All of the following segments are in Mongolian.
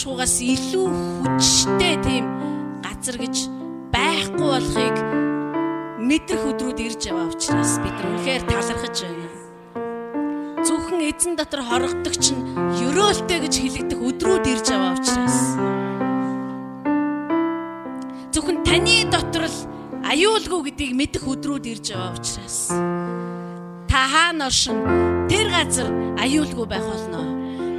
таны оршихугаас илүү хүчтэй тийм газар гэж байхгүй болохыг мэдрэх өдрүүд ирж байгаа учраас бид нар үнэхээр талархаж байна. Зөвхөн эзэн дотор хорогддог чинь ерөөлтэй гэж хэлэгдэх өдрүүд ирж байгаа учраас зөвхөн таны дотор л аюулгүй гэдгийг мэдэх өдрүүд ирж байгаа учраас та хаана оршин тэр газар аюулгүй байх болно.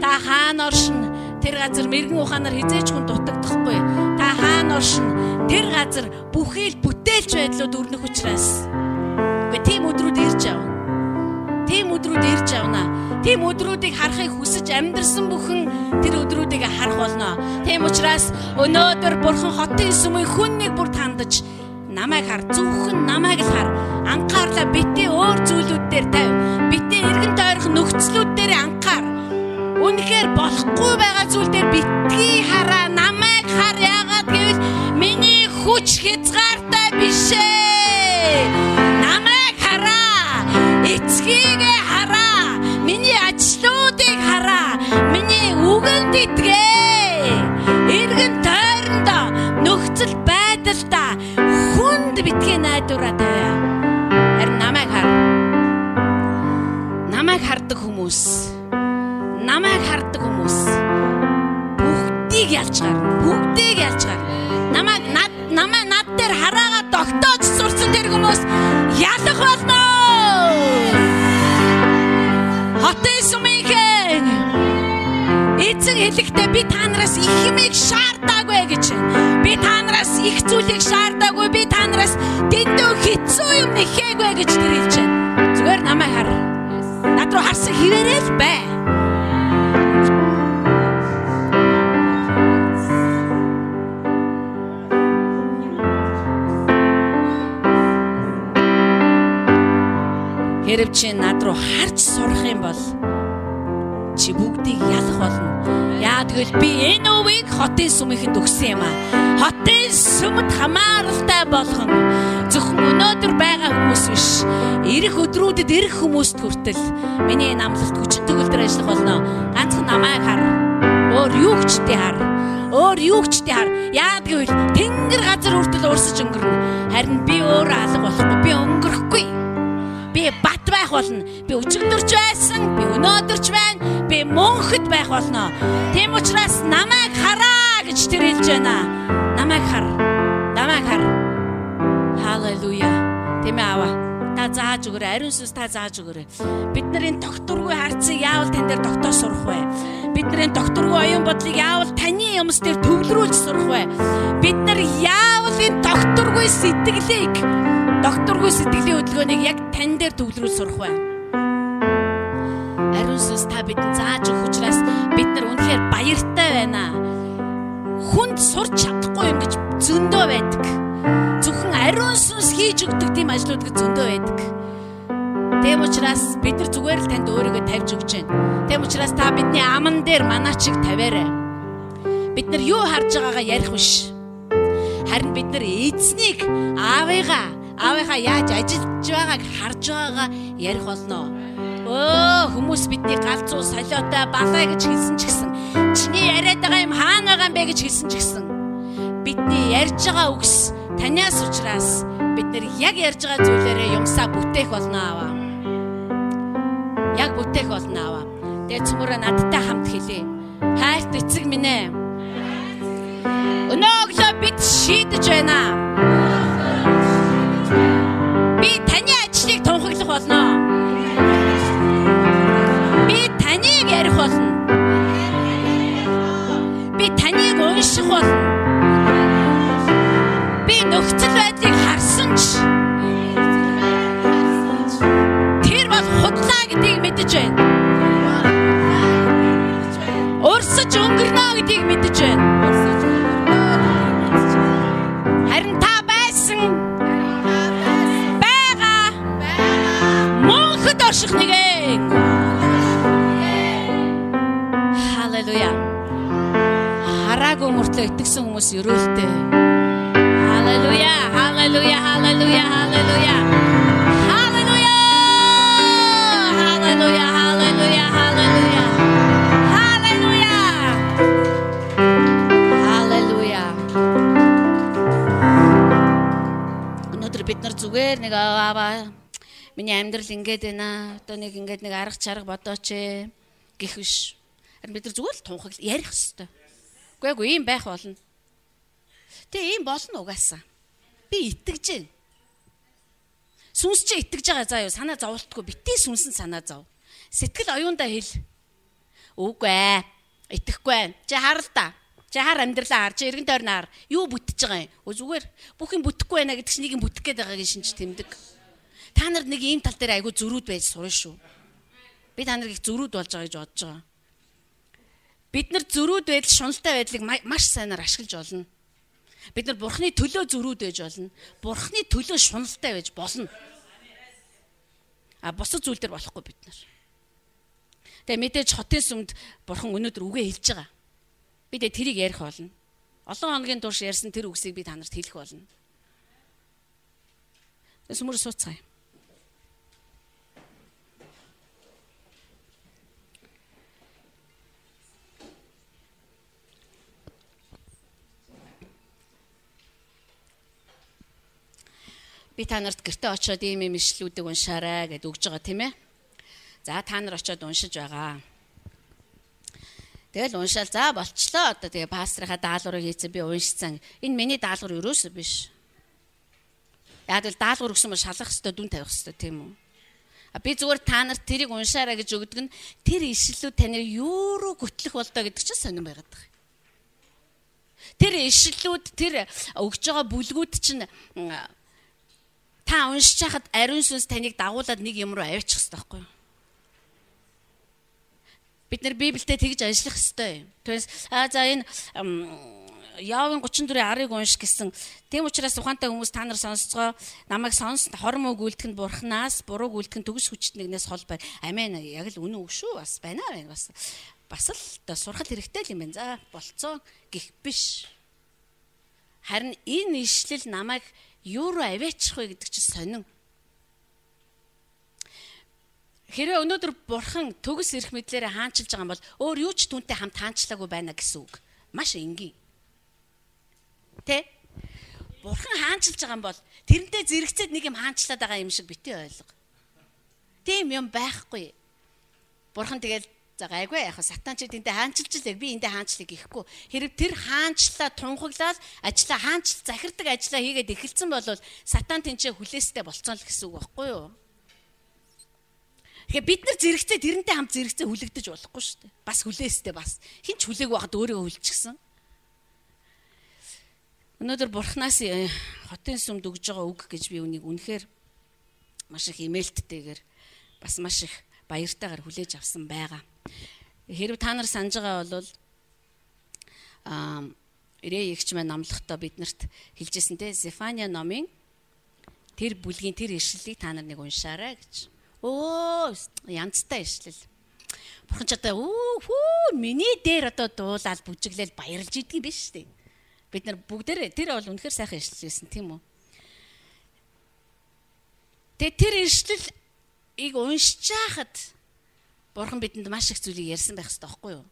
Та хаана оршин тэр газар мэрэгэн ухаанаар хизээч хүн дутагдахгүй. Та хаана оршин тэр газар бүхий л бүтээлч байдлууд өрнөх учраас. Гэхдээ тийм өдрүүд ирж авна. Тийм өдрүүд ирж авна. Тийм өдрүүдийг харахыг хүсэж амьдрсан бүхэн тэр өдрүүдийг харах болно. Тийм учраас өнөөдөр Бурхан хотын сүмийн хүн нэг бүр тандаж намайг хар зөвхөн намайг л хар анхаарлаа битээ өөр зүйлүүд дээр тавь битээ эргэн тойрох нөхцлүүд дээр анхаар үнэхээр болохгүй байгаа зүйл дээр битгий хараа намайг хар яагаад гэвэл миний хүч хязгаартай биш ээ намайг хараа эцгийг хараа миний ажлуудыг хараа миний үгэнд итгээ хэлэхдээ би та нараас их юмыг шаардаагүй гэж. Би та нараас их зүйлийг шаардаагүй. Би та нараас дэндүү хэцүү юм нэхээгүй гэж тэр хэлж байна. Зүгээр намайг хар. Над руу харсан хിവэрээ л бай. Хэрв чи над руу харж сурах юм бол тэгвэл би энэ үеийг хотын сүмийнхэнд өгсөн юм аа. Хотын сүмд хамааралтай болгон зөвхөн өнөөдөр байгаа хүмүүс биш. Ирэх өдрүүдэд ирэх хүмүүст хүртэл миний намлалт хүчин төгөлдөр ажиллах болно. Ганцхан намайг хар. Өөр юу ч тий хар. Өөр юу ч тий хар. Яа тэгвэл тэнгэр газар хүртэл урсаж өнгөрнө. Харин би өөрөө алга болохгүй. Байх болно. Би өчигдөрч байсан. Би өнөөдөрч байна. Би мөнхөд байх болно. Тийм учраас намайг хараа гэж тэр хэлж байна. Намайг хар. Намайг хар. Халелуя. Тийм ээ аваа. Та зааж өгөөрэй. Ариун сүнс та зааж өгөөрэй. Бидний докторгүй харцыг яавал тань дээр доктор сурах вэ? Бидний докторгүй оюун бодлыг яавал таны юмс дээр төвлөрүүлж сурах вэ? Бид нар яавал энэ докторгүй сэтгэлийг докторгүй сэтгэлийн хөдөлгөөнийг яг тань дээр төвлөрүүл сурах бай. Ариун сүнс та бидэнд зааж өгөх учраас бид нар үнэхээр баяртай байна. Хүнд сурч чадахгүй юм гэж зөндөө байдаг. Зөвхөн ариун сүнс хийж өгдөг тийм ажлууд гэж зөндөө байдаг. Тэм учраас бид нар зүгээр л танд өөрийгөө тавьж өгч байна. Тэм учраас та бидний аман дээр манаачиг тавиарай. Бид нар юу харж байгаагаа ярих биш. Харин бид нар эзнийг аавыгаа аавынхаа яаж ажиллаж байгааг харж байгаагаа ярих болно. Өө хүмүүс бидний галзуу солиотой балай гэж хэлсэн ч гэсэн чиний яриад байгаа юм хаана байгаа юм бэ гэж хэлсэн ч гэсэн бидний ярьж байгаа үгс танаас учраас бид нар яг ярьж байгаа зүйлээрээ юмсаа бүтээх болно аваа. Яг бүтээх болно аваа. Тэгээ цөмөрөө надтай хамт хэлээ. Хайрт эцэг минь ээ. Өнөөглөө бид шийдэж байна Би таны ажлыг тунхаглах болно. Би таныг ярих болно. Би таныг унших болно. Би нөхцөл байдлыг харсан ч тэр бол худлаа гэдгийг мэдэж байна. Урсаж өнгөрнө гэдгийг мэдэж байна. Орших нэгэн. Халелуя. мөртлөө итгэсэн хүмүүс өрөөлтэй. Халелуя, халелуя, халелуя. Халелуя! Халелуя, халелуя, халелуя. Халелуя! Халелуя. Өнөөдөр бид нар зүгээр нэг аваа миний амьдрал ингэж байна. Одоо нэг ингэж нэг арга чарга бодооч ээ гэх биш. Харин бид нар зүгээр л тунхаг ярих хэвээр. Үгүй ээ ийм байх болно. Тэгээ ийм болно угаасаа. Би итгэж байна. Сүнс чи итгэж байгаа заа юу санаа зовлтгүй битээ сүнсэн санаа зов. Сэтгэл оюундаа хэл. Үгүй ээ. Итгэхгүй байна. Чи хар л да. Чи хар амьдралаа хар. Чи эргэн тойрны хар. Юу бүтэж байгаа юм? Өө зүгээр бүх юм бүтэхгүй байна гэдэг чинь нэг юм бүтэх гээд байгааг шинж тэмдэг. Та нарт нэг ийм тал дээр айгүй зөрүүд байж сурна шүү. Би та нарыг зөрүүд болж байгаа гэж бодож байгаа. Бид нар зөрүүд байдал, шуналтай байдлыг маш сайнаар ашиглаж болно. Бид нар бурхны төлөө зөрүүд байж болно. Бурхны төлөө шуналтай байж болно. А бусад зүйл төр болохгүй бид нар. Тэгээ мэдээж хотын сүмд бурхан өнөөдөр үгээ хэлж байгаа. Би тэгээ тэрийг ярих болно. Олон хоногийн турш ярьсан тэр үгсийг би танарт хэлэх болно. Тэсмөр сууцгаая. Би та нарт гэрте очиод ийм юм ишлүүдийг уншаарай гэд өгж байгаа тийм ээ. За та нар очиод уншиж байгаа. Тэгэл уншаал за болчлоо. Одоо тэгээ пастрынхаа даалгаврыг хийцэн би уншсан. Энэ миний даалгавар юуроос биш. Яг л даалгавар өгсөн бол шалах хэвээр дүн тавих хэвээр тийм үү? Би зүгээр та нарт тэрийг уншаарай гэж өгдөг нь тэр ишлүүд таныг юу руу гүтлэх болдоо гэдэг чинь сонирн байгаад байгаа. Тэр ишлүүд тэр өгж байгаа бүлгүүд чинь та уншиж хахад ариун сүнс таныг дагуулад нэг юм руу авчих хэрэгтэй байхгүй юу? Бид нэр Библиэд тэгж ажиллах хэрэгтэй. Тэгээс а за энэ Яовын 34-ийн 10-ыг унш гэсэн. Тийм учраас ухаантай хүмүүс та нар сонсцгоо намайг сонс хорм үг үлдэхэд бурхнаас бурууг үлдэхэд төгс хүчт нэгнээс хол бай. Амен. Яг л үнэн үг шүү. Бас байна байна бас. Бас л сурхал хэрэгтэй л юм байна. За болцоо гих биш. Харин энэ ишлэл намайг юу руу аваачих вэ гэдэг чинь сонин. Хэрвээ өнөөдөр бурхан төгс ирэх мэдлээрээ хаанчилж байгаа юм бол өөр юу ч түүнтэй хамт хаанчлаагүй байна гэсэн үг. Маш энгийн. Тэ? Бурхан хаанчилж байгаа юм бол тэрнтэй зэрэгцээд нэг юм хаанчлаад байгаа юм шиг битээ ойлго. Тийм юм байхгүй. Бурхан тэгэл За гайгүй яг сатан чи тэнтэй хаанчилж л би эндээ хаанчлыг гэхгүй. Хэрэг тэр хаанчлаа тунхаглаад ажлаа хаанчл захирдаг ажлаа хийгээд эхэлсэн бол сатан тэнцээ хүлээстэй болцсон л гэсэн үг байхгүй юу? Тэгэхээр бид нар зэрэгцээ тэрнтэй хамт зэрэгцээ хүлэгдэж болохгүй шүү дээ. Бас хүлээстэй бас. Хин ч хүлээг байхад өөрөө хүлчихсэн. Өнөөдөр бурхнаас э, хотын сүмд өгж байгаа үг гэж би үнийг үнэхээр маш их имэйлттэйгээр бас маш их баяртайгаар хүлээж авсан байгаа. Хэрв та нар санаж байгаа бол аа Ирээ ягч маань номлохдоо биднэрт хэлжсэн те Зефания номын тэр бүлгийн тэр ишлэлийг та нар нэг уншаарай гэж. Өө янзтай ишлэл. Бурхан ч одоо үү хүү миний дээр одоо дуулаад бүжиглэл баярлж идэггүй биш үү? Бид нар бүгдээр тэр бол үнэхээр сайхан ишлэл байсан тийм үү? Тэгээ тэр ишлэлийг уншиж хахад Бурхан бидэнд маш их зүйлийг ярьсан байх хэрэгтэй байхгүй юу?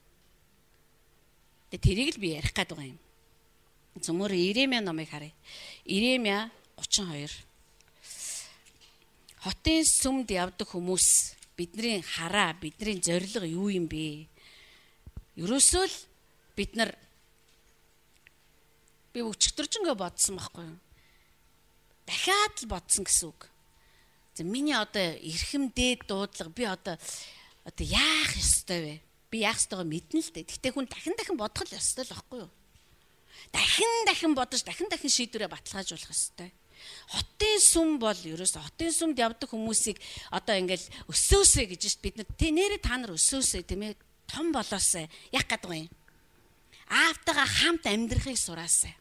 Тэгээ тэрийг л би ярих гээд байгаа юм. Зөвмөр Иремя номыг харъя. Иремя 32. Хотын сүмд явдаг хүмүүс бидний хараа, бидний зориг юу юм бэ? Ерөөсөө л бид нар би өчтөржөнгөө бодсон байхгүй юу? Дахиад л бодсон гэсэн үг. За миний одоо эрхэмдээ дуудлага би одоо одоо яах ёстой вэ? Би яах ёстойгоо мэднэ л дээ. Гэтэ хүн дахин дахин бодох л ёстой л байхгүй юу? Дахин дахин бодож, дахин дахин шийдвэрээ баталгаажуулах ёстой. Хотын сүм бол ерөөсө хотын сүмд явдаг хүмүүсийг одоо ингээл өсөөсэй гэж шít бид нар тэ нэрээ та нар өсөөсэй тийм ээ том болоосай яг гадаг юм. Аавтайгаа хамт амьдрахыг сураасай.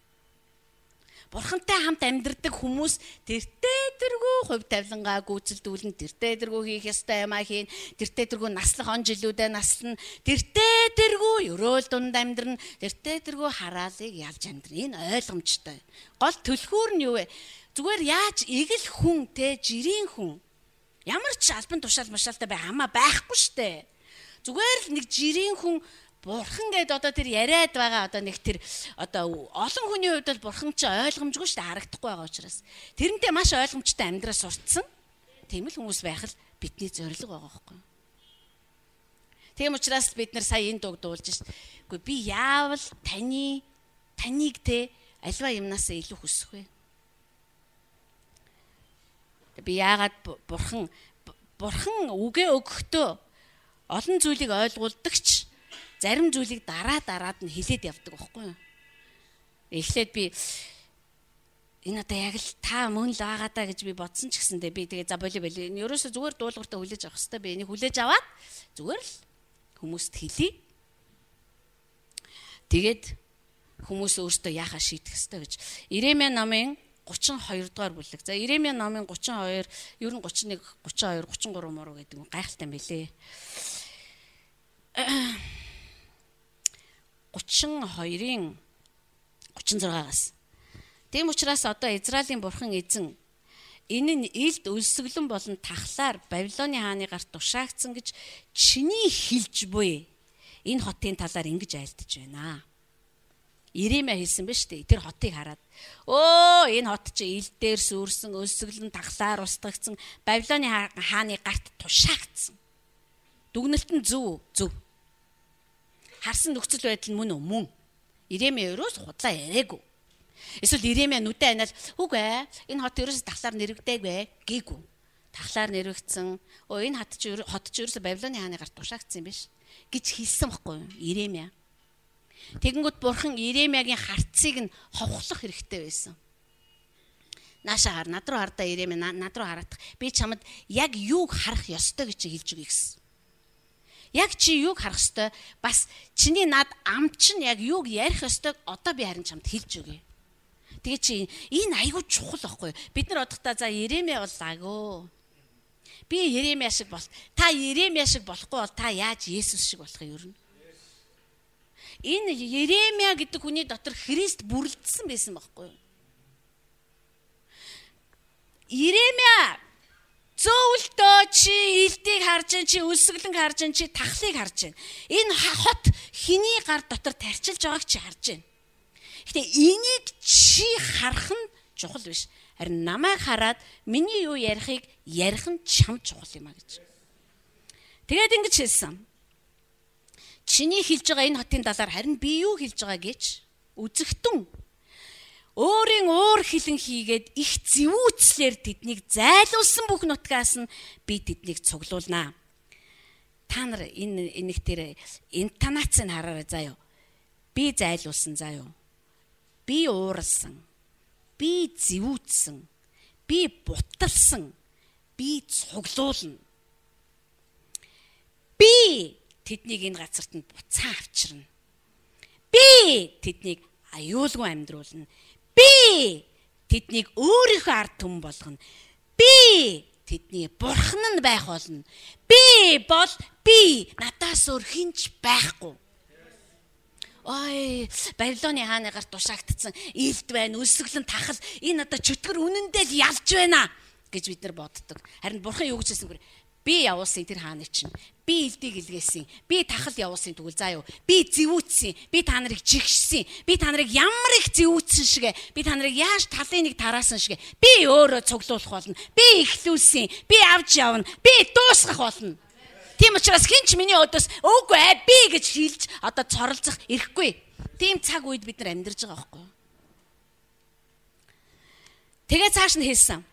Бурхантай хамт амьдрдаг хүмүүс тэртээ тэргүй хувь тавилангаа гүйцэлдүүлэн тэртээ тэргүй хийх ёстой юм а хийн тэртээ тэргүй наслах он жилүүдэд наслна тэртээ тэргүй өрөөл дунд амьдрна тэртээ тэргүй хараалыг ялж амьдрна. Энэ ойлгомжтой. Гол төлхүүр нь юу вэ? Зүгээр яаж игэл хүн те жирийн хүн. Ямар ч албан тушаал машаалтай бай хамаа байхгүй штэ. Зүгээр л нэг жирийн хүн бурхан гэд одоо тэр яриад байгаа одоо нэг тэр одоо олон хүний хувьд бол бурхан ч ойлгомжгүй шүү дээ харагдахгүй байгаа учраас тэрнтэй маш ойлгомжтой амьдраа сурцсан тийм л хүмүүс байх л бидний зорилго байгаа байхгүй Тийм учраас бид нар сая энэ дуг дуулж шít. Үгүй би яавал таны таныг те альва юмнаас илүү хүсэх вэ? Би яагаад бурхан бурхан үгээ өгөхдөө олон зүйлийг ойлгуулдагч зарим зүйлийг дараа дараад нь хилээд явдаг байхгүй юу? Эхлээд би энэ одоо яг л та мөн л байгаа даа гэж би бодсон ч гэсэндээ би тэгээ за боли боли энэ ерөөсө зүгээр дуулууртаа хүлээж авах хэвээр би энийг хүлээж аваад зүгээр л хүмүүст хэлье. Тэгээд хүмүүс өөртөө яахаа шийдэх хэвээр гэж. Иремья намын 32 дугаар бүлэг. За Иремья намын 32, ер нь 31, 32, 33 муруу гэдэг гайхалтай билэ. 32-ын 36-аас. Тэм учраас одоо Израилийн бурхан эзэн энэ нь илд өлсгөлэн болон тахлаар Бабилоны хааны гарт тушаагдсан гэж чиний хэлж буй энэ хотын талаар ингэж айлтж байна. Иремя хэлсэн ба штэ тэр хотыг хараад өө энэ хот чи ил дээр сүрсэн өлсгөлэн тахлаар устгагдсан Бабилоны хааны гарт тушаагдсан. Дүгнэлт нь зөв зөв харсан нөхцөл байдал мөн үү? Мөн. Иремья өрөөс худлаа яриаггүй. Эсвэл Иремья нүдэ анаал үгүй энэ хот ерөөс тахлаар нэрвэгдээгүй гээгүй. Тахлаар нэрвэгдсэн. Өө энэ хот чи хот чи ерөөс Бабилоны хааны гарт тушаагдсан юм биш гэж хэлсэн байхгүй юу? Иремья. Тэгэнгүүт бурхан Иремьягийн харцыг нь ховхлох хэрэгтэй байсан. Нааша хар над руу хардаа Иремья над руу хараадах. Би чамд яг юуг харах ёстой гэж хэлж өгье гэсэн. Яг чи юуг харах ёстой? Бас чиний над ам чинь яг юуг ярих ёстойг одоо би харин чамд хэлж өгье. Тэгээ чи энэ айгүй чухал байхгүй бид нар одохдоо за Еремья бол агөө. Би Еремья шиг бол та Еремья шиг болохгүй бол та яаж Есүс шиг болох юм ер нь? Энэ Еремья гэдэг хүний дотор Христ бүрлдсэн байсан байхгүй юу? Еремья Зөөвлтөө чи илдийг харж чинь чи өсөглөн харж чинь чи тахлыг харж чинь. Энэ хот хиний гар дотор тарчилж байгааг чи харж байна. Гэтэ энийг чи харах нь чухал биш. Харин намайг хараад миний юу ярихыг ярих нь чам чухал юм а гэж. Тэгээд ингэж хэлсэн. Чиний хэлж байгаа энэ хотын далаар харин би юу хэлж байгаа гэж үзэгтэн өөрийн уур хилэн хийгээд их зэвүүцлэр тэднийг зайлуулсан бүх нутгаас нь би тэднийг цуглуулнаа. Та нар энэ энийг тэр интонацийг хараарай заяо. Би зайлуулсан заяо. Би ууралсан. Би зэвүүцсэн. Би буталсан. Би цуглуулна. Би тэднийг энэ газарт нь буцаан авчирна. Би тэднийг аюулгүй амьдруулна Би тэднийг өөрийнхөө ард түмэн болгоно. Би тэдний бурхан нь байх болно. Би бол би надаас өөр хинч байхгүй. Ой, Бабилоны хааны гарт тушаагдсан илд байна, өсөглөн тахал энэ одоо чөтгөр үнэндээ л ялж байна гэж бид нар боддог. Харин бурхан юу гэж хэлсэн бэ? Би явуулсан тэр хааны чинь. Би илдийг илгээсэн. Би тахал явуулсан тэгвэл заа юу. Би зэвүүцсэн. Би та нарыг жигшсэн. Би та нарыг ямар их зэвүүцсэн шигэ. Би та нарыг яаж талын нэг тараасан шигэ. Би өөрөө цуглуулах болно. Би ихлүүлсэн. Би авч явна. Би дуусгах болно. Тийм учраас хинч миний өдөөс үгүй ээ би гэж хэлж одоо цоролцох ирэхгүй. Тийм цаг үед бид нар амьдарч байгаа байхгүй юу? Тэгээ цааш нь хэлсэн.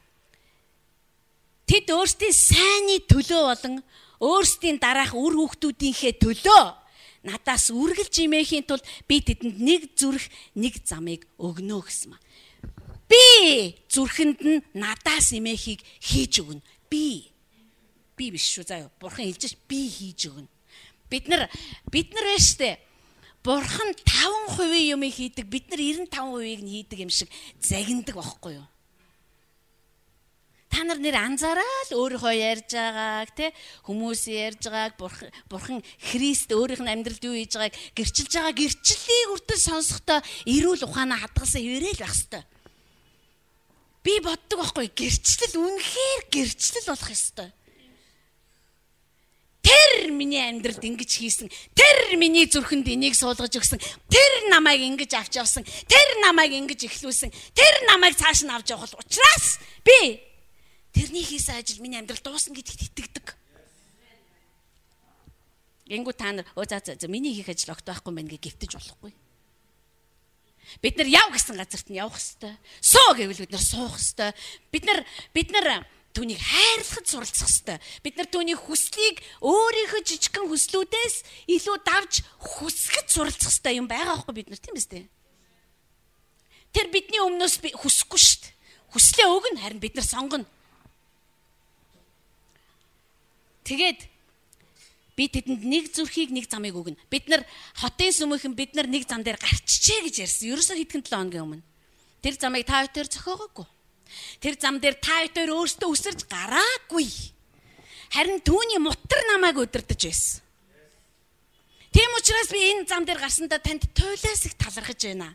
Тэд өөрсдийн сайнны төлөө болон өөрсдийн дараах үр хүүхдүүдийнхээ төлөө надаас үргэлж имээхийн тулд би тэдэнд нэг зүрх, нэг замыг өгнө гэсэн маа. Би зүрхэнд нь надаас имээхийг хийж өгнө. Би би биш шүү заяа. Бурхан хэлж би хийж өгнө. Бид нар бид нар байна штэ. Бурхан 5% юм хийдэг, бид нар 95%-ийг нь хийдэг юм шиг загиндаг байхгүй юу? Та нар нэр анзаараад өөрийнхөө ярьж байгааг те хүмүүс ярьж байгааг бурхан бурхан Христ өөрийнх нь амьдралд юу хийж байгааг гэрчилж байгаа гэрчлэлийг үртэл сонсохдоо эрүүл ухаанаа хадгалсан хിവэрэл байх хэвээр. Би боддог байхгүй гэрчлэл үнэхээр гэрчлэл болох ёстой. Тэр миний амьдралд ингэж хийсэн. Тэр миний зүрхэнд энийг суулгаж өгсөн. Тэр намайг ингэж авч явсан. Тэр намайг ингэж эхлүүлсэн. Тэр намайг цааш нь авч явах учраас би тэрний хийсэн ажил миний амьдрал дуусна гэдэгт итгэдэг. Гингүү та нар өө за за миний хийх ажил огт байхгүй мэн гэж гівтэж болохгүй. Бид нар яв гэсэн газарт нь явах хэвээр. Суу гэвэл бид нар суух хэвээр. Бид нар бид нар түүнийг хайрлахад суралцах хэвээр. Бид нар түүний хүслийг өөрийнхөө жижигхэн хүслүүдээс илүү давж хүсгэж суралцах хэвээр юм байгаа байхгүй бид нар тийм дээ. Тэр бидний өмнөөс би хүсэхгүй шүү дээ. Хүслээ өгнө харин бид нар сонгоно. Тэгээд би тэдэнд нэг зүрхийг нэг замыг өгнө. Бид нар хотын сүмийнхэн бид нар нэг зам дээр гарчжээ гэж ярьсан. Ерөөсөө хэдхэн 7 хоногийн өмнө. Тэр замыг та хоёр зохиогоогүй. Тэр зам дээр та хоёр өөрсдөө үсэрж гараагүй. Харин түүний мутар намайг өдөрдөж байсан. Тийм учраас би энэ зам дээр гарсандаа танд туйлаас их талархаж байна.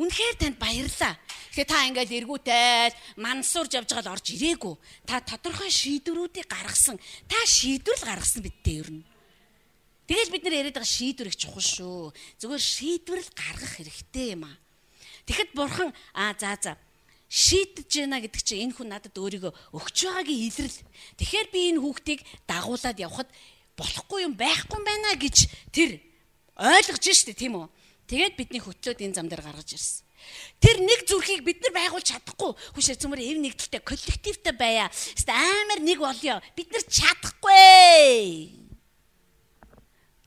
Үнэхээр танд баярлалаа. Тэгэхээр та ингээд эргүүтэй мансуурж явж байгаа л орж ирээгүй. Та тодорхой шийдвэрүүдийг гаргасан. Та шийдвэр л гаргасан бидтэй ер нь. Тэгэл бид нэр яриад байгаа шийдвэр их чухал шүү. Зүгээр шийдвэр л гаргах хэрэгтэй юм аа. Тэгэхэд бурхан аа за за шийдэж байна гэдэг чинь энэ хүн надад өөрийгөө өгч байгаагийн илрэл. Тэгэхээр би энэ хүүхдийг дагуулад явхад болохгүй юм байхгүй байна гэж тэр ойлгож штэ тийм үү. Тэгээд бидний хөтлөөд энэ зам дээр гаргаж ирсэн. Тэр нэг зүрхийг бид нар байгуулж чадахгүй. Хүшээ цөмөр эв нэгдэлтэй коллективтэй байя. Хэвээ амар нэг болёо. Бид нар чадахгүй.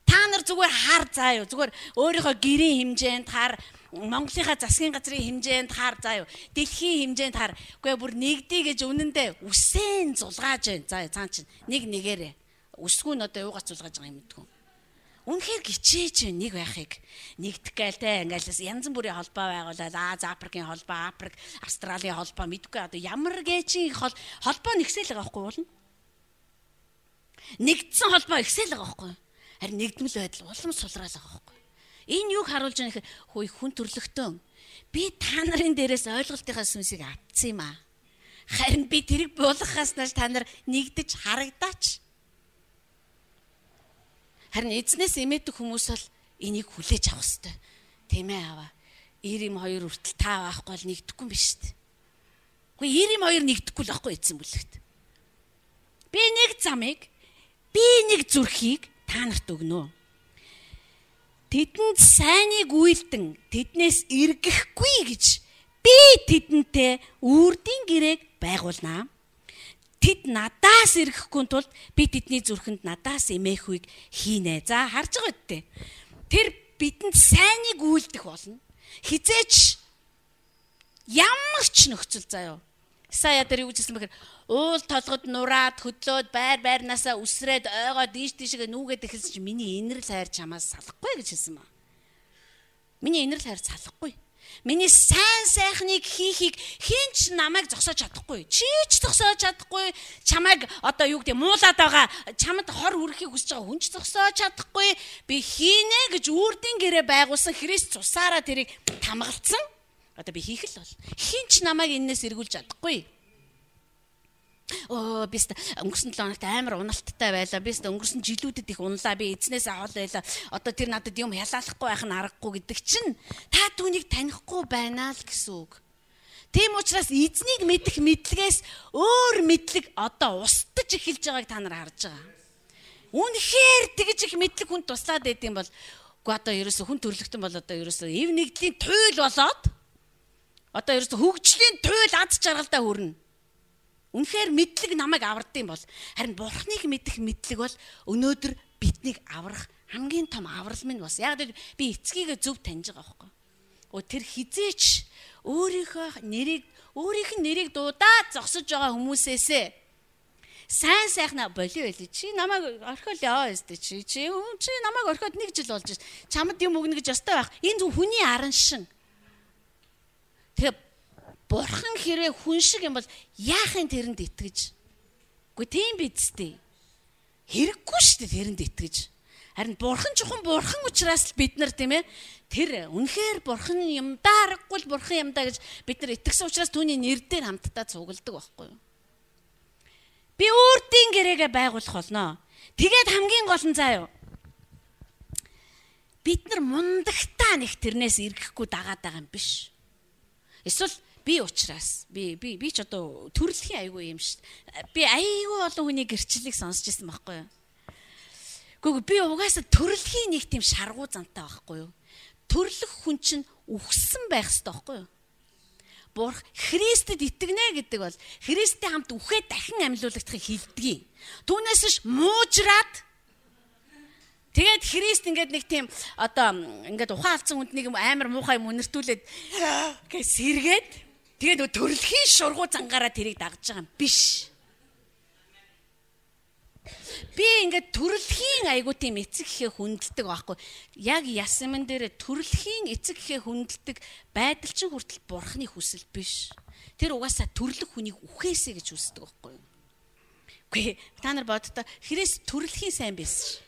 Та нар зүгээр хар заа юу. Зүгээр өөрийнхөө гэрийн хэмжээнд хар Монголынхаа засгийн газрын хэмжээнд хаар заа юу. Дэлхийн хэмжээнд хаар. Үгүй бүр нэгдий гэж үнэндээ үсэн зулгааж байна. За цаан чинь нэг нэгээрээ. Үсгүй нь одоо юугаас зулгааж байгаа юм гэдгүү. Үнэхээр гिचээж нэг байхыг нэгдэх гэлтэй ингээс янз бүрийн холбоо байгуулаад Аз Африкийн холбоо, Африк, Австралийн холбоо мэдгүй одоо ямар гэжийн хол холбоо нэгсэл байгаа байхгүй болно. Нэгдсэн холбоо ихсэл байгаа байхгүй. Харин нэгдмэл байдал улам сулраал байгаа байхгүй. Энэ юг харуулж байгаа нөхөй хүй хүн төрлөختөө би та нарын дээрээс ойлголтынхаа сүнсийг авцсан юм аа. Харин би тэрийг буулгахаас нааш та нар нэгдэж харагдаач Харин эзнээс эмээдэг хүмүүс бол энийг хүлээж авах ёстой. Тийм ээ аваа. 92 хүртэл та байхгүй бол нэгдэхгүй юм биш үү? Гэхдээ 92 нэгдэхгүй л байхгүй эзэн бүлэгт. Би нэг замыг би нэг зүрхийг та нарт өгнө тэдэнд сайныг үйлдэн тэднээс эргэхгүй гэж би тэдэнтэй үрдийн гэрээг байгуулнаа. Тэд надаас эргэхгүй тулд би тэдний зүрхэнд надаас эмээхүйг хийнэ. За харж байгаа үттэй. Тэр бидэнд сайныг үйлдэх болно. Хизээч ямар ч нөхцөл заяа. Сая дээр юу гэсэн бэхээр уул толгод нураад хөдлөөд байр байрнаасаа үсрээд ойгоо дийш дийшгээ нүгэд эхэлсэн чинь миний инэрл хайр чамаас салахгүй гэж хэлсэн ба. Миний инэрл хайр салахгүй. Миний сайн сайхныг хийхийг хинч намайг зогсоож чадахгүй. Чи ч зогсоож чадахгүй. Чамайг одоо юу гэдэг муулаад байгаа чамд хор хүрэхийг хүсэж байгаа хүн ч зогсоож чадахгүй. Би хийнэ гэж үрдийн гэрээ байгуулсан Христ цусаараа тэрийг тамгалцсан. Одоо би хийх л бол. Хинч намайг энээс эргүүлж чадахгүй. Оо бист өнгөрсөн 7 хоногт амар уналттай байлаа. Бист өнгөрсөн жилүүдэд их унлаа. Би эзнээс авал байлаа. Одоо тэр надад юм хялаалахгүй байх нь аргагүй гэдэг чинь та түүнийг танихгүй байна л гэсэн үг. Тийм учраас эзнийг мэдэх мэдлэгээс өөр мэдлэг одоо устдаж эхэлж байгааг та нар харж байгаа. Үнэхээр тэгж их мэдлэг хүн туслаад байдсан бол үгүй одоо ерөөсө хүн төрлөختөн бол одоо ерөөсө эв нэгдлийн туйл болоод одоо ерөөсө хөгжлийн туйл аз жаргалтай хүрнэ. Үнэхээр мэдлэг намайг авардсан бол харин бурхныг мэдэх мэдлэг бол өнөөдөр биднийг аврах хамгийн том аврал минь бас. Яг л би эцгийгээ зөв таньж байгаа байхгүй. Өө тэр хизээч өөрийнхөө нэрийг өөрийнх нь нэрийг дуудаад зогсож байгаа хүмүүсээсээ сайн сайхна болио байли. Чи намайг орхиол яваа өстэй чи чи чи намайг орхиод нэг жил болж шин чамд юм өгнө гэж өстэй байх. Энэ зөв хүний аран шин. Тэгээ бурхан хэрэг хүн шиг юм бол яахын тэрэнд итгэж. Үгүй тийм биз дээ. Хэрэггүй шүү дээ тэрэнд итгэж. Харин бурхан чухам бурхан учраас л бид нар тийм ээ тэр үнэхээр бурхан юмдаа харахгүй л бурхан юмдаа гэж бид нар итгэсэн учраас түүний нэр дээр хамтдаа цугладаг байхгүй юу? Би өөртөө гэрээгээ байгуулах болно. Тэгээд хамгийн гол нь заа юу? Бид нар мундагтаа нэг тэрнээс эргэхгүй дагаад байгаа юм биш. Эсвэл би ухраас би би би ч одоо төрөлхийн айгүй юм шүү. Би айгүй олон хүний гэрчлэлийг сонсч ирсэн байхгүй юу? Гэхдээ би угаасаа төрөлхийн нэг тийм шаргуу зантай байхгүй юу? Төрлөх хүн чинь үхсэн байх хэрэгтэй байхгүй юу? Бурх Христэд итгэнэ гэдэг бол Христтэй хамт үхээ дахин амьлуулагдахыг хилдэгий. Түүнээс ш муужраад Тэгээд Христ ингээд нэг тийм одоо ингээд ухаан алдсан хүнд нэг амар муухай юм үнэртүүлээд гэж сэргээд тэгээд төрөлхийн шургуу цангаараа тэрийг дагж байгаа юм биш. Би ингээд төрөлхийн айгуу тийм эцэг ихээ хүндэлдэг байхгүй. Яг ясман дээр төрөлхийн эцэг ихээ хүндэлдэг байдал чинь хүртэл бурхны хүсэл биш. Тэр угаасаа төрлөх хүнийг үхээсэ гэж хүсдэг байхгүй. Үгүй та нар боддоо Христ төрөлхийн сайн байсан ш.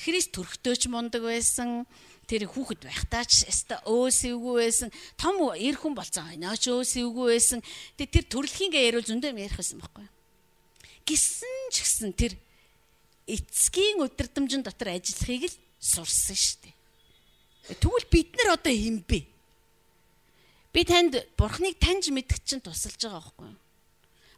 Христ төрхтөөч мундаг байсан тэр хүүхэд байхдаа ч өста өөсөвгүй байсан том эр хүн болцсон хойнооч өөсөвгүй байсан тэр төрөлхийнгээ яриул зөндөө ярих байсан байхгүй гисэн ч гэсэн тэр эцгийн өдөрдмжин дотор ажиллахыг л сурсан шүү дээ. Тэгвэл бид нар одоо хэм бэ? Би танд бурхныг таньж мэдэх чинь тусалж байгаа байхгүй юу?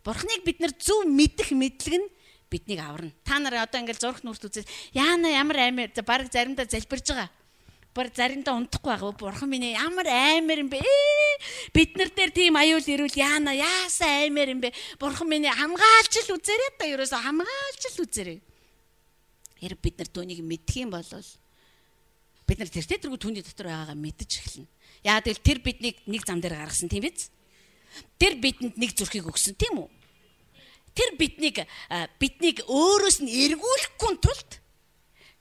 Бурхныг бид нар зөв мэдэх мэдлэг нь биднийг аварна. Та нар одоо ингээл зурх нүрт үзээд яана ямар аймаар баг заримдаа залбирж байгаа. Бар заримдаа унтахгүй байгаа. Бурхан минь ямар аймаар юм бэ? Бид нар дээр тийм аюул ирүүл яана яасан аймаар юм бэ? Бурхан минь хамгаалж л үзээрэй та ерөөсө хамгаалж л үзээрэй. Хэрэг бид нар түүнийг мэдх юм бол бид нар тэр тэргүй түүний дотор байгаагаа мэдэж эхэлнэ. Яа тэгэл тэр биднийг нэг зам дээр гаргасан тийм биз? Тэр бидэнд нэг зүрхийг өгсөн тийм үү? Тэр биднийг биднийг өөрөөс нь эргүүлэхгүй тулд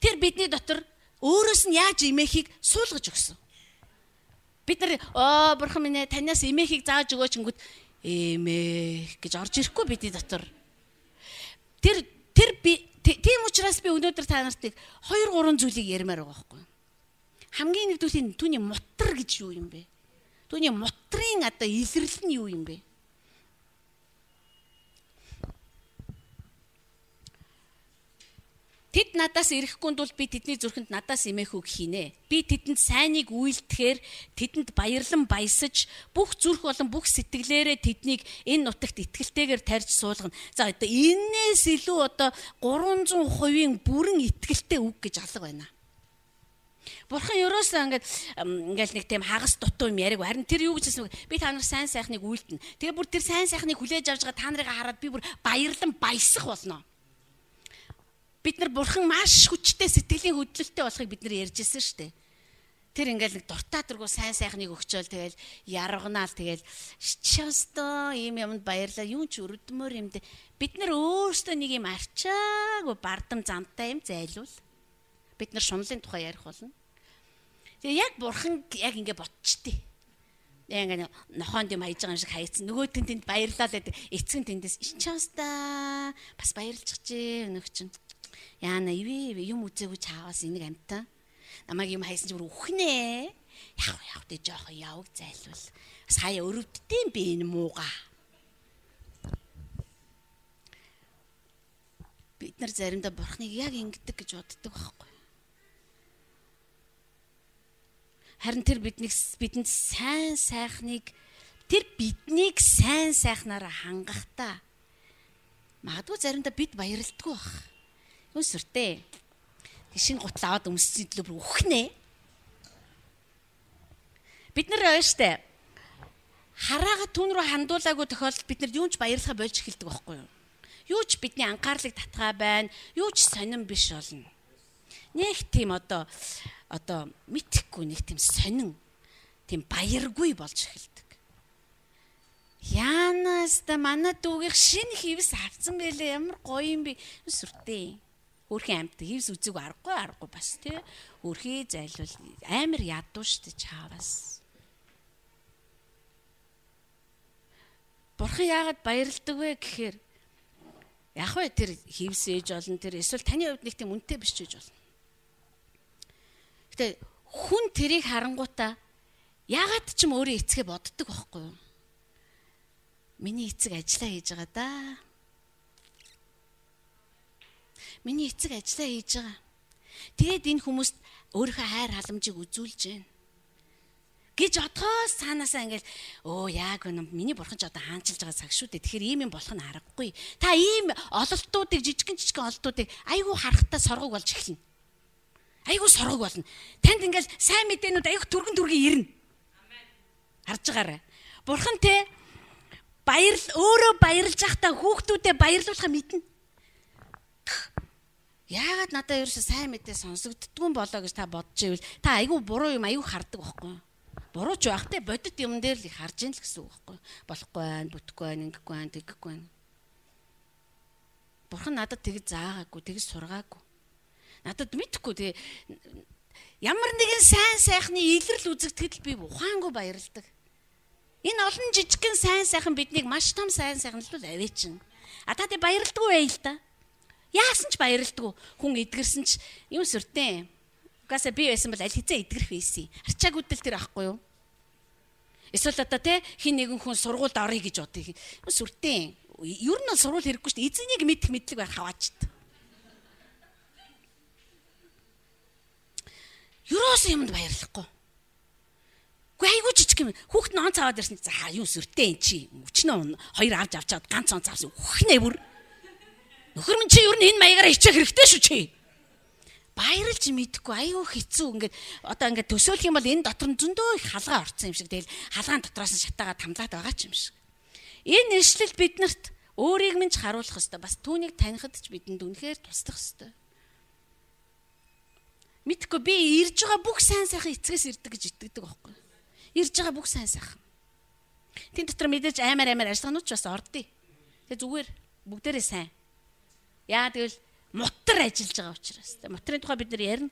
тэр бидний дотор өөрөөс нь яаж имэхийг суулгаж өгсөн. Бид нар оо бурхан минь танаас имэхийг зааж өгөөч гингүүд эмээ гэж орж ирэхгүй бидний дотор. Тэр тэр би Тийм учраас би өнөөдөр та нарт 2 3 зүйлийг ярмаар байгаа байхгүй. Хамгийн нэгдүгээр түүний мутар гэж юу юм бэ? Түүний мутрын одоо илэрлэл нь юу юм бэ? Тэд надаас ирэхгүй бол би тэдний зүрхэнд надаас имэхүүг хийнэ. Би тэдэнд сайныг үйлдэхээр тэдэнд баярлан баясаж бүх зүрх болон бүх сэтгэлээрээ тэднийг энэ нутагт итгэлтэйгээр тарьж суулгана. За одоо энээс илүү одоо 300% бүрэн итгэлтэй үг гэж алга байна. Бурхан ерөөсөө ингээд ингээл нэг тийм хагас дутуу юм яриаг харин тэр юу гэж хэлсэн бэ? Би та нар сайн сайхныг үйлдэнэ. Тэгээ бүр тэр сайн сайхныг хүлээж авч байгаа та нарыг хараад би бүр баярлан баясах болно бид нар бурхан маш хүчтэй сэтгэлийн хөдлөлттэй болохыг бид нар ярьжсэн шүү дээ. Тэр ингээл нэг дуртай дургу сайн сайхныг өгчөөл тэгэл ярганаал тэгэл шчөөстөө ийм юмд баярлаа юу ч өрөдмөр юм дэ бид нар өөрсдөө нэг юм арчаагүй бардам замтай юм зайлуул бид нар шунлын тухай ярих болно. Тэгээ яг бурхан яг ингэ ботчтээ. Яг ингэ нохоонд юм хайж байгаа юм шиг хайцсан. Нөгөөд нь тэнд баярлаа л гэдэг. Эцэг нь тэндээс шчөөстөө бас баярлж чижээ өнөг чинь Яана ивэ юм үзээгүй чааваас энийг амтаа. Намайг юм хайсан чи бүр үхнэ. Яг яг тэ жоох явг зайлвал. Сая өрөвддөм би энэ мууга. Бид нар заримдаа бурхныг яг ингэдэг гэж боддог байхгүй. Харин тэр биднийг бидэнд сайн сайхныг тэр биднийг сайн сайхнаараа хангахдаа магадгүй заримдаа бид баярлдаггүй байх Үсвэртэй. Тишин гутал аваад өмссөн төлөө үхнэ. Бид нар штэ хараага түн рүү хандуулаагүй тохиолдолд бид нар юунч баярлахаа болж эхэлдэг байхгүй юу? Юу ч бидний анхаарлыг татгаа байна. Юу ч сонирн биш болно. Нэг тийм одоо одоо мэдхгүй нэг тийм сонин тийм баяргүй болж эхэлдэг. Яанаас та манай дүүгийнх шинэ хивс авсан байлээ ямар гоё юм бэ? Сүртэй өөрхийн амьд хевс үзэг аргагүй аргагүй бас тий өөрхий зайлвал амар ядуу штэ чаавас Бурхан яагаад баярлдаг вэ гэхээр яг вэ тэр хевс ээж олон тэр эсвэл таны хувьд нэг тийм үнэтэй биш ч гэж болно. Гэтэ хүн тэрийг харангуудаа яагаад ч юм өөрөө эцгээ боддог байхгүй юу? Миний эцэг ажиллаа хийж байгаа да. Миний эцэг ажиллаа хийж байгаа. Тэгээд энэ хүмүүст өөрийнхөө хайр халамжийг үзүүлж байна гэж одоос цаанаасаа ингээл өө яг үнэ миний бурхан ч одоо хаанчилж байгаа цаг шүү дээ. Тэгэхээр ийм юм болох нь аргагүй. Та ийм ололтуудыг жижигэн жижигэн ололтуудыг айгүй харахтаа соргог болж эхэлнэ. Айгүй соргог болно. Танд ингээл сайн мэдээнүүд айгүй түргэн түргэн ирнэ. Харж байгаарай. Бурхан те баярл өөрөө баярлж байхдаа хүүхдүүдэд баярлуулахаа мэднэ. Яагаад надад ерөөсөө сайн мэдээ сонсогддгүй болоо гэж та бодож ивэл та айгүй буруу юм айгүй хардаг байхгүй. Юу? буруу ч байх те бодит юм дээр л их харж ийн л гэсэн үг байхгүй. Болохгүй байна бүтэхгүй байна ингэхгүй байна тэгэхгүй байна бурхан надад тэгж заагаагүй тэгж сургаагүй. Надад мэдхгүй те ямар нэгэн сайн сайхны илрэл үзэгдэхэд би ухаангүй баярлдаг. Энэ олон жижигхэн сайн сайхан биднийг маш том сайн сайхан л авээчин а та тэг баярлдаггүй бай л да яасан ч баярлдаггүй хүн эдгэрсэн ч юм сүртэн Угаасаа би байсан бол аль хэзээ идгэрх байсан. Арчаагүйдэл тэр ахгүй юу? Эсвэл одоо те хин нэгэн хүн сургуульд орё гэж бодъё. Сүртэн. Ер нь бол сургууль хэрэггүй шүү дээ. Эзэнийг мэдэх мэдлэг байх хаваачт. Юроос юмд баярлахгүй. Гэхдээ айгүй жижиг юм. Хүүхд нь он цаваад ирсэн. За юу сүртэн чи өчнөө хоёр авч авчаад ганц он цавсан. Үхнээ бүр. Нөхөр минь чи ер нь энэ маягаараа ичих хэрэгтэй шүү чи баярлж мэдхгүй аюу хэцүү ингээд одоо ингээд төсөөлөх юм бол энэ дотор нь зөндөө их халгаа орцсон юм шиг тэгэл халгаан дотроос нь шатаагаа тамлаад байгаа ч юм шиг. Энэ нэршлэл биднэрт өөрийг минь ч харуулах хэвээр бас түүнийг танихад ч бидэнд үнэхээр туслах хэвээр. Мэдхгүй би ирж байгаа бүх сайн сайхан эцгээс ирдэг гэж итгэдэг байхгүй. Ирж байгаа бүх сайн сайхан. Тэн дотор мэдээж аймаар аймаар ажиллагаанууд ч бас ордъё. Тэгээ зүгээр бүгдээрээ сайн. Яа тэгвэл мутар ажиллаж байгаа учраас. Мутрын тухай бид нар ярина.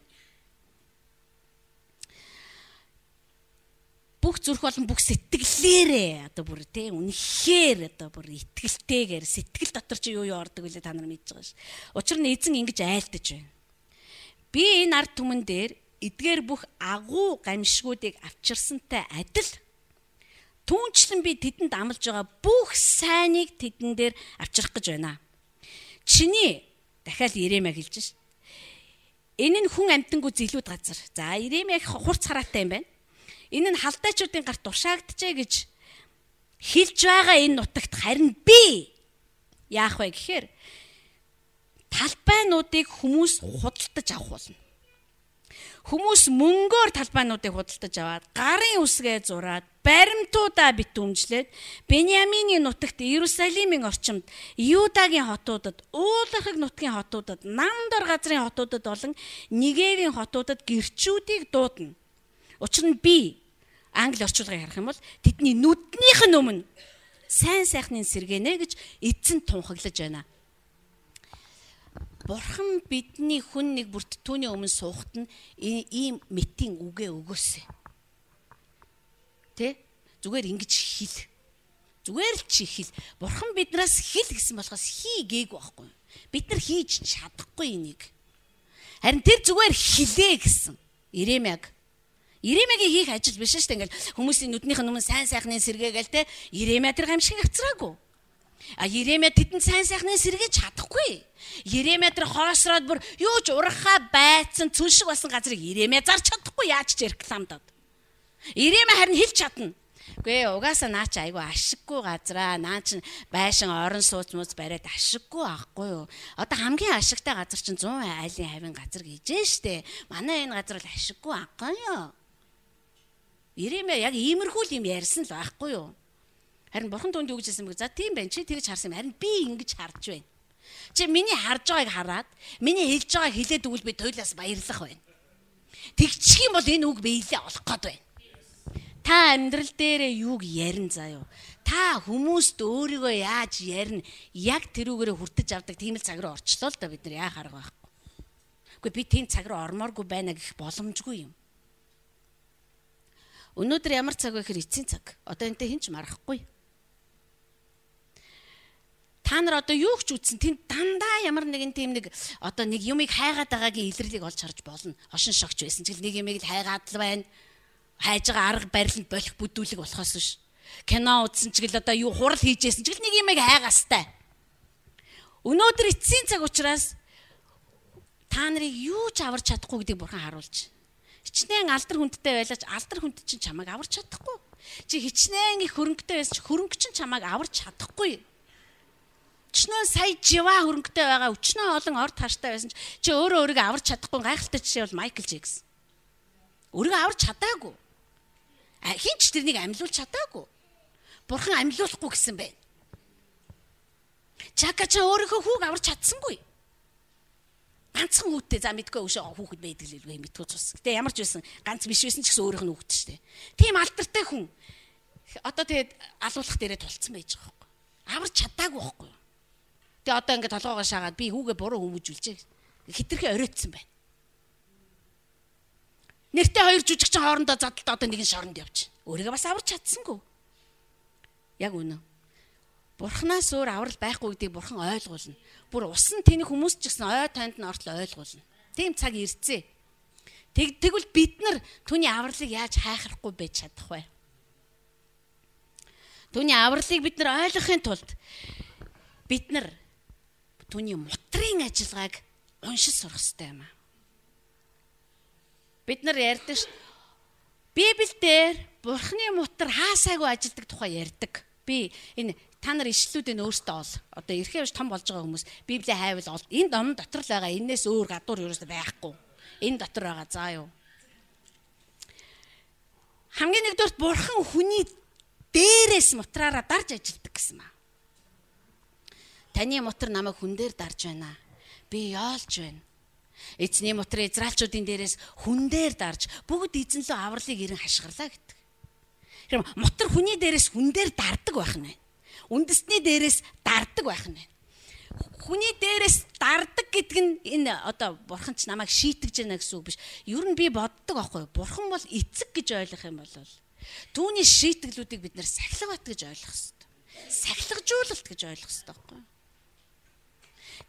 Бүх зүрх болон бүх сэтгэлээрээ одоо бүр тийм үнэхээр одоо бүр итгэлтэйгээр сэтгэл дотор чи юу юу ордог вэ та нар мэдж байгаа ш. Учир нь эзэн ингэж айлдаж байна. Би энэ ард түмэн дээр эдгээр бүх агуу гамшгуудыг авчирсантай адил түүнчлэн би тэдэнд амлаж байгаа бүх сайныг тэдэн дээр авчрах гэж байна. Чиний дахиад Иремя хэлж шв. Энэ нь хүн амтангуу зилүүд газар. За Иремя их хурц хараатай юм байна. Энэ нь халдайчуудын гарт тушаагдчихэ гэж хэлж байгаа энэ нутагт харин би яах вэ гэхээр талбайнуудыг хүмүүс худалдаж авах болно. Хүмүүс мөнгөөр талбайнуудыг худалдаж аваад гарын үсгээ зураад баримтуудаа битүүмжлээд Беньямины нутагт Иерусалимийн орчимд Юдагийн хотуудад уулахыг нутгийн хотуудад намдор газрын хотуудад болон Нигевийн хотуудад гэрчүүдийг дуудана. Учир нь би англи орчуулгыг харах юм бол тэдний нүднийх нь өмнө сайн сайхны сэргэнэ гэж эзэн тунхаглаж байна. Бурхан бидний хүн нэг бүрт түүний өмнө суухт нь ийм мэтийн үгээ өгөөсэй. Тэ? Зүгээр ингэж хэл. Зүгээр л чи хэл. Бурхан биднээс хэл гэсэн болохоос хий гээгүй байхгүй. Бид нар хийж чадахгүй энийг. Харин тэр зүгээр хилээ гэсэн. Иремяг Иремягийн хийх ажил биш шүү дээ. Ингээл хүмүүсийн нүднийх нь өмнө сайн сайхны сэргээгээл те Иремя тэр гамшиг авцраагүй. А Еремя тэдэнд сайн сайхны сэргийж чадахгүй. Еремя тэр хоосроод бүр юу ч урахаа байцсан цүл шиг болсон газрыг Еремя зарч чадахгүй яаж ч рекламдаад. Еремя харин хэлж чадна. Үгүй ээ угаасаа наа чи айгу ашиггүй газраа наа чи байшин орон сууц мууц бариад ашиггүй аахгүй юу. Одоо хамгийн ашигтай газар чинь 100 айлын хавийн газар гэж штэ. Манай энэ газар бол ашиггүй аахгүй юу. Еремя яг иймэрхүү юм ярьсан л байхгүй юу. Харин бурхан түнд юу гэж хэлсэн бэ? За тийм байна. Чи тэгж харсан юм. Харин би ингэж харж байна. Чи миний харж байгааг хараад миний хэлж байгааг хэлээд өгвөл би туйлаас баярлах байна. Тэгчих юм бол энэ үг биелээ олох гээд байна. Та амьдрал дээрээ юуг ярин заяо. Та хүмүүст өөрийгөө яаж ярина? Яг тэрүүгээрээ хүртэж авдаг тийм л цаг руу орчлоо л да бид нар яа харах байхгүй. Үгүй би тийм цаг руу ормооргүй байна гэх боломжгүй юм. Өнөөдөр ямар цаг вэ гэхээр эцсийн цаг. Одоо энтэй хинч марахгүй. Та нар одоо юу ч үтсэн тэнд дандаа ямар нэгэн тийм нэг одоо нэг юмыг хайгаад байгаагийн илэрлийг олж харж болно. Хошин шогч байсан ч нэг юмыг л хайгаад л байна. Хайж байгаа арга барилд болох бүдүүлэг болохоос биш. Кино үзсэн ч гэл одоо юу хурал хийжсэн ч гэл нэг юмыг хайгаастай. Өнөөдөр эцсийн цаг учраас та нарыг юу ч аварч чадахгүй гэдгийг бурхан харуулж. Хичнээн алдар хүндтэй байлаач алдар хүнд чинь чамайг аварч чадахгүй. Чи хичнээн их хөрөнгөтэй байсан ч хөрөнгө чинь чамайг аварч чадахгүй. Өчнөө сая жива хөрөнгөтэй байгаа өчнөө олон орд тааштай байсан чи өөрөө өөрийгөө аварч чадахгүй гайхалтай жишээ бол Майкл Джексон. Өөрийгөө аварч чадаагүй. Хин ч тэрнийг амьлуулж чадаагүй. Бурхан амьлуулахгүй гэсэн байна. Чака ч өөрийнхөө хүүг аварч чадсангүй ганцхан хүүтэй за мэдгүй өшөө хүүхэд байдаг л үгүй мэдгүй цус. Гэтэ ямар ч байсан ганц биш байсан ч гэсэн өөрийнх нь хүүхэд штэ. Тийм алдартай хүн одоо тэгээд алуулах дээрээ тулцсан байж байгаа байхгүй. Аварч чадаагүй байхгүй. Тэгээ одоо ингээд толгоогоо шаагаад би хүүгээ буруу хүмүүжүүлжээ. Хитрхи оройтсан байна. Нэртэй хоёр жүжигчин хоорондоо задлаа одоо нэг нь шоронд явж. Өөрийгөө бас аварч чадсангүй. Яг үнэ. Бурханаас өөр аврал байхгүй гэдгийг бурхан ойлгуулна. Бүр усан тэний хүмүүс ч гэсэн ой танд нь ортол ойлгуулна. Тийм цаг ирцээ. Тэг тэгвэл бид нар түүний авралыг яаж хайхрахгүй байж чадах вэ? Түүний авралыг бид нар ойлгохын тулд бид нар түүний мутрын ажиллагааг уншиж сурах хэрэгтэй юм аа. Бид нар ярьдаг ш. Библиэлд Бурхны мутар хаасаагүй ажилдаг тухай ярьдаг. Би энэ та нар ишлүүдээ өөртөө ол. Одоо эрхээ биш том болж байгаа хүмүүс Библийн хайвал ол. Энэ ном дотор л байгаа. Энээс өөр гадуур юуроос байхгүй. Энэ дотор байгаа. За юу. Хамгийн нэгдүгээр бурхан хүний дээрээс мутраараа дарж ажилдаг гэсэн маа. Таны мутар намайг хүн дээр дарж байна. Би яолж байна. Эзний мутар Израильчуудын дээрээс хүн дээр дарж бүгд эзэн лөө авралыг ирэн хашгирлаа гэдэг. Тэгэхээр мутар хүний дээрээс хүн дээр дардаг байх нь үндэсний дээрээс дарддаг байх нь байна. Хүний дээрээс дарддаг гэдэг нь энэ одоо бурхан ч намайг шийтгэж байна гэсэн үг биш. Ер нь би боддог аахгүй. Бурхан бол эцэг гэж ойлгох юм бол түүний шийтгэлүүдийг бид нэр сахилга бат гэж ойлгох хэрэгтэй. Сахилгажуулалт гэж ойлгох хэрэгтэй байхгүй.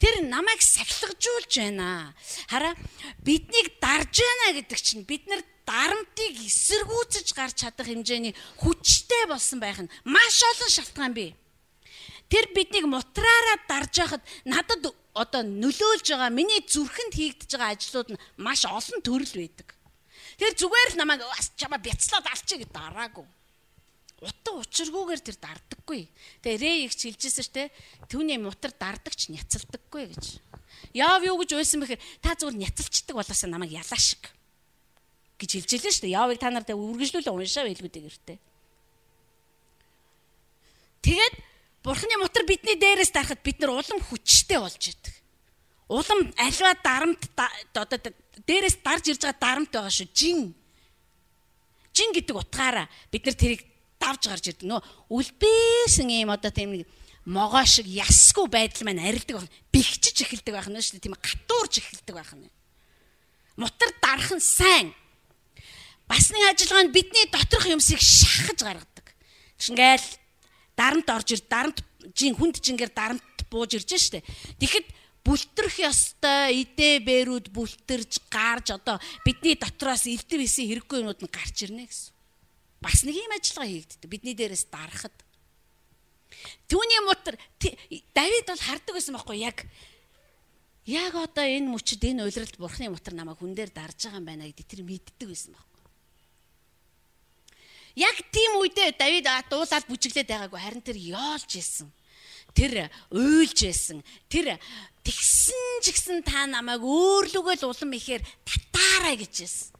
Тэр намайг сахилгажуулж байна. Хараа биднийг дарж байна гэдэг чинь бид нар дарамтыг эсэргүүцэж гарч чадах хэмжээний хүчтэй болсон байх нь маш олон шалтгаан бий. Тэр биднийг мутраараа дарж яхад надад одоо нөлөөлж байгаа миний зүрхэнд хийгдэж байгаа ажлууд нь маш олон төрөл байдаг. Тэр зүгээр л намайг бас чамаа бяцлаад алчи гэж дараагүй. Утга учиргүйгээр тэр дардаггүй. Тэгээ Рэй их хэлжсэн шүү дээ. Түүний мутар дардагч няцалдаггүй гэж. Яав юу гэж уйсан бэхээр та зүгээр няцалчдаг болоосаа намайг ялаа шиг гэж хэлж илээ шүү дээ. Яавыг та нартай үргэлжлүүлээ уншаа байлгүүдээ гэртээ. Тэгээд Бурхны мотор бидний дээрээс дарахад бид нар улам хүчтэй болж идэг. Улам альва дарамт одоо дээрээс дарж ирж байгаа дарамт байгаа шүү. Жин. Жин гэдэг утгаараа бид нар тэрийг давж гарч ирдэг. Нөө үлбээсэн юм одоо тийм нэг могоо шиг ясгүй байдал маань арилдаг байна. Бихчиж эхэлдэг байх нь шүү дээ. Тийм гатуурж эхэлдэг байх нь. Мотор дарах нь сайн. Бас нэг ажиллагаа нь бидний доторх юмсыг шахаж гаргадаг. Ингээл дарамт орж ир дарамт жин хүнд жингээр дарамт бууж ирж штэ. Тэгэхэд бүлтрэх ёстой идэ бэрүүд бүлтэрж гарч одоо бидний дотроос элдв исэн хэрэггүй юмуд нь гарч ирнэ гэсэн. Бас нэг юм ажиллагаа хийгддэг. Бидний дээрээс дарахад. Түүний мутар Давид бол хардаг байсан байхгүй яг яг одоо энэ мөчд энэ уйлралд бурхны мутар намайг хүн дээр дарж байгаа юм байна гэдэг тэр мэддэг байсан байхгүй. Яг тийм үедээ Давид дуулаад бүжиглээд байгаагүй харин тэр яолж исэн. Тэр уйлж исэн. Тэр тэгсэн ч гэсэн та намайг өөрлөгөө л улам ихээр татаарай гэж исэн.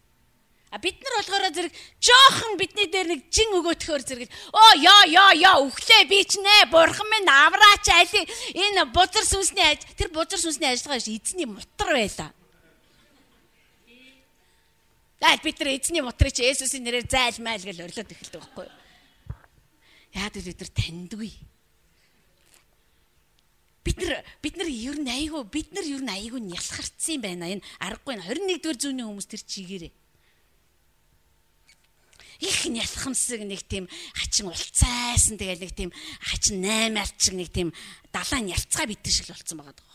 А бид нар болохоор зэрэг жоохон бидний дээр нэг жин өгөөтхөөр зэрэг оо ёо ёо ёо өглөө би ч нэ бурхан минь авраач али энэ бузар сүнсний тэр бузар сүнсний ажиллагаа эзний мутар байлаа. Зайл бид нар эзний мотрыг чи Есүсийн нэрээр зайлмайл гэж орилоод эхэлдэг байхгүй юу? Яад бид нар таньдгүй. Бид нар бид нар ер нь айгүй бид нар ер нь айгүй нялхарцсан байна. Энэ аргагүй 21 дугаар зууны хүмүүс тэр чигээрээ. Их нялхамсаг нэг тийм хачин улцайсан тэгэл нэг тийм хачин 8 алчиг нэг тийм далайн ялцгаа битэн шиг л болцсон байгаа даа.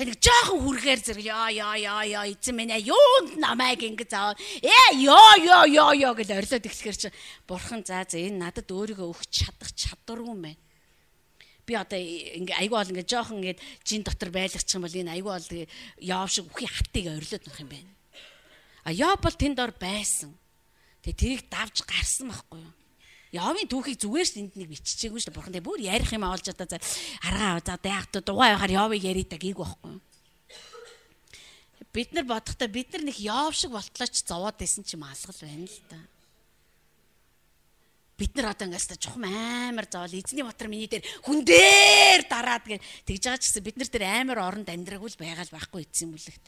Нэг жоохон хүргээр зэрэг ёо ёо ёо ёо эзэн минь юунд намайг ингэ заа. Ээ ёо ёо ёо ёо гэж орилоод эхлэхэр чи бурхан за за энэ надад өөрийгөө өгч чадах чадваргүй мэн. Би одоо ингээ айгүй бол ингээ жоохон ингээ жин дотор байлгачих юм бол энэ айгүй бол ёо шиг үхий хатыг орилоод нөх юм байна. А ёо бол тэнд ор байсан. Тэгээ тэрийг давж гарсан байхгүй юу? Явын түүхийг зүгээр ш энд нэг биччихээгүй ш бурхан тэгээ бүр ярих юм авалж одоо аргаа за яах вэ дугаа явахаар явыг яриад гийг байхгүй юу? Бид нар бодохдоо бид нар нэг яов шиг болтлооч зовоод байсан ч юм алгал байна л да. Бид нар одоо ингээс та чухам амар зовол эзний мотор миний дээр хүн дээр дараад гэж тэгж байгаа ч гэсэн бид нар тэр амар оронд амьдраагүй л байгаа л байхгүй эзэн бүлэгт.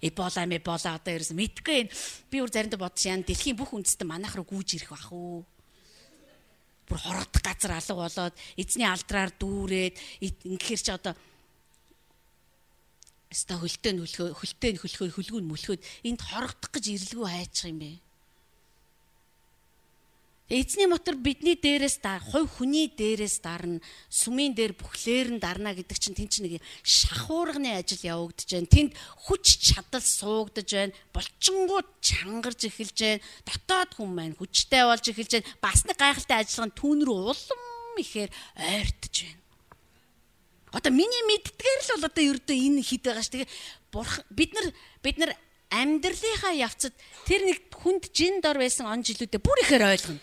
Эбола мэбола одоо ерөөс мэдгүй би бүр заримдаа бодож яан дэлхийн бүх үндэстэн манайх руу гүйж ирэх бах уу? Бүр хорогдох газар алга болоод эзний алдраар дүүрээд ингэхэр чи одоо өста хөлтөө нь хөлхөө хөлтөө хөлхөө хөлгүүн мөлхөөд энд хорогдох гэж ирлгүй хайчих юм бэ Эзний мотор бидний дээрээс дар, хувь хүний дээрээс дарна, сүмийн дээр бүхлээр нь дарна гэдэг чинь тэн чинь нэг шахуурганы ажил явагдаж байна. Тэнд хүч чадал суугдаж байна. Болчингууд чангарч эхэлж байна. Дотоод хүн маань хүчтэй болж эхэлж байна. Бас нэг гайхалтай ажиллагаа түүн рүү улам ихээр ойртож байна. Одоо миний мэддгээр л бол одоо ердөө энэ хід байгаа ш. Тэгээ бурхан бид нар бид нар амьдралынхаа явцад тэр нэг хүнд жин дор байсан он жилүүдээ бүр ихээр ойлгоно.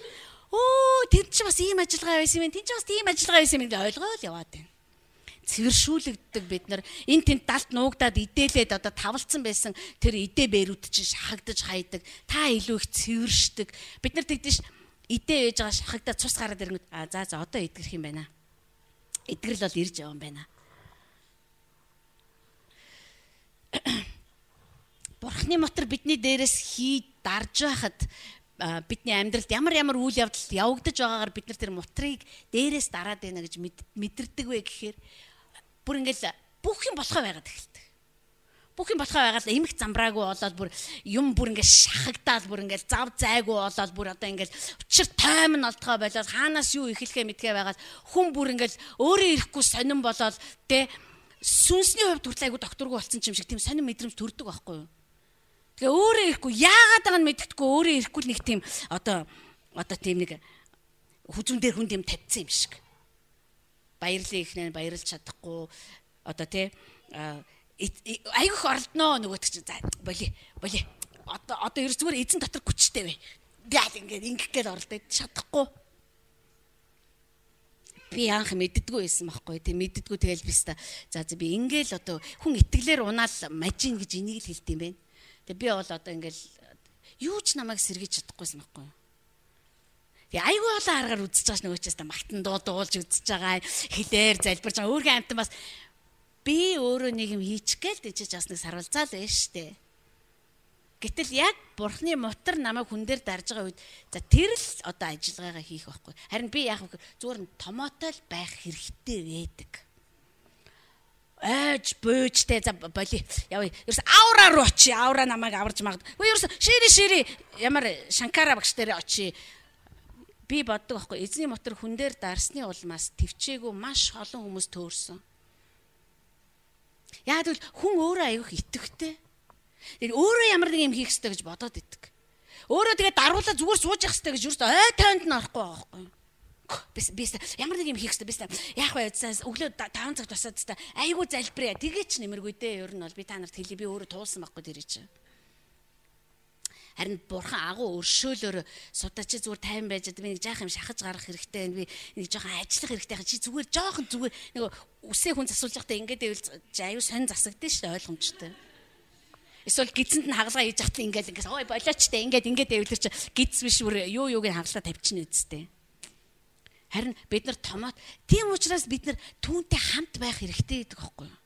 Оо тэр чи бас ийм ажиллагаа байсан юм. Тин чи бас тийм ажиллагаа байсан юм гэж ойлгоод яваад байна. Цэвэршүүлэгддэг бид нар энэ тэнд далд нуугдаад идээлээд одоо тавалцсан байсан тэр идэ бэрүүд чинь шахагдаж хайдаг. Та илүү их цэвэршдэг. Бид нар тэгдэж идэ ээж байгаа шахагдаад цус гараад ирэнгүүт а за за одоо эдгэрх юм байна. Эдгэрл бол ирж явсан байна. Бурхны мотор бидний дээрээс хий дарж байхад бидний амьдралд ямар ямар үйл явдал явагдаж байгаагаар бид нар тэр мутрыг дээрээс дараад байна гэж мэдэрдэг вэ гэхээр бүр ингээл бүх юм болохоо байгаад эхэлдэг. Бүх юм болохоо байгаад эмх замбраагүй болоод бүр юм бүр ингээл шахагдаал бүр ингээл зав зайгүй болоод бүр одоо ингээл учир тайм нь олдгоо болоод хаанаас юу ихэлхээ мэдгээ байгаад хүн бүр ингээл өөрөө ирэхгүй сонирн болоод тэ сүнсний хувьд хүртэл айгу докторгүй болсон юм шиг тийм сонирн мэдрэмж төрдөг байхгүй юу? Тэгээ өөрөө ирэхгүй яагаад байгаа нь мэддэхгүй өөрөө ирэхгүй нэг тийм одоо одоо тийм нэг хүзүүн дээр хүн тийм тавьсан юм шиг. Баярлалаа ихнээ баярлж чадахгүй одоо тий айгүйх оролдноо нөгөөт чинь за боли боли одоо одоо ерөөс зүгээр эзэн дотор хүчтэй бай. Яа ингээд ингэх гээд оролдоод чадахгүй. Би анх мэддэггүй байсан байхгүй тийм мэддэггүй тэгэл биста за за би ингээл одоо хүн итгэлээр унаал мажин гэж энийг л хэлдэм байх Тэгээ би бол одоо ингээл юу ч намайг сэргийж чадахгүйсэн байхгүй юу. Тэгээ айгүй олон аргаар үзэж байгаа ш нөгөөчөөс та магтан дуудуулж үзэж байгаа хилээр залбирж байгаа өөргөө амтан бас би өөрөө нэг юм хийчих гээл дижиж бас нэг сарвалцаал байж штэ. Гэтэл яг бурхны мотор намайг хүн дээр дарж байгаа үед за тэр л одоо ажиллагаагаа хийх байхгүй. Харин би яг зүгээр нь томоотой л байх хэрэгтэй байдаг айж буйжтэй за боли явъя. Ерөөс аура руу очи. Аура намайг аварж магад. Үгүй ерөөс шири шири ямар шанкара багш дээр очи. Би боддог байхгүй. Эзний мотор хүн дээр дарсны улмаас төвчээгүү маш олон хүмүүс төөрсөн. Яг л хүн өөрөө аяг итгэвтэй. Тэгээ өөрөө ямар нэг юм хийх хэрэгтэй гэж бодоод идэг. Өөрөө тэгээ даруулаа зүгээр сууж явах хэрэгтэй гэж ч ой тойнд нь орохгүй байхгүй бис ямар нэг юм хийх хэрэгтэй бис яах вэ? Өглөө 5 цаг тусаад та. Айгүй залбирая. Тэгээч нэмэргүй дээ. Ер нь бол би та нарт хэлье би өөрөө туулсан байхгүй тэр чинь харин бурхан агуу өршөөлөөр судаа чи зүгээр тайван байж би нэг жаах юм шахаж гарах хэрэгтэй би нэг жоохон ажиллах хэрэгтэй чи зүгээр жоохон зүгээр нэг үсээ хүн засуулж байхдаа ингээд байвал аюу сонь засагдсан шүү дээ ойлгомжтой. Эсвэл гидсэнд нь хагалгаа хийж хат ингээд ингээд ой болоочтой ингээд ингээд байвал чи гидс биш бүр юу юуг нь хагалгаа тавьчихна үсттэй Харин бид нар томоод тийм учраас бид нар түүнтэй хамт байх хэрэгтэй гэдэг аахгүй юу?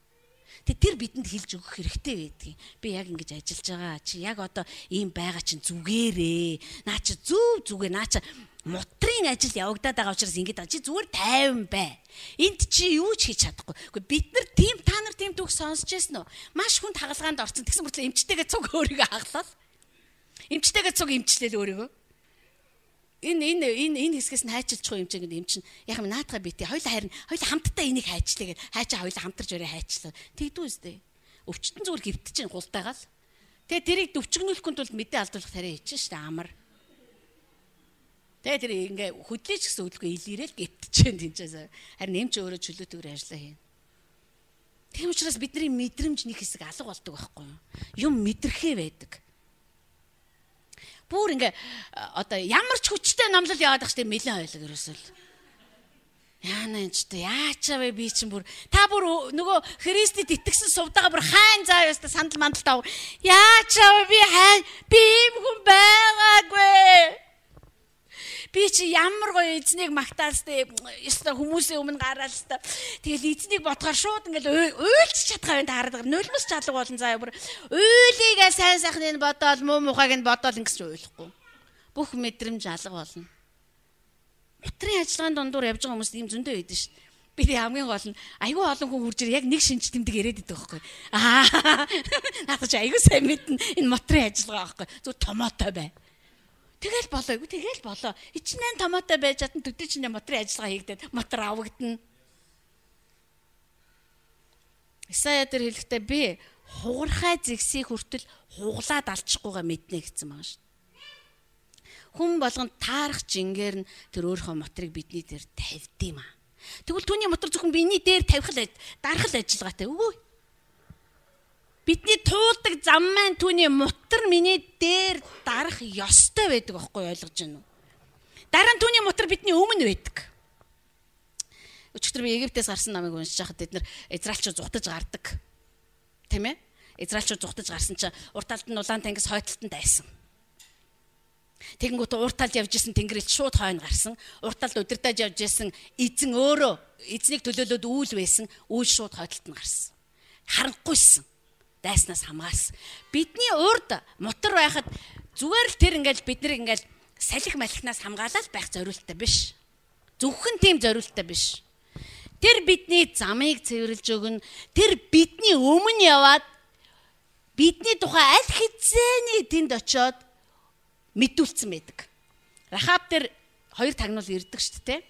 Тэг тэр бидэнд хэлж өгөх хэрэгтэй байдгийг. Би яг ингэж ажиллаж байгаа. Чи яг одоо ийм байгаа чинь зүгээрээ. Наа чи зүв зүгээ наа чи мутрын ажил явагдаад байгаа учраас ингэж. Чи зүгээр тайван бай. Энд чи юу ч хийж чадахгүй. Гэхдээ бид нар тийм та нар тийм дүг сонсч байсан уу? Маш хүнд хагалгаанд орсон. Тэгсэн мөртлөө эмчтэйгээ цуг өөрийгөө хаглал. Эмчтэйгээ цуг эмчлэл өөрийгөө. Энэ энэ энэ энэ хэсгээс нь хайчилчих юм чинь юм чинь. Яг юм наатага бити хоёул харин хоёул хамтдаа энийг хайчлаа гэд. Хайчаа хоёул хамтарч өрөө хайчлаа. Тэгдүү үстэй. Өвчтөн зүгээр гівтэж чинь гултайгаал. Тэгээ тэрийг дөвчгнүүлэхгүй тулд мэдээ алдуулах тариа хийчих штэ амар. Тэгээ тэр ингээ хөдлөж гэсэн хөдөлгөө илэрэл чинь тэнцээс. Харин эмч өөрөө чөлөөтэйгээр ажиллаа хийн Тийм учраас бидний мэдрэмж нэг хэсэг алга болдог байхгүй юу? Юм мэдрэхээ байдаг бүр ингээ одоо ямар ч хүчтэй номлол яваад штеп нэлээд ойлог ерөөсөө. Яана энэ ч яачаа вэ би чинь бүр та бүр нөгөө Христэд итгэсэн сувдаага бүр хайн заа яста сандал мандал тав. Яачаа вэ би хай би юм хүн байгаагүй. Би чи ямар гоё эзнийг магтаастай ёстой хүмүүсийн өмнө гараалстай. Тэгэл эзнийг бодохоор шууд ингээл уйлж чадхаа байна хараад байгаа. Нулимс чадлаг болон заа бүр уйлыгээ сайн сайхныг бодоол муу мухайг нь бодоол ингэс ойлгохгүй. Бүх мэдрэмж алга болно. Мотрын ажиллагааны дундуур явж байгаа хүмүүс ийм зөндөө байдаг шүү дээ. Би тэг хамгийн гол нь айгүй олон хүн хурж яг нэг шинж тэмдэг яриад байдаг байхгүй. Аа. Надад ч айгүй сайн мэднэ энэ мотрын ажиллагаа байхгүй. Зүг томоотой бай. Тэгэл болоо. Тэгэл болоо. Ичнэн томоотой байж чадан төдөө чинь моторын ажиллагаа хийгдээд мотор авагдана. Исая дээр хэлэхдээ би хугархай зэгсийг хүртэл хуглаад алчихгүйгээ мэднэ гэсэн байгаа шүү. Хүн болгонд таарах жингээр нь тэр өөрийнхөө моторыг бидний дээр тавьд юм аа. Тэгвэл түүний мотор зөвхөн биений дээр тавих л дарах л ажиллагаатай. Үгүй Бидний туулдаг зам маань түүний мутар миний дээр дарах ёстой байдаг байхгүй ойлгож байна уу? Дараа нь түүний мутар бидний өмнө байдаг. Өчигдөр би Египтээс гарсан намайг уншиж байхад бид нэр Израильчууд зүхтаж гардаг. Тэ мэ? Израильчууд зүхтаж гарсан чинь урт талд нь улаан тангис хойдталтанд дайсан. Тэгэнгүүт урт талд явж исэн тэнгэрэлт шууд хойно гарсан. Урт талд удирдах явж исэн эзэн өөрөө эзнийг төлөөлөөд үүл байсан. Үүл шууд хойдталд нь гарсан. Харанхгүйсэн дайснаас хамгаалсан. Бидний урд мотор байхад зүгээр л тэр ингээл бид нар ингээл салхи малхнаас хамгаалаад байх зориултаа биш. Зөвхөн тийм зориултаа биш. Тэр бидний замыг цэвэрлж өгнө. Тэр бидний өмнө яваад бидний тухай аль хэзээний тэнд очиод мэдүүлсэн байдаг. Рахаб тэр хоёр тагнуул ирдэг шүү дээ.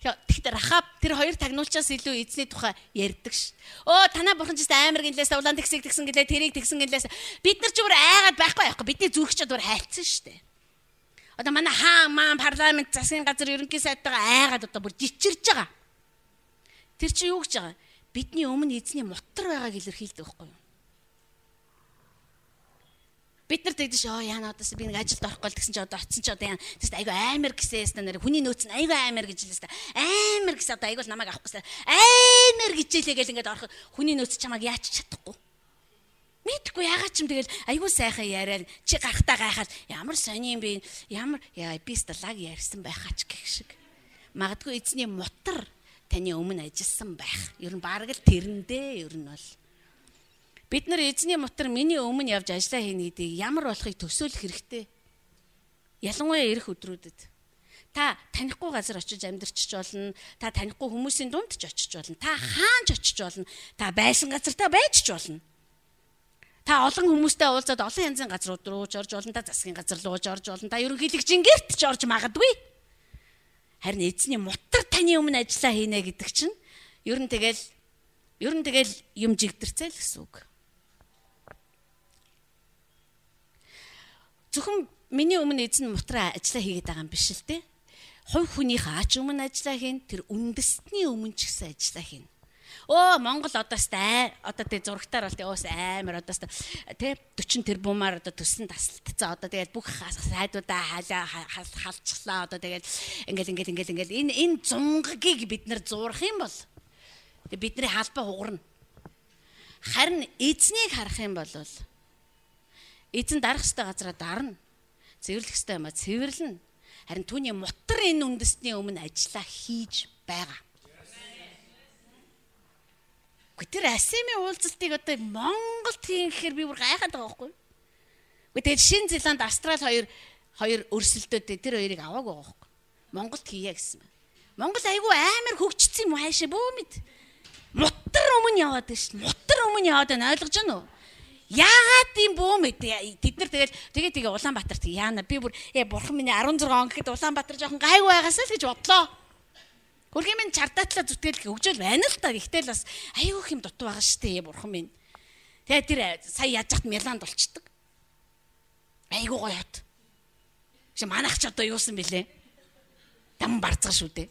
Тэгэхдээ Рахаб тэр хоёр тагнуулчаас илүү эзний тухай ярьдаг ш. Оо танаа бурхан ч амар гинлээс улаан тэгсэг тэгсэн гэлээ тэрийг тэгсэн гэлээс бид нар ч бүр айгаад байхгүй байхгүй бидний зүрх ч бүр хайлтсан штэ. Одоо манай хаа маан парламент засгийн газар ерөнхий сайдтайгаа айгаад одоо бүр жичирж байгаа. Тэр чи юу гэж байгаа? Бидний өмнө эзний мотор байгааг илэрхийлдэг байхгүй юу? Бид нар тэгдэж оо яана одоос би нэг ажилд орохгүй гэсэн чи одоо очсон чи одоо яана? Тест айгу амар гэсээс нэр. Хүний нөөц нь айгу амар гэж хэлээс та амар гэсэн одоо айгу намайг авах гэсэн. Амар гэжээлээ гэл ингээд орох. Хүний нөөц чамайг яач чадахгүй? Мэдгүй ягаад ч юм тэгэл айгүй сайхан яриад чи гарахтаа гайхаад ямар сони юм бэ? Ямар яа би сталаг ярьсан байхаа ч гэх шиг магадгүй эзний мотор таны өмнө ажилласан байх. Ер нь бараг л тэрэндээ ер нь бол Бид нар эзний мотор миний өмнө явж ажиллаа хийнэ гэдгийг ямар болохыг төсөөлөх хэрэгтэй. Ялангуяа ирэх өдрүүдэд та танихгүй газар очиж амьдарчиж болно. Та танихгүй хүмүүсийн дунд ч очиж болно. Та хаанч очиж болно. Та байсан газар та байж ч болно. Та олон хүмүүстэй уулзаад олон янзын газрууд руу ч орж болно. Та засгийн газар руу ч орж болно. Та ерөнхийлөгч ингэрт ч орж магадгүй. Харин эзний мотор таны өмнө ажиллаа хийнэ гэдэг чинь ер нь тэгэл ер нь тэгэл юм жигдэрцээ л гэсэн үг. Зөвхөн миний өмнө эзэн мутраа ажиллаа хийгээд байгаа юм биш л те. Хувь хүнийхээ ач өмнө ажиллаа хийн тэр үндэстний өмнө ч гэсэн ажиллаа хийн. Оо Монгол одоостай одоо тэг зурагтаар бол уус амар одоостай тэг 40 тэрбумаар одоо төсөн тасалдцсан одоо тэгээд бүх сайдуудаа хаалаа халчихлаа одоо тэгээд ингээл ингээл ингээл ингээл энэ энэ зунгагийг бид нар зурах юм бол бидний халбаа хугарна. Харин эзнийг харах юм бол Эзэн дарах ёстой газараа дарна. Цэвэрлэх ёстой юм а цэвэрлэнэ. Харин түүний мутар энэ үндэсний өмнө ажиллаа хийж байгаа. Гэхдээ тэр Асими уулзалтыг одоо Монголд хийн гэхээр би бүр гайхаад байгаа байхгүй юу? Тэгээд Шинэ Зеланд, Австрали хоёр хоёр өрсөлдөөд тэр хоёрыг аваагүй байгаа байхгүй юу? Монголд хийя гэсэн байна. Монгол айгүй амар хөгжсөн юм хаашаа бөө мэд. Мутар өмнө яваад байна шүү. Мутар өмнө яваад байна ойлгож байна уу? Яагаад юм бөө мэд тэд нар тэгэл тэгээ тэгээ Улаанбаатарт яана би бүр ээ бурхан миний 16 он гэхэд Улаанбаатар жоохон гайгүй байгаасаа л гэж бодлоо. Хөргийн минь чардаатлаа зүтгэл хөгжөөл байна л та. Гэхдээ л бас аюух юм дутуу байгаа шүү дээ бурхан минь. Тэгээ тэр сая яаж хат Миланд болчдөг. Айгуу гоё хот. Чи манайх ч одоо юусан бэлээ? Дам барцгаа шүү дээ.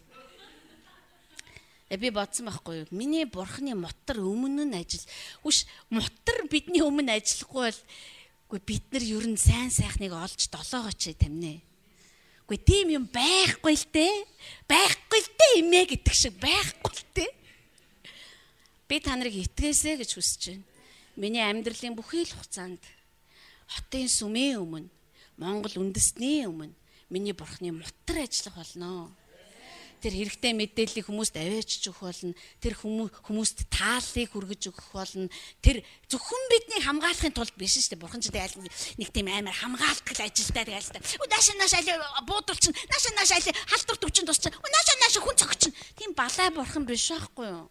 Э, би бодсон байхгүй юу? Миний бурхны мотор өмнө нь ажил. Үш мотор бидний өмнө ажиллахгүй бол үгүй бид нар ер нь сайн сайхныг олж долоогооч таминэ. Үгүй тийм юм байхгүй л дээ. Байхгүй л дээ эмээ гэдэг шиг байхгүй л дээ. Би та нарыг итгээсэй гэж хүсэж байна. Миний амьдралын бүхий л хугацаанд хотын сүмийн өмнө, Монгол үндэстний өмнө миний бурхны мотор ажиллах болно тэр хэрэгтэй мэдээллийг хүмүүст аваач өгөх болно. Тэр хүмүүст тааллыг хүргэж өгөх болно. Тэр зөвхөн бидний хамгаалахын тулд биш шүү дээ. Бурхан ч тэгэл нэг тийм амар хамгаалах ажилтай тэгэл та. Нааша нааша али буудулчин. Нааша нааша али халдвар төвчин тусчин. Нааша нааша хүн цогчин. Тийм балай бурхан биш байхгүй юу?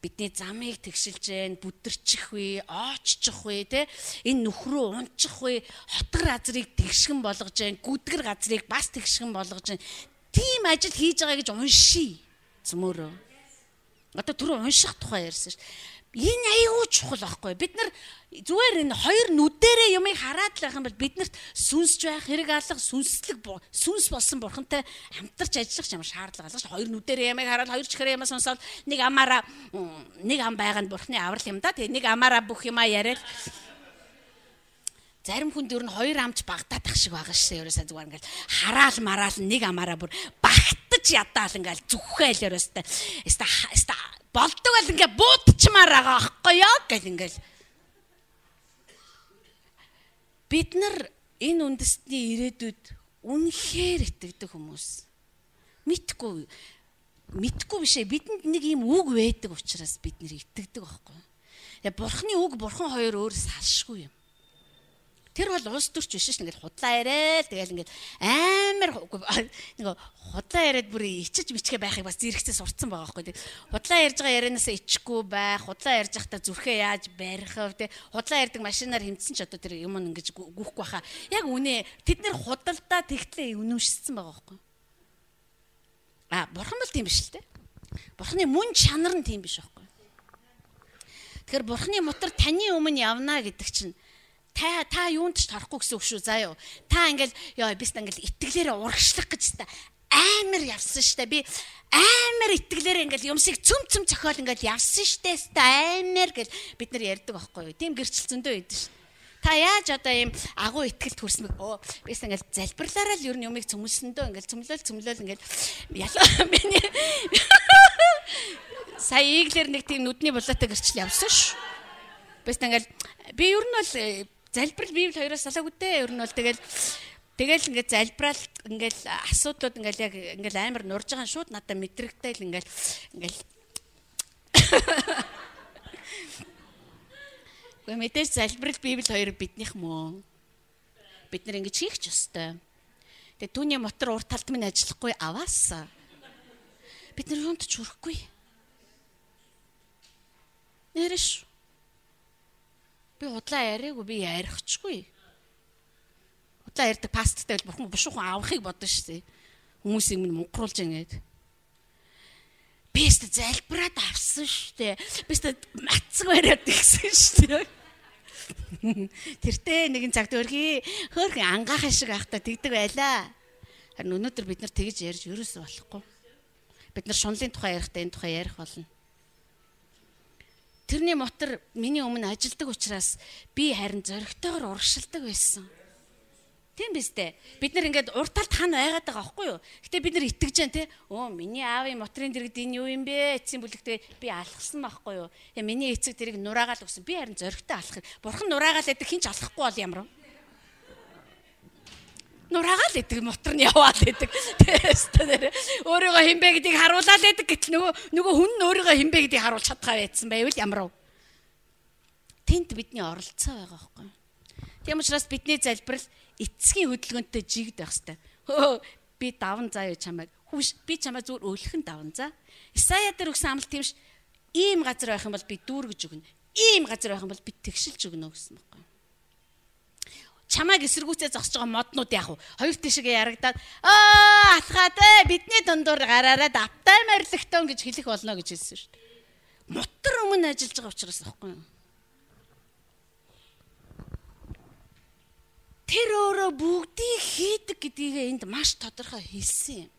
бидний замыг тэгшилж гэн бүдэрчих вэ, ооччих вэ, те энэ нөхрөө унчих вэ, хотгор газрыг тэгшгэн болгож гэн, гүдгэр газрыг бас тэгшгэн болгож гэн тийм ажил хийж байгаа гэж уншия. Зөмөрөө. Одоо түрүү унших тухай ярьсан ш. Энэ аюу чухал байхгүй. Бид нар зүгээр энэ хоёр нүдэрээ юмыг хараад л байх юм бол биднэрт сүнсж байх хэрэг алга сүнслэг сүнс болсон бурхантай хамтарч ажиллах ямар шаардлага алга ш. Хоёр нүдэрээ ямыг хараад хоёр чихрээ ямаа сонсоод нэг амаараа нэг ам байгаа нь бурхны аврал юм да. Тэгээ нэг амаараа бүх юмаа яриад Зарим хүнд ер нь хоёр амч багтаадах шиг байгаа шээ. Ерөөсөө зүгээр ингээл хараал мараал нэг амаараа бүр багтаж ядаал ингээл зүххээл ерөөсөө. Эста эста болдог бол ингээ буудчмаар байгаа аахгүй ёо гэл ингээл. Бид нар энэ үндэстний ирээдүйд үнэхээр итгэдэг хүмүүс. Мэдхгүй мэдхгүй бишээ бидэнд нэг юм үг байдаг учраас бид нэр итгэдэг байхгүй. Я бурхны үг бурхан хоёр өөр салшгүй юм. Тэр бол улс төрч биш ш. Ингээл худлаа яриад тэгэл ингээд амар нэг худлаа яриад бүр ичиж бичгээ байхыг бас зэрэгцээ сурцсан байгаа байхгүй. Худлаа ярьж байгаа ярианаас ичихгүй байх, худлаа ярьж байхдаа зүрхээ яаж барих вэ? Худлаа ярьдаг машинаар хэмцсэн ч одоо тэр юм ингэж гүхгүй баха. Яг үнэ тэд нэр худалдаа тэгтлээ үнэмшсэн байгаа байхгүй. А бурхан бол тийм биш л те. Бурханы мөн чанар нь тийм биш байхгүй. Тэгэхээр бурханы мотор таны өмнө явна гэдэг чинь та та юунд ч тарахгүй гэсэн үг шүү юу. Та ингээл ёо бис ингээл итгэлээрээ урагшлах гэж та амар явсан штэ би амар итгэлээр ингээл юмсыг цөм цөм цохиол ингээл явсан штэ ста амар гэл бид нар ярьдаг байхгүй юу. Тийм гэрчил зөндөө идэв штэ. Та яаж одоо ийм агуу ихтгэлд хүрсмэг оо бис ингээл залбирлаараа л ер нь юмыг цөмөлсөндөө ингээл цөмлөөл цөмлөөл ингээл ялаа миний сая иглэр нэг тийм нүдний булаатай гэрчил явсан ш. Бис ингээл би ер нь бол залбирал библи хоёроос салаагүй дээ. Ер нь бол тэгэл тэгэл ингээд залбираал ингээд асуудлууд ингээд яг ингээд амар нурж байгаа шууд надад мэдрэгтэй л ингээд ингээд Гэхдээ мэдээж залбирал библи хоёр биднийх мөө. Бид нэр ингэж хийх ч ёстой. Тэгээ түүний мотор урт талд минь ажиллахгүй аваасан. Бид нар юунд ч хүрэхгүй. Нэрэш Би худлаа яриаггүй би ярихчгүй. Худлаа ярьдаг пасттай бол бурхан бушуухан авахыг бодно шүү дээ. Хүмүүсийг минь мунхруулж ингээд. Би өстө залбираад авсан шүү дээ. Би өстө мацг бариад гисэн шүү дээ. Тэртээ нэгэн цагт өргий хөөрхөн ангахаа шиг ахта тэгдэг байлаа. Харин өнөөдөр бид нар тэгж ярьж ерөөсөө болохгүй. Бид нар шунлын тухай ярихдаа энэ тухай ярих болно тэрний мотор миний өмнө ажилдаг учраас би харин зөрөгтэйгээр урагшилдаг байсан. Тийм биз дээ. Бид нар ингээд урталт хана байгаад байгаа байхгүй юу? Гэтэ бид нар итгэж जैन те. Оо миний аавын моторын дэргэд энэ юу юм бэ? Эцсийн бүлэгтээ би алхсан байхгүй юу? Яа миний эцэг тэрийг нураагаал өгсөн. Би харин зөрөгтэй алхах. Бурхан нураагаал гэдэг хинч алхахгүй бол ямар вэ? Нураагаал идэг мотор нь яваал идэг. Тэстээр өөрийгөө хинбэ гэдгийг харуулаад идэг гэтэл нөгөө нөгөө хүн нь өөрийгөө хинбэ гэдгийг харуулж чадхаа байсан байвал ямар вэ? Тэнт бидний оролцоо байгаа байхгүй. Тийм учраас бидний залбирал эцгийн хөдөлгөөнтэй жигд байх хэвээр. Хөө би даван юу чамайг. Хүүш би чамаа зүгээр өөлхөн даван заа. Исая дээр өгсөн амлалт тийм ш ийм газар байх юм бол би дүүргэж өгнө. ийм газар байх юм бол би тэгшилж өгнө гэсэн байна. Чамайг эсэргүүцээ зогсож байгаа моднууд яах вэ? Хоёр тишгээ ярагдаад аа алхаад ээ бидний дундуур гараараа давтай марилгтон гэж хэлэх болно гэж хэлсэн шүү дээ. Мутар өмнө ажиллаж байгаа учраас аахгүй юу? Тэр өөрөө бүгдийг хийдэг гэдгийг энд маш тодорхой хэлсэн юм.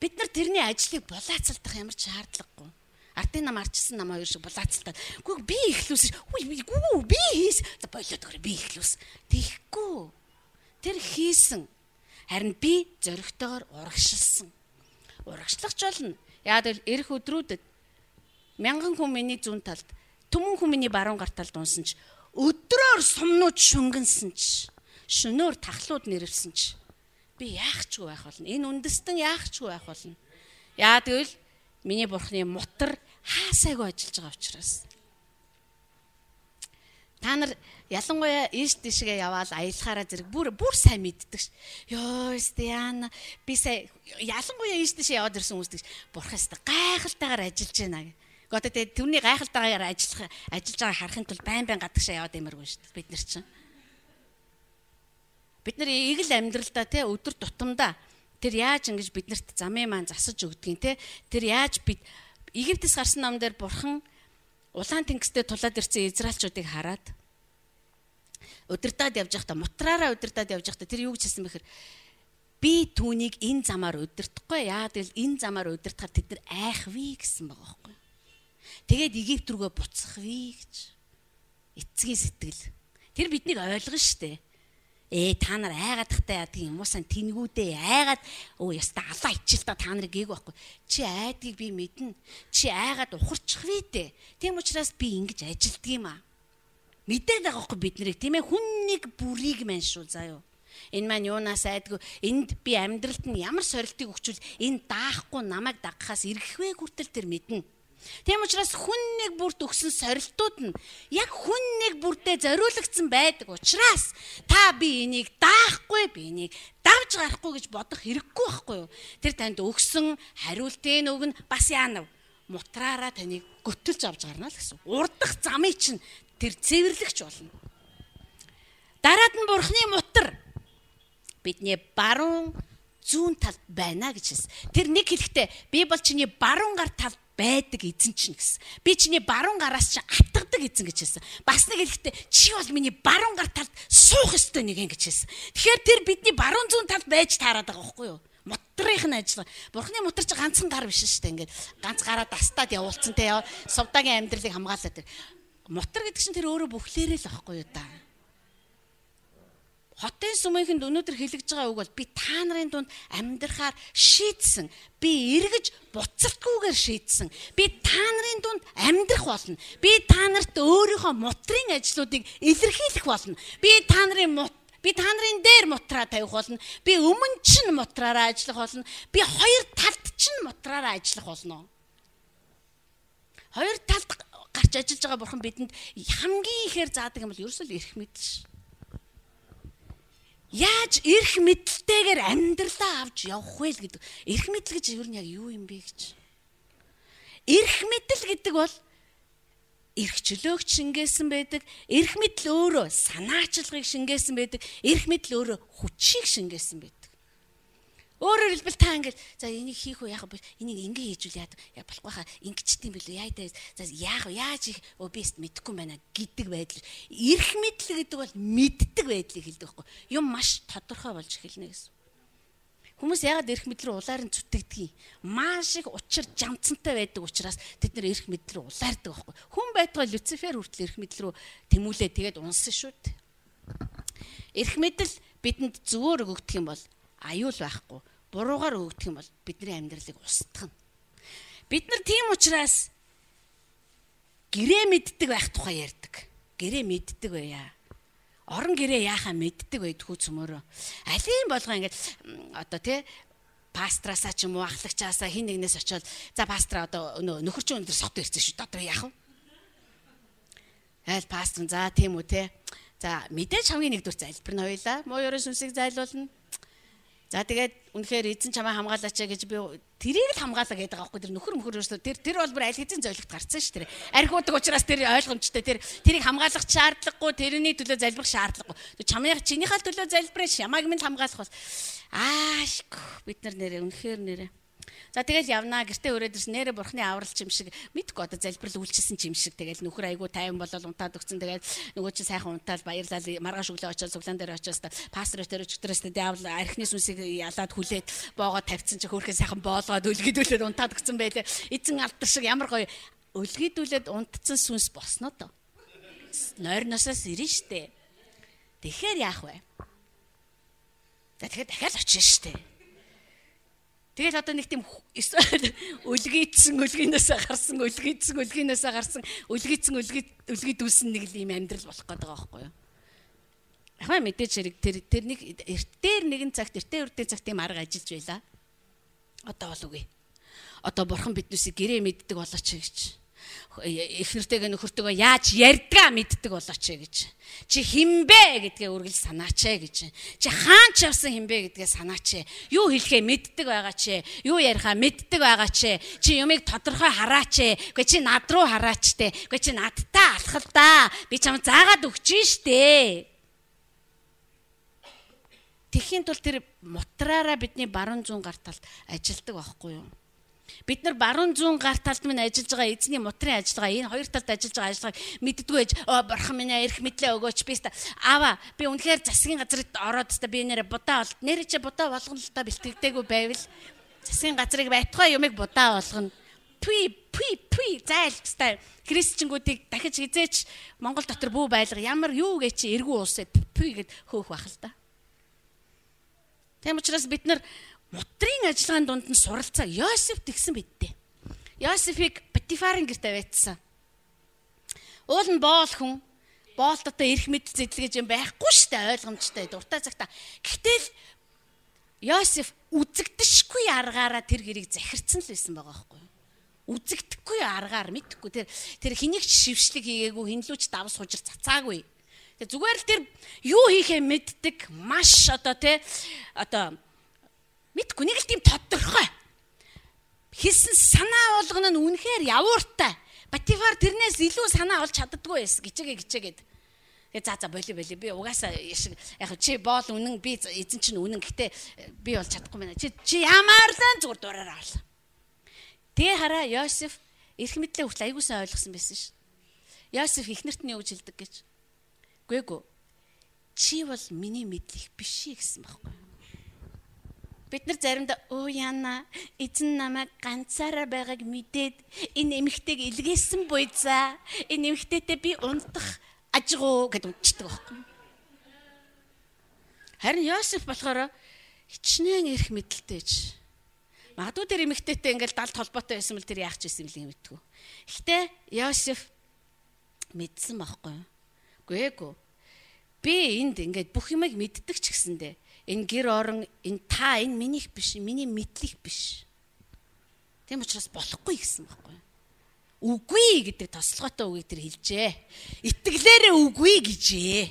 Бид нар тэрний ажлыг булаацалдах ямар ч шаардлагагүй. Ардын нам арчсан нам хоёр шиг булаацалтаад. Гүг би ихлүүлсэн. Үгүй би хийс. За болоод өгөр би ихлүүлсэн. Тихгүй. Тэр хийсэн. Харин би зөрөгтэйгээр урагшилсан. Урагшлахч болно. Яг л эх өдрүүдэд мянган хүн миний зүүн талд, түмэн хүн миний баруун гар талд унсан ч өдрөөр сумнууд шүнгэнсэн ч шөнөөр тахлууд нэрвсэн ч би яахчгүй байх болно. Энэ үндэстэн яахчгүй байх болно. Яа тэгвэл миний бурхны мутар хаасайгүй ажиллаж байгаа учраас. Та нар ялангуяа ийш тийшгээ яваал аялахаараа зэрэг бүр бүр сайн мэддэг ш. Йоо Стиана би сая ялангуяа ийш тийшээ яваад ирсэн хүмүүс тэгш бурхаст гайхалтайгаар ажиллаж байна гэх. Гэхдээ тэгээ түүний гайхалтайгаар ажиллах ажиллаж байгааг харахын тулд байн байн гадагшаа яваад имэргүй ш. Бид нар чинь Бид нар ийг л амьдралдаа те өдөр тутамдаа тэр яаж ингэж биднэрт замын маань засаж өгдгийг те тэр яаж бид Египтээс гарсан ном дээр бурхан улаан тэнгистэй тулаад ирсэн израилчуудыг хараад удирдаад явж байхдаа мутраараа удирдаад явж байхдаа тэр юу гэж хэлсэн бэхэр би түүнийг энэ замаар удирдахгүй яа тэгэл энэ замаар удирдахаар тэд нар айхвээ гэсэн байгаа байхгүй. Тэгээд Египт рүүгээ буцахвээ гэж эцгийн сэтгэл. Тэр биднийг ойлгоно штэ ээ та нар айгаад тахтай яадаг юм. Уу сан тэнгүүдээ айгаад өө яста алаа ичил та та нарыг гээгүй байхгүй чи айдгийг би мэднэ. Чи айгаад ухарчих вээ дээ тийм учраас би ингэж ажилддаг юм аа. Мэдээд байгаа байхгүй бид нарыг. Тийм ээ хүн нэг бүрийг мэн шүү юу энэ маань юунаас айдгүй? Энд би амьдралд нь ямар сорилтыг өгчүүл энэ даахгүй намайг дагахаас эргэхвэ хүртэл тэр мэднэ Тийм учраас хүн нэг бүрт өгсөн сорилтууд нь яг хүн нэг бүртээ зориулагдсан байдаг учраас та би энийг даахгүй би энийг давж гарахгүй гэж бодох хэрэггүй байхгүй юу? Тэр танд өгсөн хариултын үг нь бас яанав? Мутраараа таныг göтөлж авч гарна л гэсэн. Урдах замыг чинь тэр цэвэрлэгч болно. Дараад нь бурхны мутар бидний баруун зүүн талд байна гэж хэлсэн. Тэр нэг хэлэхдээ би бол чиний баруун гар талд байдаг эзэн чинь гэсэн. Би чиний баруун гараас чинь атгадаг эзэн гэж хэлсэн. Бас нэг хэлэхдээ чи бол миний баруун гар талд суух ёстой нэг юм гэж хэлсэн. Тэгэхээр тэр бидний баруун зүүн талд байж таарад байгаа байхгүй юу? Мутрынх нь ажиллаа. Бурхны мутар чи ганцхан гар биш шүү дээ. Ингээд ганц гараа дастаад явуулсан те. Сувдагийн амьдралыг хамгаалаад тэр. Мутар гэдэг чинь тэр өөрөө бүхлээрээ л байхгүй юу да. Хотын сүмийнхэнд өнөөдөр хэлэгж байгаа үг бол би та нарын дунд амьдрахаар шийдсэн. Би эргэж буцалтгүйгээр шийдсэн. Би та нарын дунд амьдрах болно. Би та нарт өөрийнхөө мутрын ажлуудыг илэрхийлэх болно. Би та нарын мут Би та нарын дээр мутраа тавих болно. Би өмнө чинь мутраараа ажиллах болно. Би хоёр талд чинь мутраараа ажиллах болно. Хоёр талд гарч ажиллаж байгаа бурхан бидэнд хамгийн ихээр заадаг юм бол ерөөсөө л эрх мэдэл ш. Яаж эрх мэдэлтэйгээр амьдралаа авч явах вэ гэдэг. Эрх мэдэл гэж юу нь яг юу юм бэ гэж. Эрх мэдэл гэдэг бол эрх чөлөөгч шингээсэн байдаг. Эрх мэдэл өөрөө санаачлагыг шингээсэн байдаг. Эрх мэдэл өөрөө хүчийг шингээсэн байдаг. Өөрөөр хэлбэл та ингээд за энийг хийх үү яах вэ? Энийг ингэ хийжүүл яадаг. Я болохгүй хаа ингэчтiin билүү яа даа. За яах вэ? Яаж их эст мэдэхгүй байна гэдэг байдал. Ирэх мэдл гэдэг бол мэддэг байдлыг хэлдэг байхгүй. Юм маш тодорхой болж эхэлнэ гэсэн. Хүмүүс яагаад эрх мэдлэр улаар нь зүтгэдэг юм? Маш их учир жамцантай байдаг учраас тэд нэр эрх мэдлэр улаардаг байхгүй. Хүн байтугай Люцифер хүртэл эрх мэдлэр рүү тэмүүлээ тэгээд унсан шүү дээ. Эрх мэдэл бидэнд зөвөр өгөгдөх юм бол аюул байхгүй буруугаар өгдөх юм бол бидний амьдралыг устгах нь. Бид нар тийм учраас гэрээ мэддэг байх тухай ярьдаг. Гэрээ мэддэг байя. Орон гэрээ яахаа мэддэг байд хүү цөмөрөө. Алийн болгоо ингээд одоо тий пастраасаа ч юм уу ахлагчаасаа хин нэгнээс очиод за пастра одоо нөхөрчин өндөр сот ирсэн шүү. Одоо яах вэ? Айл пастор за тийм үү те. За мэдээж хамгийн нэгдүгээр залбир нь хоёлаа. Муу ерөн сүнсийг зайлуулна. За тэгээд үнэхээр эзэн чамаа хамгаалаач гэж би тэрийг л хамгаалаа гэдэг байгаа байхгүй тэр нөхөр мөхөр өөрсдөө тэр тэр бол бүр аль хэдийн зөөлөгт гарцсан шүү дээ. Архиудаг учраас тэр ойлгомжтой тэр тэрийг хамгаалах шаардлагагүй тэрний төлөө залбирах шаардлагагүй. Чамаа чинийхээ төлөө залбираш ямааг минь хамгаалах бас ааш бид нар нэрээ үнэхээр нэрээ За тэгэл явнаа гэртээ өрөөд ирсэн. Нэрэ бурхны авралч юм шиг. Мэдгүй одоо залбирал үйлчилсэн юм шиг. Тэгэл нөхөр айгу тайван болол унтаад өгсөн тэгэл нөгөө чи сайхан унтаад баярлал маргааш өглөө очоод цуглаан дээр очоод пастор тэр өчтөрөөс диавол архины сүнсийг ялаад хүлээд боогоо тавьчихсан чи хөөрхөн сайхан боолгоод үлгидүүлээд унтаад өгсөн байлээ. Эзэн алдар шиг ямар гоё. Үлгидүүлээд унтцсан сүнс босноо то нойрносоос ирнэ штэ. Тэгэхээр яах вэ? За тэгэхээр дахиад очно штэ Тэгэл одоо нэг тийм өлгийдсэн өлгийнөөсөө гарсан өлгийдсэн өлгийнөөсөө гарсан өлгийдсэн өлгийдүүлсэн нэг юм амьдрал болох гээд байгаа байхгүй юу? Ахаа мэдээж хэрэг тэр тэр нэг эртээр нэгэн цагт эртээ үрдээ цагт тийм арга ажиллаж байла. Одоо бол үгүй. Одоо бурхан биднээсээ гэрээ мэддэг болооч гэж эхнэртэйгээ нөхөртөөгөө яаж ярьдгаа мэддэг болооч э гэж. Чи хинбэ гэдгээ үргэлж санаач э гэж. Чи хаан ч явсан хинбэ гэдгээ санаач э. Юу хэлэхээ мэддэг байгаа ч э. Юу ярихаа мэддэг байгаа ч э. Чи юмыг тодорхой хараач э. Гэхдээ чи над руу хараач те. Гэхдээ чи надтай алхал да. Би чам заагаад өгч штэ. Тэхийн тул тэр мутраараа бидний баруун зүүн гар талд ажилдаг байхгүй юу? Бид нар баруун зүүн гар талд минь ажиллаж байгаа эзний мутрын ажиллагаа энэ хоёр талд ажиллаж байгаа ажиллагааг мэддгүй ээж оо бурхан минь эрх мэдлээ өгөөч би ста. Аваа би үнэхээр засгийн газрыг ороод ста би нэрэ будаа бол нэрэ чи будаа болгоно л та бэлтгэдэггүй байвал засгийн газрыг байтугай юмыг будаа болгоно. Пи пи пи зайлхстай христчингүүдийг дахиж хизээч Монгол дотор бүү байлга ямар юу гээ чи эргүү уусаа пи гэд хөөх бах л та. Тэм учраас бид нар мутрын ажиллагааны дунд нь суралцаа Йосеф тэгсэн бидтэй. Йосефийг Патифарын гэрт аваадсан. Уул нь боол хүн боолт одоо эрх мэд зэдлэгэж юм байхгүй штэ ойлгомжтой дуртай цагта. Гэтэл Йосеф үзэгдэшгүй аргаараа тэр гэрийг захирцсан л байсан байгаа байхгүй үзэгдэхгүй аргаар мэдхгүй тэр тэр хэнийг ч шившлэг хийгээгүй хинлүүч давс хужир цацаагүй. Тэгээ зүгээр л тэр юу хийхээ мэддэг маш одоо те одоо Мэдгүй нэг л тийм тодорхой. Хийсэн санаа болгоно нь үнэхээр явууртай. Батифар тэрнээс илүү санаа олж чаддаггүй байсан гिचэгээ гिचэгээд. Тэгээ за за боли боли би угаасаа яг чи боол үнэн би эзэн чинь үнэн гэхдээ э, би бол чадахгүй байна. Чи чи ямар л зүгээр дураараа авла. Тэгээ хараа Йосеф эрх мэдлээ хүртэл аягуулсан ойлгосон байсан ш. Йосеф ихнэрт нь юу гэж хэлдэг гэж. Гүй гүй. Чи бол миний мэдлэх биш гэсэн байхгүй. Бид нар заримдаа өө яана эзэн намайг ганцаараа байгааг мэдээд энэ эмэгтэйг илгээсэн буйзаа. Энэ эмэгтэйтэй би унтах ажигуу гэд унтчихдаг байхгүй. Харин Йосеф болохоор хичнээн эрх мэдэлтэйж. Магадгүй тэр эмэгтэйтэй ингээл далд холбоотой байсан бол тэр яах ч байсан юм мэдтгүү. Гэхдээ Йосеф мэдсэн байхгүй юу? Үгүй ээ. Би энд ингээд бүх юмыг мэддэг ч гэсэндээ энэ гэр орон энэ та энэ минийх биш миний мэдлэх биш. Тийм учраас болохгүй гэсэн байхгүй. Үгүй гэдэг тослоготой үгийг тэр хэлжээ. Итгэлээрээ үгүй гэжээ.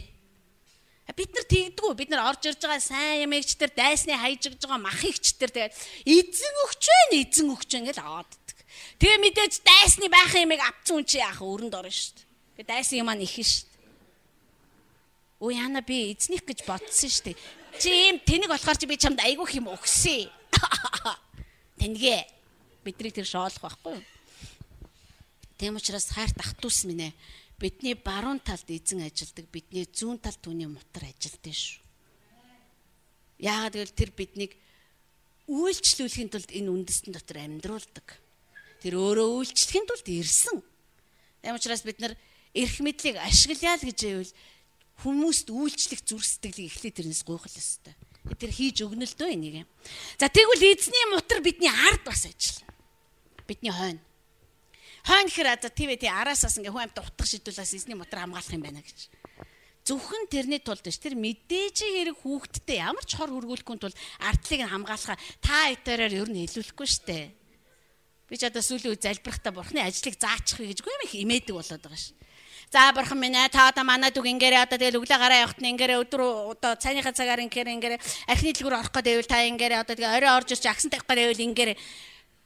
Бид нар тэгдэггүй. Бид нар орж ирж байгаа сайн ямигч тэр дайсны хайжигж байгаа махигч тэр тэгээд эзэн өгч байна, эзэн өгч байна гэж ааддаг. Тэгээ мэдээж дайсны байхын ямиг авцсан хүн чи яах өрөнд орно шүү дээ. Дайсан юм аа нэхэн шүү дээ. Өө яна би эзних гэж бодсон шүү дээ. Чи ийм тэнэг болохоор чи би чамд айгүйх юм өгсөн. Тэнгээ. Бидний тэр шоолох байхгүй юу? Тэм учраас хайрт ах トゥ ус минь ээ. Бидний баруун талд эзэн ажилдаг, бидний зүүн талд түүний мутар ажилдсан шүү. Яагаад гэвэл тэр биднийг үйлчлүүлэхийн тулд энэ үндэстэн дотор амьдруулдаг. Тэр өөрөө үйлчлэхийн тулд ирсэн. Тэм учраас бид нар эрх мэдлийг ашиглая л гэж байвал хүмүүст үйлчлэх зүрх сэтгэлийг эхлээд тэрнээс гуйхал ёстой. Тэр хийж өгнө л дөө энийг. За тэгвэл эзний мутар бидний ард бас ажиллана. Бидний хойно. Хойно гэхээр за тийм ээ тий араасаас ингээ хүн амьд утгах шийдвэлээс эзний мутар хамгаалах юм байна гэж. Зөвхөн тэрний тулд ш тэр мэдээж хэрэг хүүхдтэй ямар ч хор хөргүүлэхгүй тул ардлыг нь хамгаалахаа та итараар ер нь хэлүүлэхгүй штэ. Би ч одоо сүүлийн үе залбирахтаа бурхны ажлыг заачих вэ гэж гүм их имээдэг болоод байгаа ш. За бурхан минь ээ та одоо манайд үг ингээрээ одоо тэгэл өглөө гараа явахт нь ингээрээ өдөр одоо цайныхаа цагаар ингээрээ ингээрээ архины дэлгүүр орох гэдэг та ингээрээ одоо тэгээ орой орж ирч агсан тавих гэдэг ингээрээ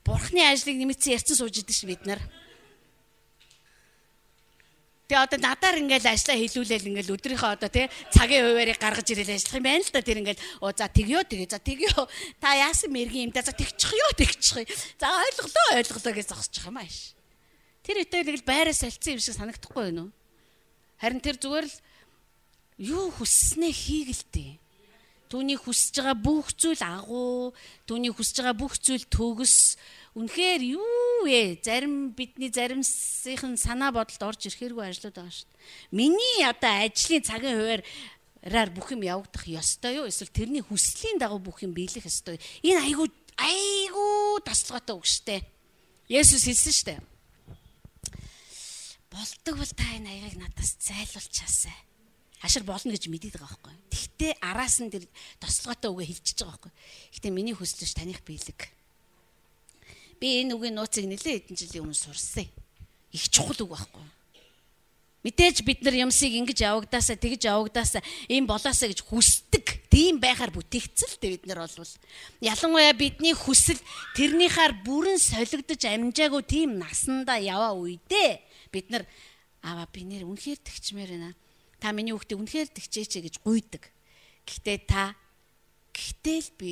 бурхны ажлыг нэмэгдсэн ярьсан сууж идэг ш бид нар. Тэгээ одоо надаар ингээл ажиллаа хийлүүлээл ингээл өдрийнхөө одоо тий цагийн хуваарийг гаргаж ирэл ажиллах юм байна л да тэр ингээл оо за тэгё тэгээ за тэгё та яасан мэргийн юм да за тэгчих ёо тэгчих. За ойлголоо ойлголоо гэж зогсчих юм ааш. Тэр үедээ тэгэл байраа солилцсон юм шиг санагдахгүй юу? Харин тэр зүгээр л юу хүсснээ хийгэлтэй. Түүний хүсэж байгаа бүх зүйл агуу, түүний хүсэж байгаа бүх зүйл төгс. Үнэхээр юу вэ? Зарим бидний заримсийн санаа бодолд орж ирэхэргүй ажлууд байгаа шүү дээ. Миний одоо ажлын цагийн хуваараар бүх юм явагдах ёстой юу? Эсвэл тэрний хүслийн дагуу бүх юм биелэх ёстой. Энэ айгуу айгуу таслоготой үг шүү дээ. Есүс хэлсэн шүү дээ болдог бол та энэ аягийг надаас зайлуулчаасай. Хашир болно гэж мэдээд байгаа байхгүй. Тэгтээ араас нь тэр тослогоотой үгээ хэлчихэж байгаа байхгүй. Гэтэ миний хүслэж таних биелэг. Би энэ үгийн нууцыг нэлээд хэдэн жилийн өмнө сурсан. Их чухал үг байхгүй. Мэдээж бид нар юмсыг ингэж явагдаасаа тэгж явагдаасаа ийм болоосаа гэж хүсдэг. Тийм байхаар бүтээгцэлтэй бид нар болвол ялангуяа бидний хүсэл тэрнийхаар бүрэн солигдож амжаагүй тийм насандаа яваа үедээ бид нар аваа би нэр үнэхээр тэгчмээр байна. Та миний хүүхдээ үнэхээр тэгчээч гэж гуйдаг. Гэхдээ та гэхдээ л би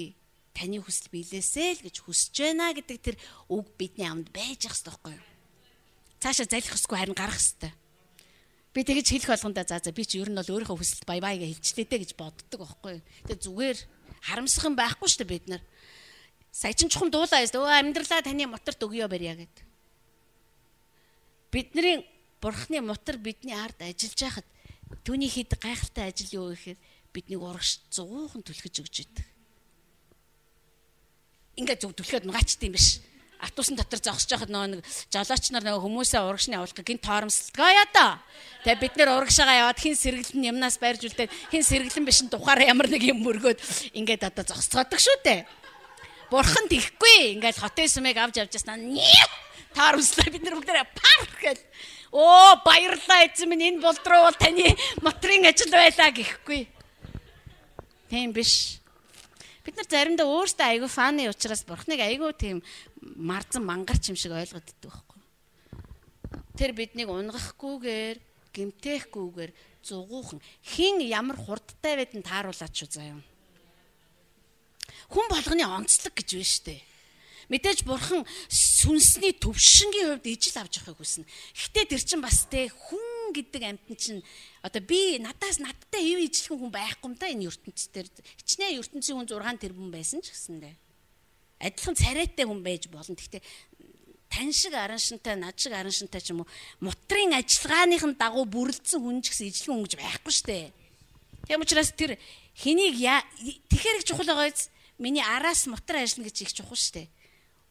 таны хүсэл биелээсэй л гэж хүсэж байна гэдэг тэр үг бидний амд байж ах хэвээр байхгүй юу? Цаашаа залих хэсгүй харин гарах хэвээр. Би тэгэж хэлэх болгонда за за би чи ер нь бол өөрийнхөө хүсэлд бай бай гэж хэлчлээ дээ гэж боддог байхгүй юу? Тэгээ зүгээр харамсах юм байхгүй шүү дээ бид нар. Сая чин чухам дуулаа яст. Өө амьдралаа таны моторт өгөө барья гэдэг бидний бурхны мотор бидний ард ажиллаж байхад түүний хэд гайхалтай ажил юу гэхээр биднийг урагш 100хан түлхэж өгч идэг. Ингээд зүг түлхээд нугаачт юм биш. Автобусын дотор зогсож байхад нөгөө нэг жолооч нар нөгөө хүмүүсээ урагшны авуулах гин яа да. Тэгээ бид нэр урагшаага яваад хин сэргэлэн юмнаас байрж үлдээд хин сэргэлэн биш тухаараа ямар нэг юм мөргөөд ингээд одоо зогсцоодог шүү дээ. Бурхан тийхгүй ингээд хотын сүмийг авч явж яснаа тааруулслаа бид нар бүгдээ парк гэл. Оо баярлалаа эзэн минь. Энэ болдроо бол таны моторын ажил байлаа гэхгүй. Тийм биш. Бид нар заримдаа өөртөө айгүй фаны учраас бурхныг айгүй тийм марзан мангарч юм шиг ойлгоод идэх байхгүй. Тэр биднийг унгахгүйгээр гимтэхгүйгээр зугуухан хин ямар хурдтай байдэн тааруулаач шүү заяа. Хүн болгоны онцлог гэж байна шүү дээ Мэдээж бурхан сүнсний төвшингийн хувьд ижил авч явахыг хүснэ. Гэхдээ тэр чинь бас те хүн гэдэг амьтан чинь одоо би надаас надтай хэв ижилхэн хүн байхгүй юм та энэ ертөнцийн хичнээн ертөнцийн хүн 6 тэрбум байсан ч гэсэндээ. Адилхан царайтай хүн байж болно. Гэхдээ тань шиг аран шинтай, над шиг аран шинтай ч юм уу мутрын ажиллагааныхын дагуу бүрлдсэн хүн ч гэсэн ижилхэн хүн гэж байхгүй шүү дээ. Тийм учраас тэр хэнийг тэгэхээр их чухал байгаа биз? Миний араас мутар ажиллана гэж их чухал шүү дээ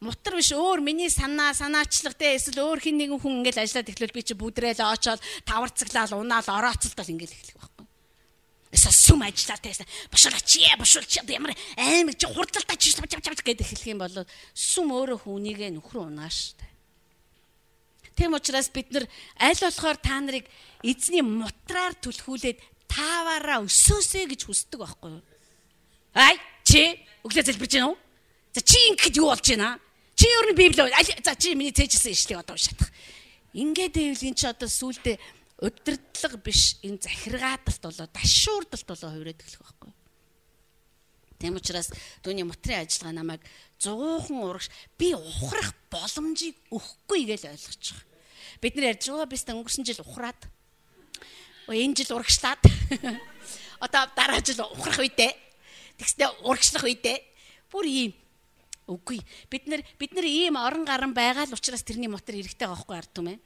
мутар биш өөр миний санаа санаачлах те эсвэл өөр хин нэгэн хүн ингээл ажиллаад эхлүүл би чи бүдрээл оочоод таварцаглал унаал орооцолтол ингээл эхлэх байхгүй. Эсвэл сүм ажиллаад те бушуулаач яа бушуулч ямар аймаг чи хурдталтай чи чав чав гэдэг эхлэх юм бол сүм өөрөө хүнийгээ нөхрөө унааш те. Тэм учраас бид нар аль болохоор та нарыг эзний мутраар түлхүүлээд тааваараа өсөөсэй гэж хүсдэг байхгүй юу? Ай чи өглөө залбирч гинөө? За чи ингэхэд юу болж байна? Чи ер нь Библи за чи миний цээжсэн ишлийг одоо уншаадах. Ингээд байвал эн чи одоо сүулдэ удирдлага биш энэ захиргаадалт болоо дашуурдалт болоо хувираад эхлэх байхгүй. Тэм учраас түүний мотрын ажиллагаа намайг зуухан урагш би ухрах боломжийг өгөхгүй гэж ойлгож байгаа. Бид нар ярьж байгаа бист өнгөрсөн жил ухраад энэ жил урагшлаад одоо дараа жил ухрах үедээ тэгснэ урагшлах үедээ бүр ийм Үгүй. Бид нар бид нар ийм орон гарan байгаа л учраас тэрний мотор эрэхтэй байгаа байхгүй ард түмэн.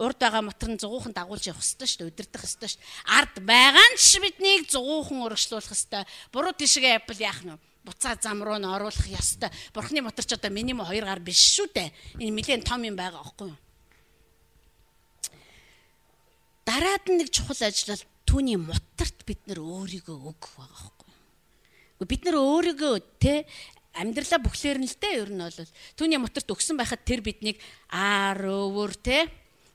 Урд байгаа мотор нь зугуухан дагуулж явах хэрэгтэй шүү дээ. Удирдах хэрэгтэй шүү дээ. Ард байгаа нь ч биднийг зугуухан урагшлуулах хэрэгтэй. Буруу тишгээ явбал яах нь вэ? буцаа зам руу н оруулах ёстой. Бурхны мотор ч одоо минимум 2 гар биш шүү дээ. Энэ нэлээд том юм байгаа аахгүй юу? Дараад нь нэг чухал ажил бол түүний моторт бид нар өөрийгөө өгөх байгаа аахгүй юу? Бид нар өөрийгөө те амьдралаа бүхлээр нь л дээ ер нь бол түүний моторт өгсөн байхад тэр биднийг аар өвөр те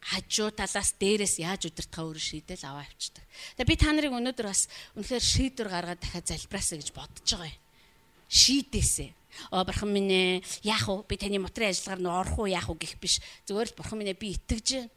хажуу талаас дээрээс яаж удирдахаа өөрөө шийдэл аваа авчдаг. Тэгээ би та нарыг өнөөдөр бас үнэхээр шийдвэр гаргаад дахиад залбираасаа гэж бодож байгаа юм. Шийдээсээ. Оо бурхан минь ээ яах вэ? Би таны мотрын ажиллагаар нь орох уу яах вэ гэх биш. Зүгээр л бурхан минь ээ би итгэж байна.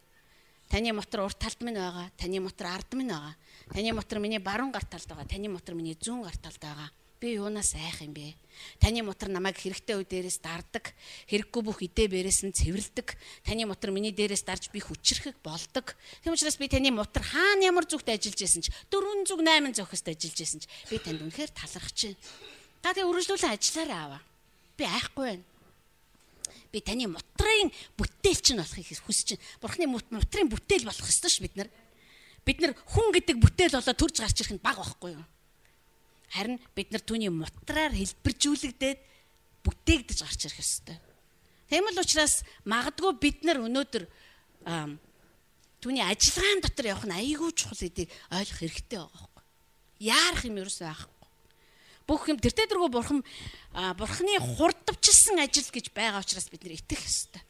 Таны мотор урт талд минь байгаа. Таны мотор ард минь байгаа. Таны мотор миний баруун гар талд байгаа. Таны мотор миний зүүн гар талд байгаа. Би юунаас айх юм бэ? Таны мотор намайг хэрэгтэй үе дээрээс дардаг. Хэрэггүй бүх идэ бэрээс нь цэвэрлдэг. Таны мотор миний дээрээс дарж би хүчрэхэг болдог. Тийм учраас би таны мотор хаана ямар зүгт ажиллаж исэн ч 400 800 зөвхөст ажиллаж исэн ч би танд үнэхээр талархаж байна. Та тэгээ үргэлжлүүлэн ажиллаарай аваа. Би айхгүй байна. Би таны мотрын бүтээлч нь болохыг хүсэж байна. Бурхны мотрын бүтээл болох ёстой ш бид нар. Бид нар хүн гэдэг бүтээл болоо төрж гарч ирэх нь баг байхгүй юу? Харин бид нар түүний мутраар хэлбэржүүлэгдээд бүтээгдэж гарч ирэх ёстой. Тийм л учраас магадгүй бид нар өнөөдөр түүний ажиллагаан дотор явах нь айгүй чухал гэдгийг ойлгох хэрэгтэй байгаа байхгүй. Яарах юм ерөөсөө байхгүй. Бүх юм тэр тэргүй бурхан бурханы хурдвчилсан ажил гэж байгаа учраас бид нар итгэх ёстой.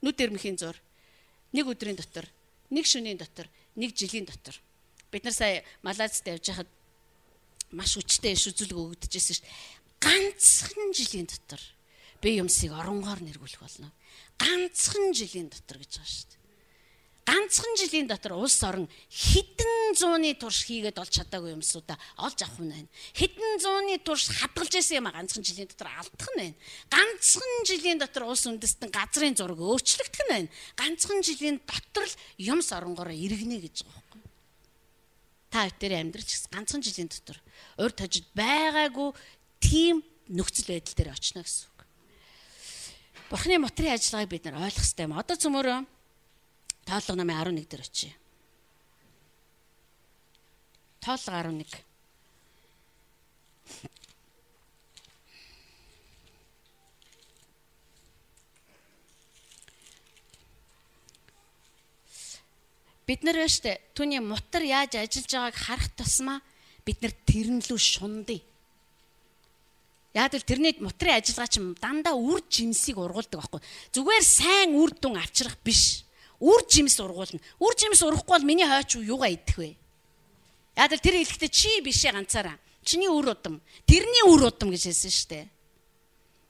Нүд эрмхийн зур нэг өдрийн дотор, нэг шөнийн дотор, нэг жилийн дотор бид нар сая Малайзад явж хахад маш хүчтэй иш үзүүлэг өгөгдөжсэн шүү дээ. Ганцхан жилийн дотор би юмсыг оронгоор нэргүүлэх болно. Ганцхан жилийн дотор гэж байгаа шүү дээ. Ганцхан жилийн дотор улс орон хэдэн зууны турш хийгээд олж чадаагүй юмсуудаа олж авах нь байна. Хэдэн зууны турш хадгалж байсан юм а ганцхан жилийн дотор алдах нь байна. Ганцхан жилийн дотор улс үндэстэн газрын зураг өөрчлөгдөх нь байна. Ганцхан жилийн дотор л юмс оронгороо иргэнэ гэж байгаа та өтөр амьдрч ганцхан жилийн дотор урд хожид байгаагүй тийм нөхцөл байдал дээр очно гэсэн үг. Бурхны мотрын ажиллагааг бид нар ойлгох хэрэгтэй юм. Одоо цөмөрөө тоолго намын 11 дээр очие. Тоолго 11. Бид нар байна штэ түүний мутар яаж ажиллаж байгааг харах тусмаа бид нар тэрэн лүү шундъя. Яг л тэрний мутрын ажиллагаа чинь дандаа үр жимсийг ургуулдаг байхгүй. Зүгээр сайн үр дүн авчрах биш. Үр жимс ургуулна. Үр жимс урахгүй бол миний хойч юугаа идэх вэ? Яг л тэр хэлэхдээ чи бишээ ганцаараа. Чиний үр удам. Тэрний үр удам гэж хэлсэн штэ.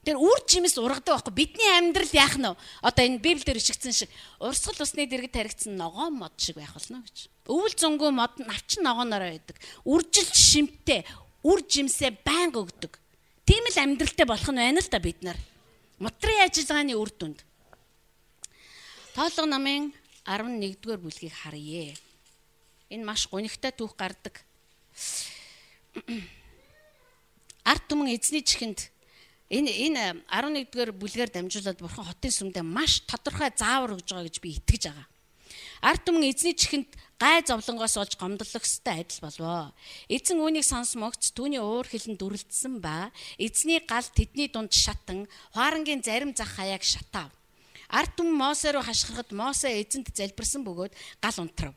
Тэр үр жимс ургадаг байхгүй бидний амьдрал яах нь одоо энэ библиэр ишигдсэн шиг урсгал усны дэргэд таригдсан ногоо мод шиг байх болно гэж. Өвөл зөнгөө мод навчин ногооноор байдаг. Үржилт шимтээ үр жимсээ байнга өгдөг. Тийм л амьдралтай болох нь байна л да бид нар. Мотрын ажиллагааны үр дүнд. Тоолго намын 11-р бүлгийг харъя. Энэ маш гонигтай түүх гардаг. Арт түмэн эзний чихэнд энэ энэ 11-р бүлгээр дамжуулаад бурхан хотын сүмдээ маш тодорхой заавар өгж байгаа гэж би итгэж байгаа. Ард түмэн эзний чихэнд гай зовлонгоос олж гомдлох ёстой адил болвоо. Эзэн үүнийг сонсмогц түүний уур хилэн дүрлдсэн ба эзний гал тэдний дунд шатан хуарангийн зарим зах хаяаг шатав. Ард түмэн Мосе руу хашгирахад Мосе эзэнт залбирсан бөгөөд гал унтрав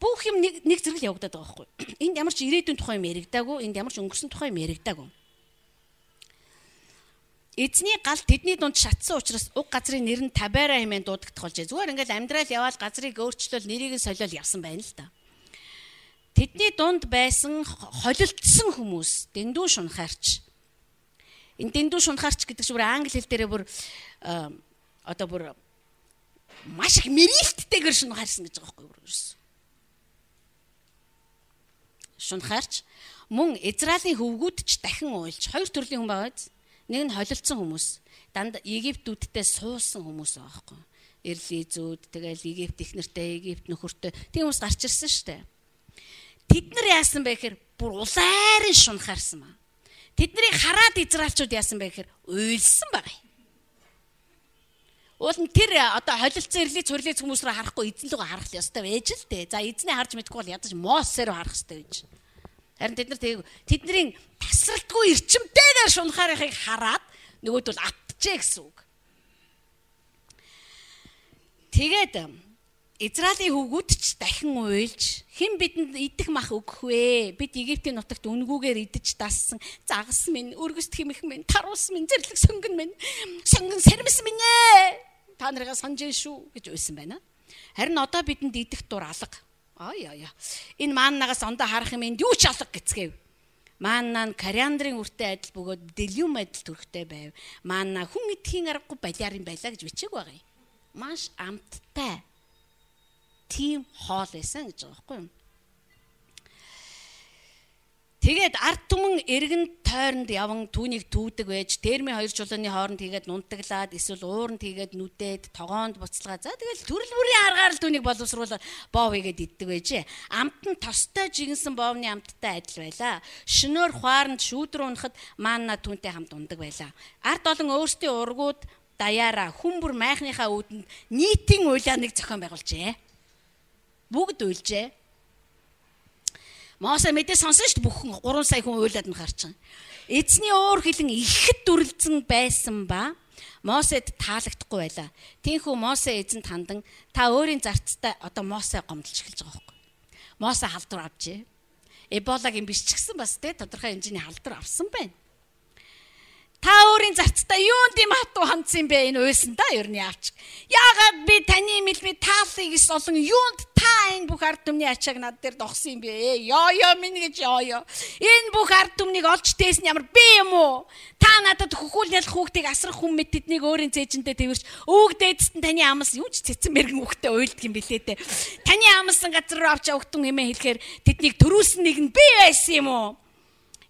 бүх юм нэг нэг зэрэг явагдаад байгаа байхгүй. Энд ямар ч ирээдүйн тухай юм яригдаагүй, энд ямар ч өнгөрсөн тухай юм яригдаагүй. Эзний гал тэдний дунд шатсан учраас уг газрын нэр нь Табера хэмээн дуудагдах болжээ. Зүгээр ингээл амьдрал яваал газрыг өөрчлөл нэрийг нь солиол явсан байна л да. Тэдний дунд байсан холилдсон хүмүүс дэндүү шунхаарч. Энэ дэндүү шунхаарч гэдэг чинь бүр англи хэл дээрээ бүр одоо бүр маш их мэрэлттэйгээр шунхаарсан гэж байгаа байхгүй юу? Шунхаарч мөн Израилийн хөвгүүд ч дахин уйлж хоёр төрлийн хүн байгаа биз? Нэг нь холилдсон хүмүүс. Данд Египтүүдтэй суусан хүмүүс байхгүй. Эрлизүүд тэгэл Египт их нэртэй, Египт нөхөртэй тийм хүмүүс гарч ирсэн дээ. Тэд нар яасан бэ гэхээр бүр улайрын шунхаарсан маа. Тэднийг хараад Израильчууд яасан бэ гэхээр уйлсан байгаа юм. Уул нь тэр одоо холилдсон эрлиц хурлиц хүмүүс рүү харахгүй эзэн лугаа харах ёстой байж л дээ. За эзний харж мэдэхгүй бол ядаж Мосе рүү харах ёстой гэж. Харин тэд нар тэг тэдний тасралтгүй эрчимтэйгээр шунхаарихыг хараад нөгөөд бол атжээ гэсэн үг. Тэгээд Израилийн хөвгүүд ч дахин уйлж хэн бидэнд идэх мах өгөх вэ? Бид Египтийн нутагт үнгүүгээр идэж дассан загас минь, өргөст химэх минь, тарус минь, зэрлэг сонгон минь, сонгон сэрмэс минь ээ. та нарыгаа санаж шүү гэж уйсан байна. Харин одоо бидэнд идэх дур алга. Яа яа. Энэ мааннагаас ондоо харах юм энд юу ч алга гэцгээв. Маанна нь кориандрын үртэй адил бөгөөд делиум адил төрхтэй байв. Маанна хүн идэхийн аргагүй балиарын байлаа гэж бичээг байгаа юм. Маш амттай. Тим хоол байсан гэж байгаа байхгүй юу? Тэгээд ард түмэн эргэн тойронд яван түүнийг түүдэг байж термийн хоёр чулууны хооронд хийгээд нунтаглаад эсвэл ууранд хийгээд нүдээд тогоонд буцалгаа. За тэгэл төрөл бүрийн аргаар л түүнийг боловсруулаад боов хийгээд иддэг байж. Амт нь тостой жигэнсэн боовны амттай адил байлаа. Шөнөөр хуаранд шүүдрүү унахад маана түүнтэй хамт ундаг байлаа. Ард олон өөрсдийн ургууд даяараа хүмбэр майхныхаа үүдэнд нийтийн уйлааныг зохион байгуулжээ. Бүгд уйлжээ Мосе мэдээ сонсон шүү дээ бүхэн 3 сая хүн уйлаад нь гарч байгаа. Эзний уур хилэн ихэд дүрлцэн байсан ба Мосед таалагдахгүй байлаа. Тинхүү Мосе эзэнт хандан та өөрийн зарцтай одоо Мосе гомдолж эхэлж байгаа байхгүй. Мосе халдвар авчээ. Эболагийн гэсэн бас тэ тодорхой хэмжээний халдвар авсан байна. Та өөрийн зарцтай юунд юм хатуу хандсан бэ энэ уйсан да ер нь яавч. Яагаад би таны мэлми таалыг ис олон юунд энэ бүх ард түмний ачааг над дээр догсон юм бэ? Йоо ёо минь гэж ёо ёо. Энэ бүх ард түмнийг олж дээсэн ямар би юм уу? Та надад хөхүүл ялах хүүхдийг асрах хүн мэд тэднийг өөрийн цээжиндээ тэрвэрч өвөг дээдсэд нь таны амс юу ч цэцэн мэрэгэн хүүхдээ уйлдаг юм билээ дээ. Таны амсан газар руу авч өгтөн хэмээн хэлэхээр тэднийг төрүүлсэн нэг нь би байсан юм уу?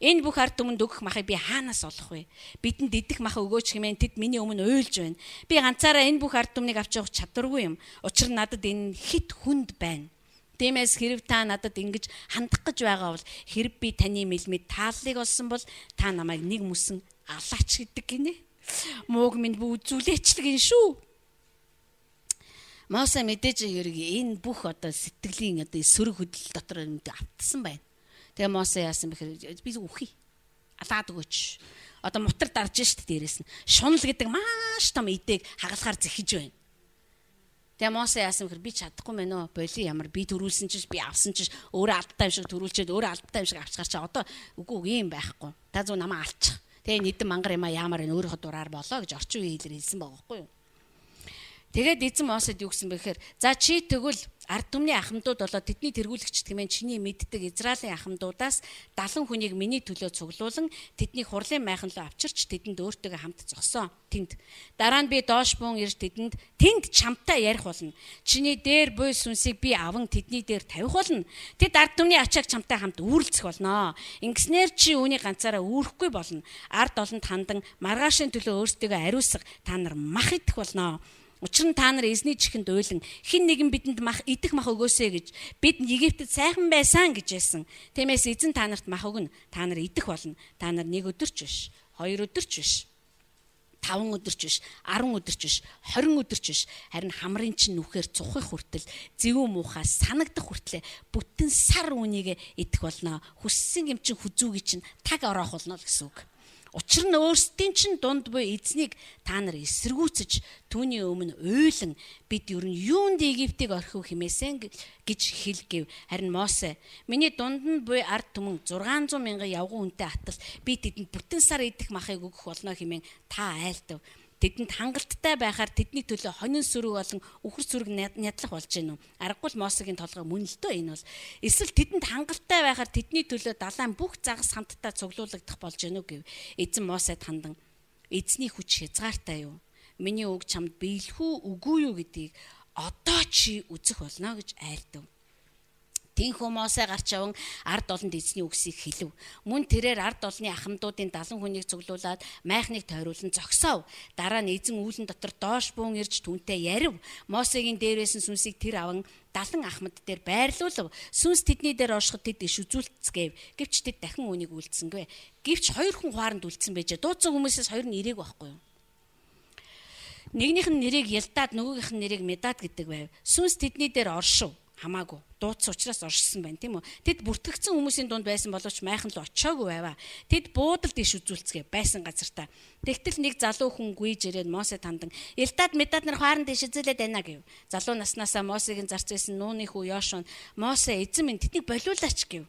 Энэ бүх ард түмэнд өгөх махыг би хаанаас олох вэ? Бидэнд идэх мах өгөөч хэмээн тэд миний өмнө уйлж байна. Би ганцаараа энэ бүх ард түмнийг авч явах чадваргүй юм. Учир нь надад энэ хит хүнд байна. Тиймээс хэрв та надад ингэж хандах гэж байгаа бол хэрв би таны мэлмэд тааллыг олсон бол та намайг нэг мүсэн алаач гэдэг гинэ. Мууг минь бүү үзүүлээчлэг ин шүү. Мосе мэдээж хэрэг энэ бүх одоо сэтгэлийн одоо сөрөг хөдөл дотор автсан байна. Тэгээ Мосе яасан бэхээр би үхий. Алаад өгөөч. Одоо мутар дарж штт дээрээс нь. Шунал гэдэг маш том идэг хагалахаар зэхэж байна. Тэгээ Мосе яасан бэхээр би чадахгүй мэнэ нөө боли ямар би төрүүлсэн чинь би авсан чинь өөрөө алдтай юм шиг төрүүлчихэд өөрөө алдтай юм шиг авчгаар чи одоо үгүй үгүй юм байхгүй. Та зөв намаа алчих. Тэгээ нийтэн мангар юм а яамаар энэ өөрийнхөө дураар болоо гэж орчин үеийн хэлээр хэлсэн байгаа байхгүй юу. Тэгээд эзэн Мосед юу гэсэн бэ гэхээр за чи тэгвэл ард түмний ахмадууд болоод тэдний тэргүүлэгч гэмээр чиний мэддэг Израилийн ахмадуудаас 70 хүнийг миний төлөө цуглуулan тэдний хурлын майхан руу авчирч тэдэнд өөртөөгөө хамт зогсоо. Тэнд дараа нь би доош буун ирж тэдэнд тэнд чамтай ярих болно. Чиний дээр буй сүнсийг би аван тэдний дээр тавих болно. Тэд ард түмний ачааг чамтай хамт үүрлцэх болно. Ингэснээр чи үүний ганцаараа үүрэхгүй болно. Ард олонд хандан маргаашийн төлөө өөртөөгөө ариусга та нар мах идэх болно Учир нь та нар эзний чихэнд уйлан хин нэгэн бидэнд мах идэх мах өгөөсэй гэж бид Египтэд сайхан байсан гэж хэлсэн. Тиймээс эзэн та нарт мах өгнө. Та нар идэх болно. Та нар нэг өдөрч биш, хоёр өдөрч биш. 5 өдөрч биш, 10 өдөрч биш, 20 өдөрч биш. Харин хамрын чинь нүхээр цухах хүртэл зэвүү муухай санагдах хүртлээр бүтэн сар үнийг идэх болно. Хүссэн юм чинь хүзүүгийн чинь таг ороох болно гэсэн үг. Учир нь өөрсдийн чинь дунд буй эзнийг та нар эсэргүүцэж түүний өмнө уйлан бид ер нь юунд Египтийг орхив хэмээсэн гэж хэлгэв. Харин Мосе миний дунд нь буй ард түмэн 600 мянган явган үнэтэй атал би тэдэнд бүтэн сар идэх махыг өгөх болно хэмээн та айлтав тэдэнд хангалттай байхаар тэдний төлөө хонин сүрэг болон үхэр сүрэг нядлах болж гэнэ үү? Аргагүй л Мосегийн толгой мөн л дөө энэ бол. Эсвэл тэдэнд хангалттай байхаар тэдний төлөө далайн бүх загас хамтдаа цуглуулагдах болж гэнэ үү гэв. Эзэн Мосед хандан эзний хүч хязгаартай юу? Миний үг чамд биелэхүү үгүй юу гэдгийг одоо чи үзэх болно гэж айлдав. Тинхүү Мосе гарч яван ард олонд эзний үгсийг хэлв. Мөн тэрээр ард олны ахмадуудын 70 хүнийг цуглуулад майхныг тойруулан зогсов. Дараа нь эзэн үүлэн дотор доош буун ирж түнтэй ярив. Мосегийн дээрээс сүнсийг тэр аван 70 ахмад дээр байрлуулв. Сүнс тэдний дээр оршиход тэд иш үзүүлцгээв. Гэвч тэд дахин үнийг үйлдсэнгүй. Гэвч хоёр хүн хооронд үлдсэн байжээ. Дуудсан хүмүүсээс хоёр нь ирээг байхгүй юу? Нэгнийх нь нэрийг Ялдаад, нөгөөгийнх нь нэрийг Медад гэдэг байв. Сүнс тэдний дээр оршив хамаагүй дуудсан учраас оршсон байна тийм үү. Тэд бүртгэгдсэн хүмүүсийн дунд байсан боловч майхан л очиагүй байваа. Тэд буудалд иш үзүүлцгээ байсан газартаа. Тэгтэл нэг залуу хүн гүйж ирээд Мосе тандан Элдад медад нар хооронд иш үзүүлээд байна гэв. Залуу наснаасаа Мосегийн зарц байсан нууны хүү Йошуан Мосе эзэн минь тэднийг болиулаач гэв.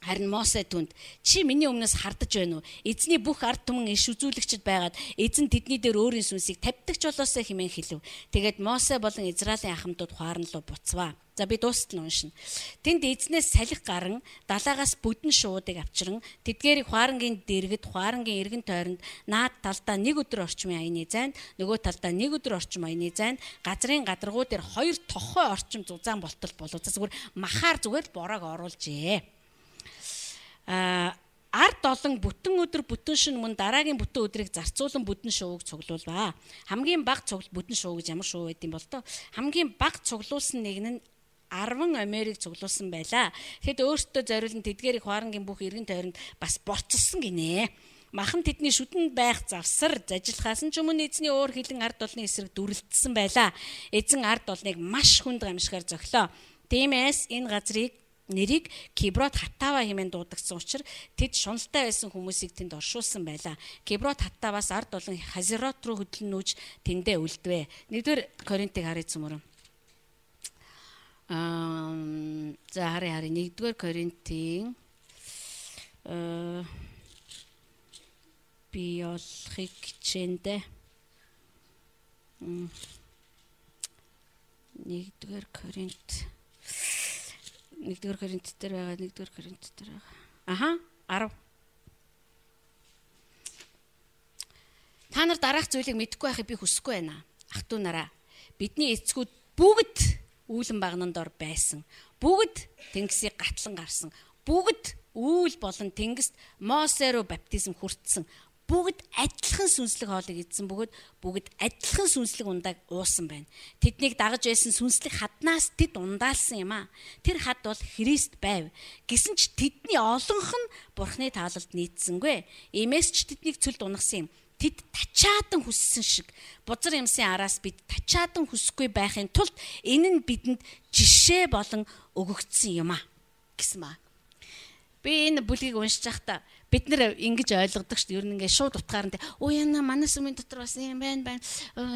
Харин Мосе түнд чи миний өмнөөс хардаж байна уу? Эзний бүх ард түмэн иш үзүүлэгчд байгаад эзэн тэдний дээр өөрийн сүнсийг тавьдагч болоосоо хэмээн хэлв. Тэгээд Мосе болон Израилийн ахмадууд хуарнлуу буцваа. За би дуустал уншина. Тэнд эзнээс салхи гарan далаагаас бүдэн шуудыг авчран тэдгээрийг хуарангийн дэргэд хуарангийн эргэн тойронд наад талдаа нэг өдөр орчмын аяны зайд нөгөө талдаа нэг өдөр орчим аяны зайд газрын гадаргуу дээр хоёр тохой орчим зузаан болтол болов. Зүгээр махаар зүгээр бороог оруулжээ ард олон бүтэн өдөр бүтэн шин мөн дараагийн бүтэн өдрийг зарцуулан бүтэн шууг цуглуулваа. Хамгийн бага цугл бүтэн шуу гэж ямар шуу байд юм бол тоо. Хамгийн бага цуглуулсан нэг нь 10 Америк цуглуулсан байлаа. Тэгэд өөртөө зориулсан тэдгээрийг хуарангийн бүх эргэн тойронд бас борцсон гинэ. Махан тэдний шүтэн байх завсар зажилхаас нь ч өмнө эзний өөр хилэн ард олны эсрэг дүрлэлтсэн байлаа. Эзэн ард олныг маш хүнд гамшигар зөглөө. Тиймээс энэ газрыг нэрийг Киброт Хатава хэмээн дуудагдсан учраас тэд шуналтай байсан хүмүүсийг тэнд оршуулсан байлаа. Киброт Хатаваас ард олон Хазирот руу хөдлөн нүүж тэндээ үлдвэ. Нэгдүгээр Коринтыг харъя цөмөрөн. Аа за харъя харъя нэгдүгээр Коринтын э би олохыг хичээндэ. Нэгдүгээр Коринт нэгдүгээр Коринт дээр байгаа нэгдүгээр Коринт дээр байгаа. Аха 10. Та нар дараах зүйлийг мэдэхгүй байхыг би хүсэхгүй байна. Ах トゥ нараа бидний эцгүүд бүгд үүлэн багнанд ор байсан. Бүгд тэнгисийг гатлан гарсан. Бүгд үүл болон тэнгист Мосе руу баптизм хүртсэн бүгд адилхан сүнслэг хоолыг идсэн бөгөөд бүгд адилхан сүнслэг ундааг уусан байна. Тэднийг дагаж байсан сүнслэг хаднаас тэд ундаалсан юм а. Тэр хад бол Христ байв. Гэсэн ч тэдний олонх нь Бурхны таалалд нийцсэнгүй. Иймээс ч тэднийг цөлд унагсан юм. Тэд тачаадан хүссэн шиг бузар юмсын араас бид тачаадан хүсэхгүй байхын тулд энэ нь бидэнд жишээ болон өгөгдсөн юм а гэсэн маа. Би энэ бүлгийг уншиж байхдаа бид нэр ингэж ойлгодог шүү дээ. Ер нь ингээд шууд утгаар нь оо яна манай сүмийн дотор бас юм байна байна.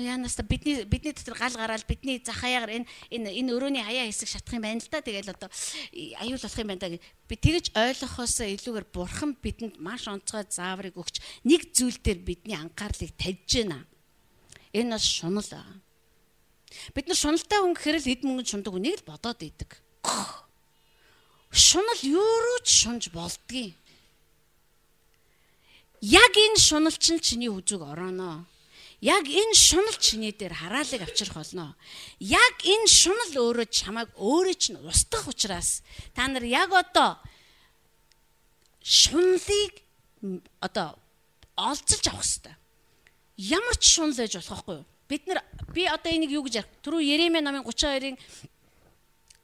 Янаас бидний бидний дотор гал гараад бидний зах хаягаар энэ энэ энэ өрөөний хаяа хэсэг шатах юм байна л да. Тэгэл одоо аюул болох юм байна да би тэгэж ойлгохоос илүүгээр бурхан бидэнд маш онцгой зааврыг өгч нэг зүйл дээр бидний анхаарлыг тавьж байна. Энэ бас шунал аа. Бид нар шуналтай хүн гэхэр л хэд мөнгө шундаг үнийг л бодоод идэг. Шунал юу руу ч шунж болдгийг яг энэ шуналч нь чиний хүзүүг орооноо. Яг энэ шунал чиний дээр хараалыг авчрах болно. Яг энэ шунал өөрөө чамайг өөрөө чинь устгах учраас та нар яг одоо шунлыг одоо олзолж авах хэрэгтэй. Ямар ч шунал байж болох байхгүй юу? Бид нар би одоо энийг юу гэж ярих? Түрүү Еремя намын 32-ын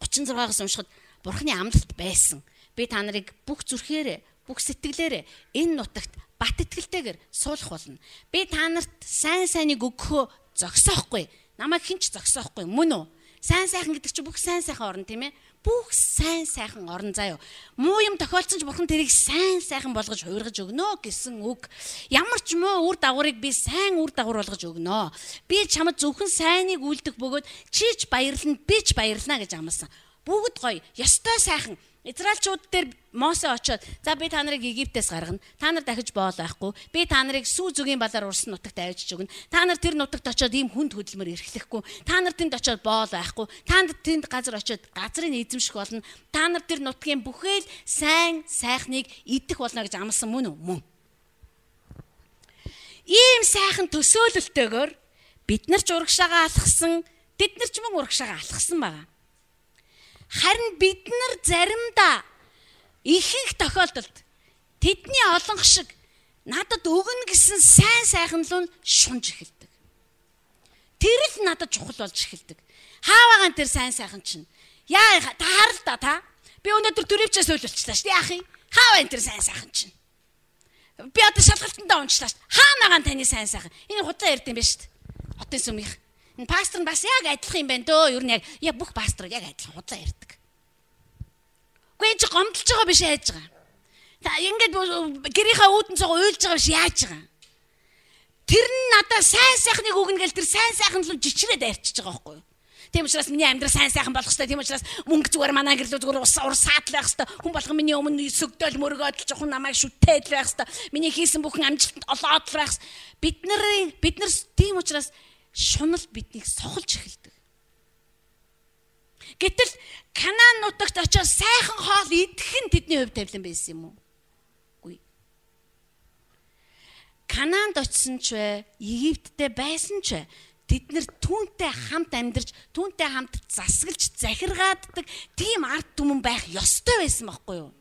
36-аас уншихад Бурхны амлалт байсан. Би та нарыг бүх зүрхээрээ, бүх сэтгэлээрээ энэ нутагт бат итгэлтэйгээр суулгах болно. Би та нарт сайн сайныг өгөхөө зогсоохгүй. Намайг хинч зогсоохгүй мөн үү? Сайн сайхан гэдэг чинь бүх сайн сайхан орн тийм ээ. Бүх сайн сайхан орн заяо. Муу юм тохиолдсон ч бурхан тэрийг сайн сайхан болгож хуургаж өгнө гэсэн үг. Ямар ч муу үр дагаврыг би сайн үр дагавар болгож өгнө. Би чамд зөвхөн сайныг үлдэх бөгөөд чийч баярлна, би ч баярлна гэж амласан. Бүгд гоё, ёстой сайхан Израильчууд дээр Мосе очоод за би та нарыг Египтээс гаргана. Та нар дахиж боол байхгүй. Би та нарыг сүү зүгийн балаар урсан нутагт авчиж өгнө. Та нар тэр нутагт очоод ийм хүнд хөдөлмөр эрхлэхгүй. Та нар тэнд очоод боол байхгүй. Та нар тэнд газар очоод газрын эзэмших болно. Та нар тэр нутгийн бүхэл сайн сайхныг идэх болно гэж амласан мөн үү? Мөн. Ийм сайхан төсөөлөлтөөр бид нар ч урагшаага алхсан, тэд нар ч мөн урагшаага алхсан байгаа. Харин бид нар заримдаа ихэнх тохиолдолд тэдний олонх шиг надад өгнө гэсэн сайн сайхан л шунж эхэлдэг. Тэр л надад чухал болж эхэлдэг. Хааваагаан тэр сайн сайхан чинь. Яа та харал та та. Би өнөөдөр төрөвчөөс ойлуулчлаа шүү дээ яах юм. Хааваа энэ тэр сайн сайхан чинь. Би одоо шалгалтандаа унчлаа шүү. Хаанагаан таны сайн сайхан. Энэ худлаа ярьд юм ба шүү. Хотын сүмийнх. Пастор нь бас яг адилхан юм байна дөө. Ер нь яг яг бүх пастор яг адилхан худлаа ярьдаг. Үгүй чи гомдолж байгаа биш яаж байгаа. Та ингээд гэрийнхаа үүдэн цог уйлж байгаа биш яаж байгаа. Тэр нь надаа сайн сайхныг өгнө гэл тэр сайн сайхан л жичрээд арчиж байгаа байхгүй юу. Тийм учраас миний амьдрал сайн сайхан болох хэрэгтэй. Тийм учраас мөнгө зүгээр манаа гэрлүү зүгээр ус ур саатал байх хэрэгтэй. Хүн болгон миний өмнө сөгдөөл мөргөөд л жоохон намайг шүтээд байх хэрэгтэй. Миний хийсэн бүхэн амжилтанд олоод байх. Бид нарын бид нар тийм учраас шунал биднийг сохолж эхэлдэг. Гэтэл Канаан нутагт очиж сайхан хоол идэх нь тэдний хувь тавилан байсан юм уу? Үгүй. Канаанд очисон ч бай, Египттэй байсан ч бай, Тэд нэр түүнтэй хамт амьдарч, түүнтэй хамт засаглж, захиргааддаг тийм ард түмэн байх ёстой байсан байхгүй юу?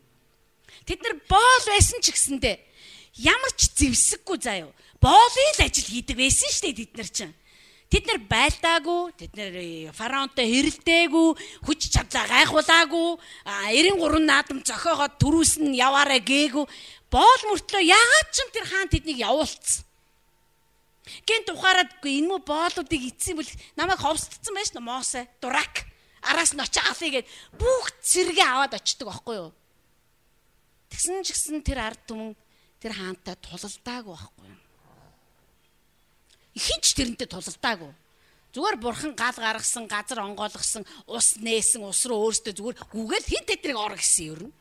Тэд нар боол байсан ч гэсэндээ ямар ч зэвсэггүй заяо. Боолын л ажил хийдэг байсан шүү дээ тэд нар чинь. Тэд нар байлдаагүй, тэд нар э, фараонтой хэрэлдээгүй, хүч чадлаа гайхуулаагүй, 93 наадам зохиогоод төрүүс нь яваарэ гээгүй. Боол мөртлөө яагаад ч юм тэр хаан тэднийг явуулсан. Гэнт ухаараадгүй энэ мө боолуудыг эцсийн бүл намайг ховсдсан байж нь Мосе дурак араас нь очиж авъя гэд бүх зэрэгээ аваад очдөг байхгүй юу. Тэгсэн ч гэсэн тэр ард түмэн тэр хаантай тулалдаагүй байхгүй Ихэнч тэрнтэй тулалдаагүй. Зүгээр бурхан гал гаргасан, газар онгойлгосон, ус нээсэн, ус руу өөртөө зүгээр гүгээл хин тэдрийг ор гэсэн юм.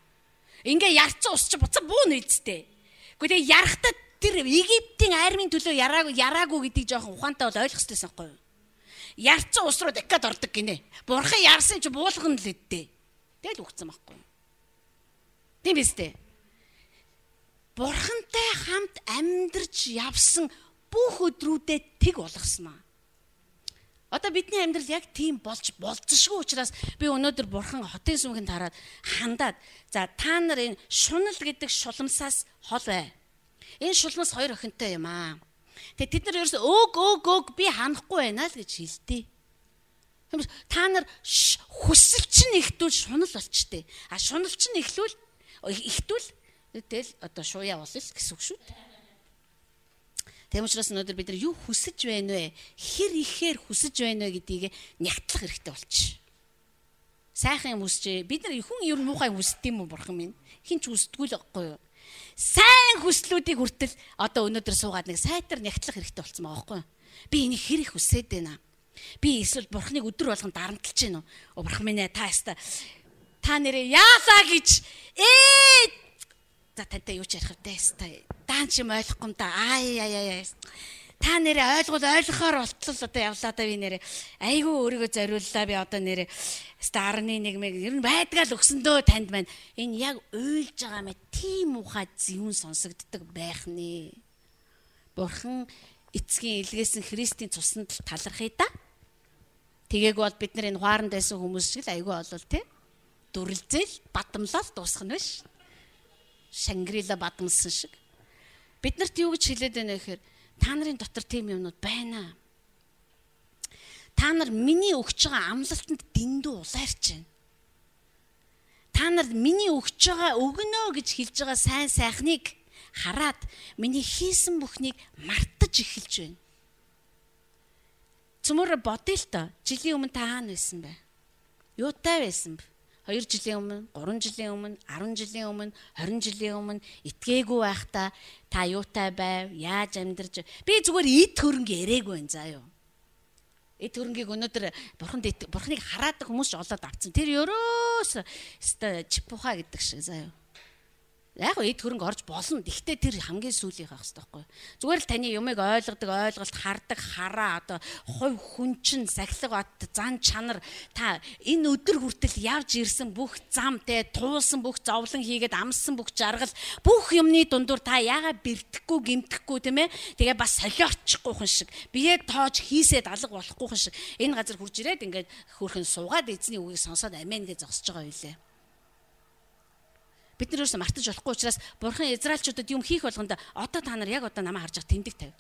Ингээ ярцсан ус чи буцаа буун үсттэй. Гэхдээ ярахтаа тэр Египтийн армийн төлөө яраагүй яраагүй гэдгийг жоохон ухаантай бол ойлгох хэрэгтэйсэн байхгүй юу? Ярцсан ус руу декад ордог гинэ. Бурхан ярсан чи буулгана л үддээ. Тэгэл үгцэн байхгүй юу? Тийм биз дээ. Бурхантай хамт амьдарч явсан бүх өдрүүдэд тэг болгосноо. Одоо бидний амьдрал яг тийм болж болцсошгүй учраас би өнөөдөр бурхан хотын сүнхэнд хараад хандаад за та нар энэ шунал гэдэг шуламсаас хол бай. Энэ шулмас хоёр охинтой юм аа. Тэгээ тэд нар ерөөс өг өг өг би ханахгүй байна л гэж хэлдэг. Та нар хүсэл чинь ихтүүл шунал болчтой. А шунал чинь ихлүүл ихтүүл тэгэл одоо шууя болно гэсэн үг шүү дээ. Тэгм учраас өнөөдөр бид нар юу хүсэж байна вэ? Хэр ихээр хүсэж байна вэ гэдгийг нягтлах хэрэгтэй болчих. Сайхан юм хүсчээ. Бид нар хүн ер нь муухай хүсдэг юм уу бурхан минь? Хин ч хүсдэггүй л байхгүй юу? сайн хүслүүдийг хүртэл одоо өнөөдөр суугаад нэг сайтар нягтлах хэрэгтэй болсон байгаа байхгүй юу? Би энийг хэр их хүсээд байна. Би эсвэл бурхныг өдөр болгон дарамтлж гин үү? Бурхан минь ээ та яста та нэрээ яалаа гэж ээ за тантай юу ч ярих вэ? Яста даан ч юм ойлгохгүй юм да. Ай ай ай та нэрээ ойлгол ойлгохоор болтол одоо явлаа да би нэрээ айгүй өөрийгөө зориуллаа би одоо нэрээ ста 11 мэг ер нь байдгаа л өгсөндөө танд байна энэ яг уйлж байгаа мэ тийм ухаа зүүн сонсогддог байх нэ. Бурхан эцгийн илгээсэн христийн цуснд талархъя да. Тэгээг бол бид нар энэ хуаранд байсан хүмүүс шиг л айгүй болвол тий дүрлзэл бадамлал дуусах нь биш Шангрила бадамсан шиг биднэрт юу гэж хэлээд байна гэхээр Та нарын дотор тийм юмнууд байна. Та нар миний өгч байгаа амлалтанд дэндүү улаарч байна. Та нар миний өгч байгаа өгнө гэж хэлж байгаа сайн сайхныг хараад миний хийсэн бүхнийг мартаж эхэлж байна. Цөмөр бодъё л доо. Жилийн өмнө та хаана байсан бэ? Юутай байсан бэ? 2 жилийн өмнө, 3 жилийн өмнө, 10 жилийн өмнө, 20 жилийн өмнө итгээгүй байхдаа та юутай байв? Яаж амьдарч би зүгээр эд хөрөнгө ярээгүй байна заа юу. Эд хөрөнгийг өнөөдөр бурханд бурхныг хараадаг хүмүүс олоод авцсан. Тэр ерөөс чипуха гэдэг шиг заа юу яг эд хөрөнгө орж болно. Гэхдээ тэр хамгийн сүүлийнх байх хэрэгтэй байхгүй. Зүгээр л таны юмыг ойлгодог, ойлголт хардаг, хараа одоо хувь хүн чин сахилга бат зан чанар та энэ өдөр хүртэл явж ирсэн бүх зам те туулсан бүх зовлон хийгээд амссан бүх жаргал бүх юмны дундуур та яага бэрдэхгүй гимтэхгүй тийм ээ. Тэгээ бас солиорчихгүй хүн шиг бие тоож хийсээд алга болохгүй хүн шиг энэ газар хурж ирээд ингээд хөрхэн суугаад эзний үгийг сонсоод амен гэж зогсож байгаа байлээ бид нар юусэн мартаж болохгүй учраас бурхан израилчуудад юм хийх болгонд одоо та нар яг одоо намайг харж байгаа тэмдэг тавь.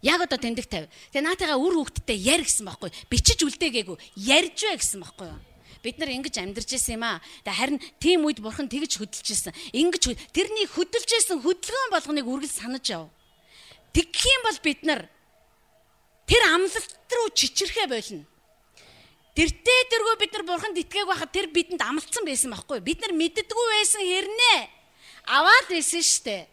Яг одоо тэмдэг тавь. Тэгээ наатайгаа үр хөвгтдээ яр гэсэн байхгүй. Бичиж үлдээгээгүй. Ярьж вэ гэсэн байхгүй юу? Бид нар ингэж амьдарч байсан юм аа. Тэгээ харин тийм үед бурхан тэгж хөдөлж байсан. Ингэж тэрний хөдөлж байсан хөдөлгөөн болгоныг үргэлж санаж яв. Тэгэх юм бол бид нар тэр амлалт руу чичрэхэ болно. Тэртээ тэргүй бид нар бурханд итгээг байхад тэр бидэнд амлцсан байсан байхгүй бид нар мэддэггүй байсан хэрнээ аваад байсан штэ.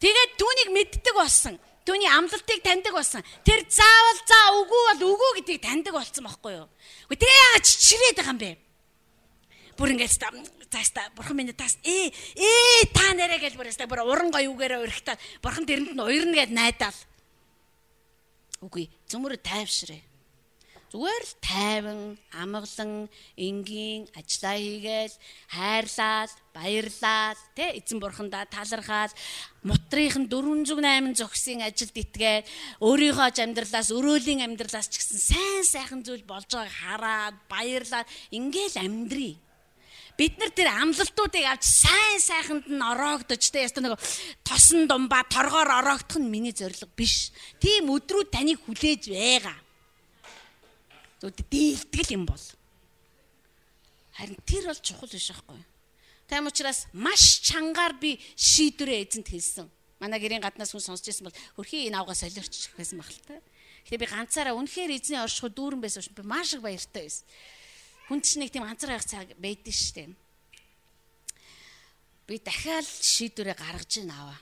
Тэгээд түүнийг мэддэг болсон. Түүний амлалтыг таньдаг болсон. Тэр заавал за үгүй бол үгүй гэдгийг таньдаг болсон байхгүй юу? Тэгээ яагаад чичрээд байгаа юм бэ? Бүр ингэж тааста бурхан минь таас ээ ээ та нэрэ гэж бүр яста бүр уран гоё үгээрээ өрхтаад бурхан тэрэнд нь уярна гэд найдаал. Үгүй зөмөр тайвшрээ. Зүгээр л тайван, амгалан, энгийн ажиллаа хийгээл, хайрлаад, баярлаад, тэ эзэн бурхандаа талархаад, мутрынхын 408 зөксийн ажилд итгээд, өөрийнхөө амьдралаас, өрөөлийн амьдралаас ч гэсэн сайн сайхан зүйл болж байгааг хараад, баярлаад, ингээл амьдрий. Бид нар тэр амлалтуудыг авч сайн сайханд нь ороогдож тэ яста нэг тосон думба торгоор ороогдох нь миний зорилго биш. Тийм өдрүүд таныг хүлээж байгаа дийлдэл юм бол. Харин тэр бол чухал биш байхгүй. Тийм учраас маш чангаар би шийдвэрээ эзэнт хэлсэн. Манай гэрийн гаднаас хүн сонсч ирсэн бол хөрхи энэ авгаа солиорч л та. Гэтэ би ганцаараа үнэхээр эзний оршихуй дүүрэн байсан шүү. Би маш их баяртай байсан. Хүн чинь нэг тийм ганцаар явах цаг байдэн штэ. Би дахиад шийдвэрээ гаргаж ийн аваа.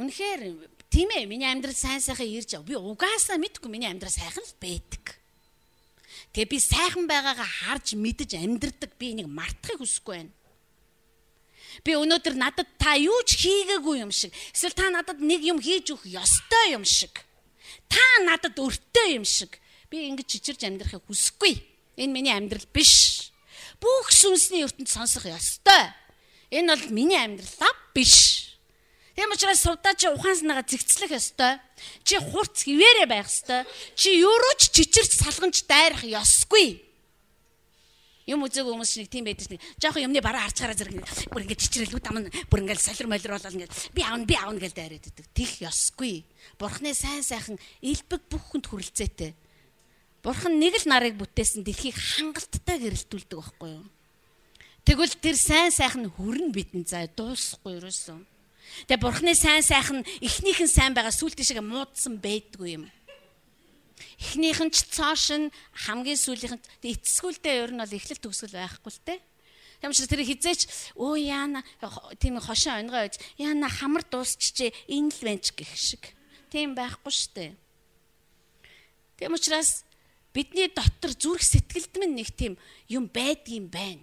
Үнэхээр тийм ээ миний амьдрал сайн сайхан ирж ав. Би угаасаа мэдгүй миний амьдрал сайхан л байдаг. Тэгээ би сайхан байгаагаа харж мэдэж амьдрдаг би энийг мартахыг хүсэхгүй байна. Би өнөөдөр надад та юу ч хийгээгүй юм шиг эсвэл та надад нэг юм хийж өгөх ёстой юм шиг та надад өртөө юм шиг би ингэж чичирж амьдрахыг хүсэхгүй. Энэ миний амьдрал биш. Бүх сүнсний ертөнд сонсох ёстой. Энэ бол миний амьдрал лав биш. Тийм учраас сувдаа чи ухаанснаа зэгцлэх ёстой. Чи хурц хിവэрэ байх ёстой. Чи юурууч чичирч салганч дайрах ёсгүй. Юм үзег хүмүүс нэг тийм байдаг нэг жоохон юмны бараа харж гараа зэрэг бүр ингэ чичрэлүүд амна бүр ингэ салхир молир болол ингэ би аавна би аавна гэж дайраад идэг. Тих ёсгүй. Бурхны сайн сайхан элбэг бүх хүнд хүрэлцээтэй. Бурхан нэг л нарыг бүтээсэн дэлхийг хангалттай гэрэлтүүлдэг байхгүй юу? Тэгвэл тэр сайн сайхан хүрэн бидэн заа дуусахгүй юусэн. Тэгээ бурхны сайн сайхан эхнийх нь сайн байгаа сүулт шиг муудсан байдгүй юм. Эхнийх нь ч цоошин хамгийн сүүлийнх нь эцсгүүлдээ ер нь бол эхлэл төгсгөл байхгүй л те. Тийм учраас тэр хизээч өө яана тийм хошин онгой байж яана хамар дуусчихжээ энэ л байна ч гэх шиг. Тийм байхгүй штэ. Тийм учраас бидний дотор зүрх сэтгэлд минь нэг тийм юм байдгийм байна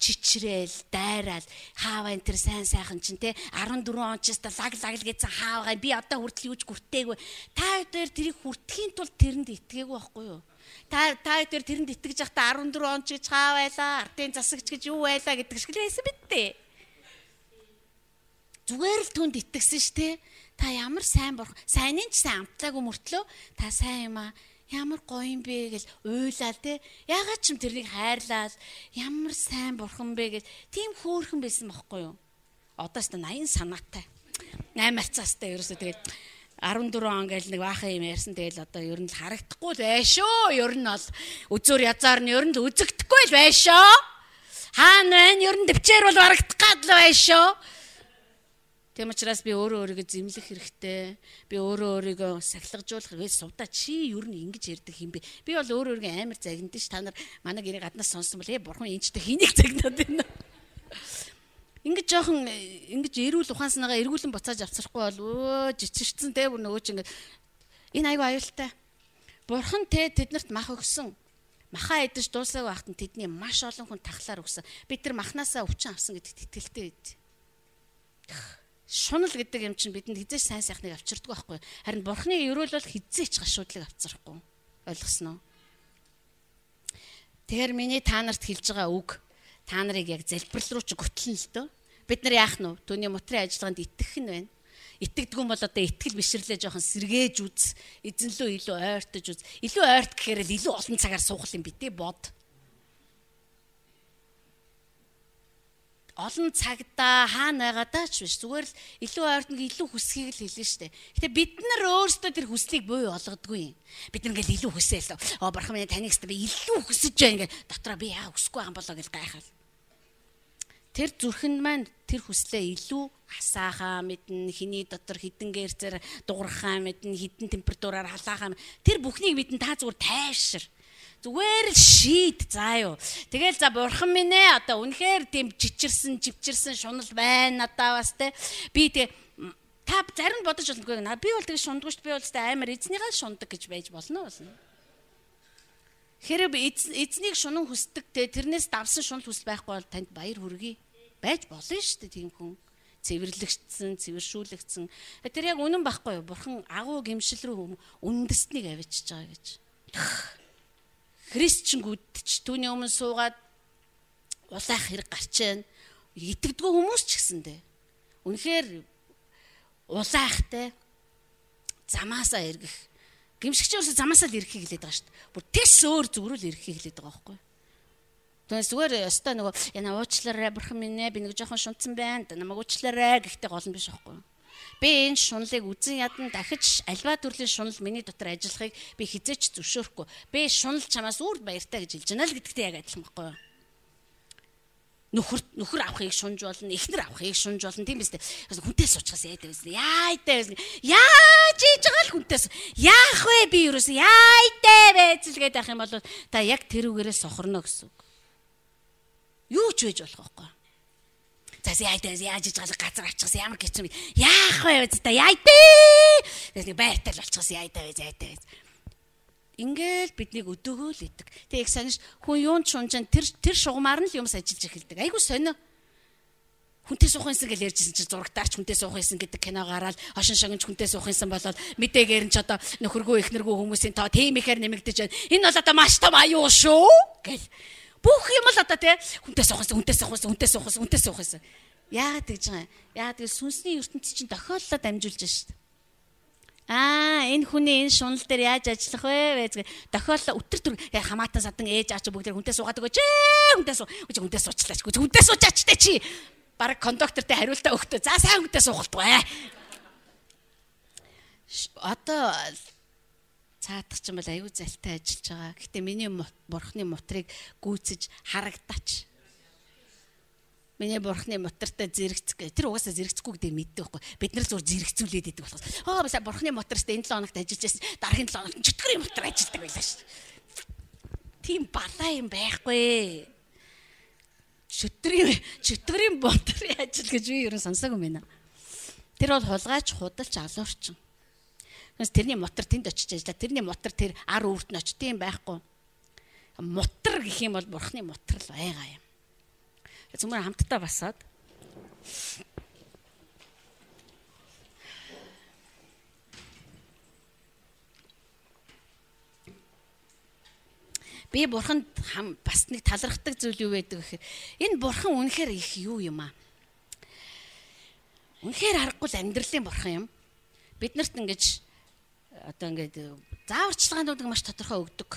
чичрээл, дайраал, хаава энэ тэр сайн сайхан чинь те 14 ончоос лаг лаг л гэсэн хаавгаа би одоо хүртэл юуж хүртээгүй. Та хоёр тэрийг хүртэхийн тулд тэрэнд итгээгүй байхгүй юу? Та та хоёр тэрэнд итгэж явахдаа 14 онч гэж хаа байлаа, ардын засагч гэж юу байлаа гэдэг шиг л байсан биз дээ. Зүгээр л түнд итгэсэн ш те. Та ямар сайн бурхан, сайнын ч сайн амтлаагүй мөртлөө та сайн юм аа ямар гоё юм бэ гэж уйлал те. Ягаад ч юм тэрнийг хайрлал ямар сайн бурхан бэ гэж. Тийм хөөрхөн байсан байхгүй юу? Одоо ч 80 санаатай. 8 арцаастай ерөөсөө тэгээд 14 он гэл нэг баахан юм ярьсан. Тэгэл одоо ер нь л харагдахгүй л байшөө ер нь бол үзүүр язаар нь ер нь л үзэгдэхгүй л байшөө хаана байна ер нь төвчээр бол харагдах гад л байшөө Тийм учраас би өөрөө өөрийгөө зэмлэх хэрэгтэй. Би өөрөө өөрийгөө сахилгажуулах вэ сувда чи юу н ингэж ярддаг юм бэ? Би бол өөрөө өөрийгөө амар загнад ш та нар манай гэрээ гаднаас сонсон бол ээ бурхан энэчтэй хэнийг загнаад байна. Ингэж жоохон ингэж эрүүл ухаанснаагаа эргүүлэн буцааж авцрахгүй бол өө жичирчсэн те бүр нөгөө чи ингэ энэ айгу аюултай. Бурхан те тэднэрт мах өгсөн. Маха эдэж дуусаагүй нь тэдний маш олон хүн тахлаар өгсөн. Бид тэр махнасаа өвчин авсан гэдэгт итгэлтэй байд шунал гэдэг юм чинь бидэнд хизээч сайн сайхныг авчирдаг байхгүй. Харин бурхны өрөөл бол хизээч гашуудлыг авчрахгүй. Ойлгосноо? Тэгэхээр миний та нарт хэлж байгаа үг та нарыг яг залбирал руу ч гүтлэн л дөө. Бид нар яах нь вэ? Түүний мотрын ажиллагаанд итгэх нь байна. Итгэдэггүй бол одоо итгэл бишрлээ жоохон сэргээж үз. Эзэн лөө илүү ойртож үз. Илүү ойрт гэхээр л илүү олон цагаар суух юм битээ бод. Олон цагта хаана байгаадаа ч биш зүгээр л илүү ойртон илүү хүсхийг л хэлнэ штэ. Гэтэ бид нар өөрсдөө тэр хүслийг буу олгодгүй юм. Бид нар ингээл илүү хүсээл. Оо бархан минь таныг би илүү хүсэж байна ингээд дотроо би яа хүсэхгүй юм болоо гэж гайхал. Тэр зүрхэнд маань тэр хүслээ илүү асаахаа мэднэ, хиний дотор хідэн гэрцээр дуурахаа мэднэ, хідэн температураар халаахаа. Тэр бүхнийг бидэн та зүгээр тайвшир Зүгээр л шийд заа юу. Тэгэл за бурхан минь ээ одоо үнэхээр тийм жичирсэн, живчирсэн шунал байна надаа бас те. Би тэгээ Та зарим бодож болтгүй. Би бол тэгээ шундагч би бол тест амар эзнийгаа шундаг гэж байж болно болно. Хэрэг эзнийг шунан хүсдэг те тэрнээс давсан шунал хүсэл байхгүй бол танд баяр хүргэе. Байж болно шүү дээ тийм хүн. Цэвэрлэгдсэн, цэвэршүүлэгдсэн. Тэр яг үнэн байхгүй юу? Бурхан агуу гимшил рүү үндэстнийг авчиж байгаа гэж. Христчингүүд ч түүний өмнө суугаад улаах хэрэг гарч байна. Итгэдэггүй хүмүүс ч гэсэндээ. Үнэхээр улаахтай замаасаа эргэх гимшигч ерөөсө замаасаа л ирэхийг хэлээд байгаа шүү дээ. Бүр тэс өөр зүгрүүл ирэхийг хэлээд байгаа байхгүй юу? Тэгээс зүгээр өстой нөгөө яна уучлаарай бурхан минь ээ би нэг жоохон шунцсан байна. Намайг уучлаарай гэхдээ гол нь биш байхгүй юу? Би энэ шунлыг үзэн ядан дахиж альва төрлийн шунал миний дотор ажиллахыг би хизээч зөвшөөрөхгүй. Би шунал чамаас үр баяртай гэж хэлж байна л гэдэгтэй яг адилхан байхгүй юу? нөхөр нөхөр авахыг шунж болно эхнэр авахыг шунж болно. Тийм биз дээ. Хүнтэй суучгаас яадаг байсан яайтай байсан яаж хийж байгаа л хүнтэй яах вэ би юусэн яайтай байцэлгээд авах юм бол та яг тэрүүгээрээ сохорно гэсэн үг. Юу ч байж болох байхгүй За яайтай яаж хийж байгаа газар авчихсан ямар хэцүү яах вэ та яайтай нэг байртай л болчихсон яайтай вэ яайтай Ингээл биднийг өдөөгөө л идэг. Тэг их сониш хүн юунд шунжан тэр тэр шугамар нь л юмс ажиллаж эхэлдэг. Айгу сонио. Хүнтэй суух юмсан гэж ярьжсэн чи зурагтаарч хүнтэй суух юмсан гэдэг кино гараад хошин шогнож хүнтэй суух юмсан болоод мэдээгээр нь ч одоо нөхөргүй ихнэргүй хүмүүсийн тоо тийм ихээр нэмэгдэж байна. Энэ бол одоо маш том аюу шүү гэл. Бүх юм л одоо тий хүнтэй суух юмсан, хүнтэй суух юмсан, хүнтэй суух юмсан, хүнтэй суух юмсан. Яагаад гэж байгаа юм? Яагаад гэвэл сүнсний ертөнцийн чинь тохиоллоод амжуулж шүү дээ. Аа энэ хүний энэ шунал дээр яаж ажиллах вэ гэж тохиоллоо өтөр төр хамаатан садан ээж аач бүгд хүнтэй суугаад өгөөч хүнтэй суу хүнтэй суучлаач хүнтэй суучаач тэ чи баг кондуктортай хариултаа өгтөө за сайн хүнтэй суугалтгүй одоо цаадах юм бол аюу залтай ажиллаж байгаа. Гэтэ миний бурхны мотрыг гүйцэж харагдаач Миний бурхны мотортой зэрэгцэх. Тэр угаасаа зэрэгцэхгүй гэдэг мэддэг байхгүй. Бид нар зүгээр зэрэгцүүлээд идэг болохоос. Аа баса бурхны мотортой энэ 7 хоногт ажиллаж байсан. Дараагийн 7 хоногт чөтгөрийн мотор ажилладаг байлаа шүү. Тийм балаа юм байхгүй. Чөтгөрийн чөтгөрийн моторын ажил гэж би ерөн сонсоогүй юм байна. Тэр бол хулгайч, худалч, алуурчин. Тэгээс тэрний мотор тэнд очиж ажиллаа. Тэрний мотор тэр ар үрт нь очтын байхгүй. Мотор гэх юм бол бурхны мотор л байгаа юм. Цөмөр хамтдаа басаад Би бурханд бас нэг талархдаг зүйл юу байдаг гэхээр энэ бурхан үнэхээр их юу юм аа. Үнэхээр харахгүй л амьдралын бурхан юм. Биднэрт ингэж одоо ингээд зааварчилгаанууд маш тодорхой өгдөг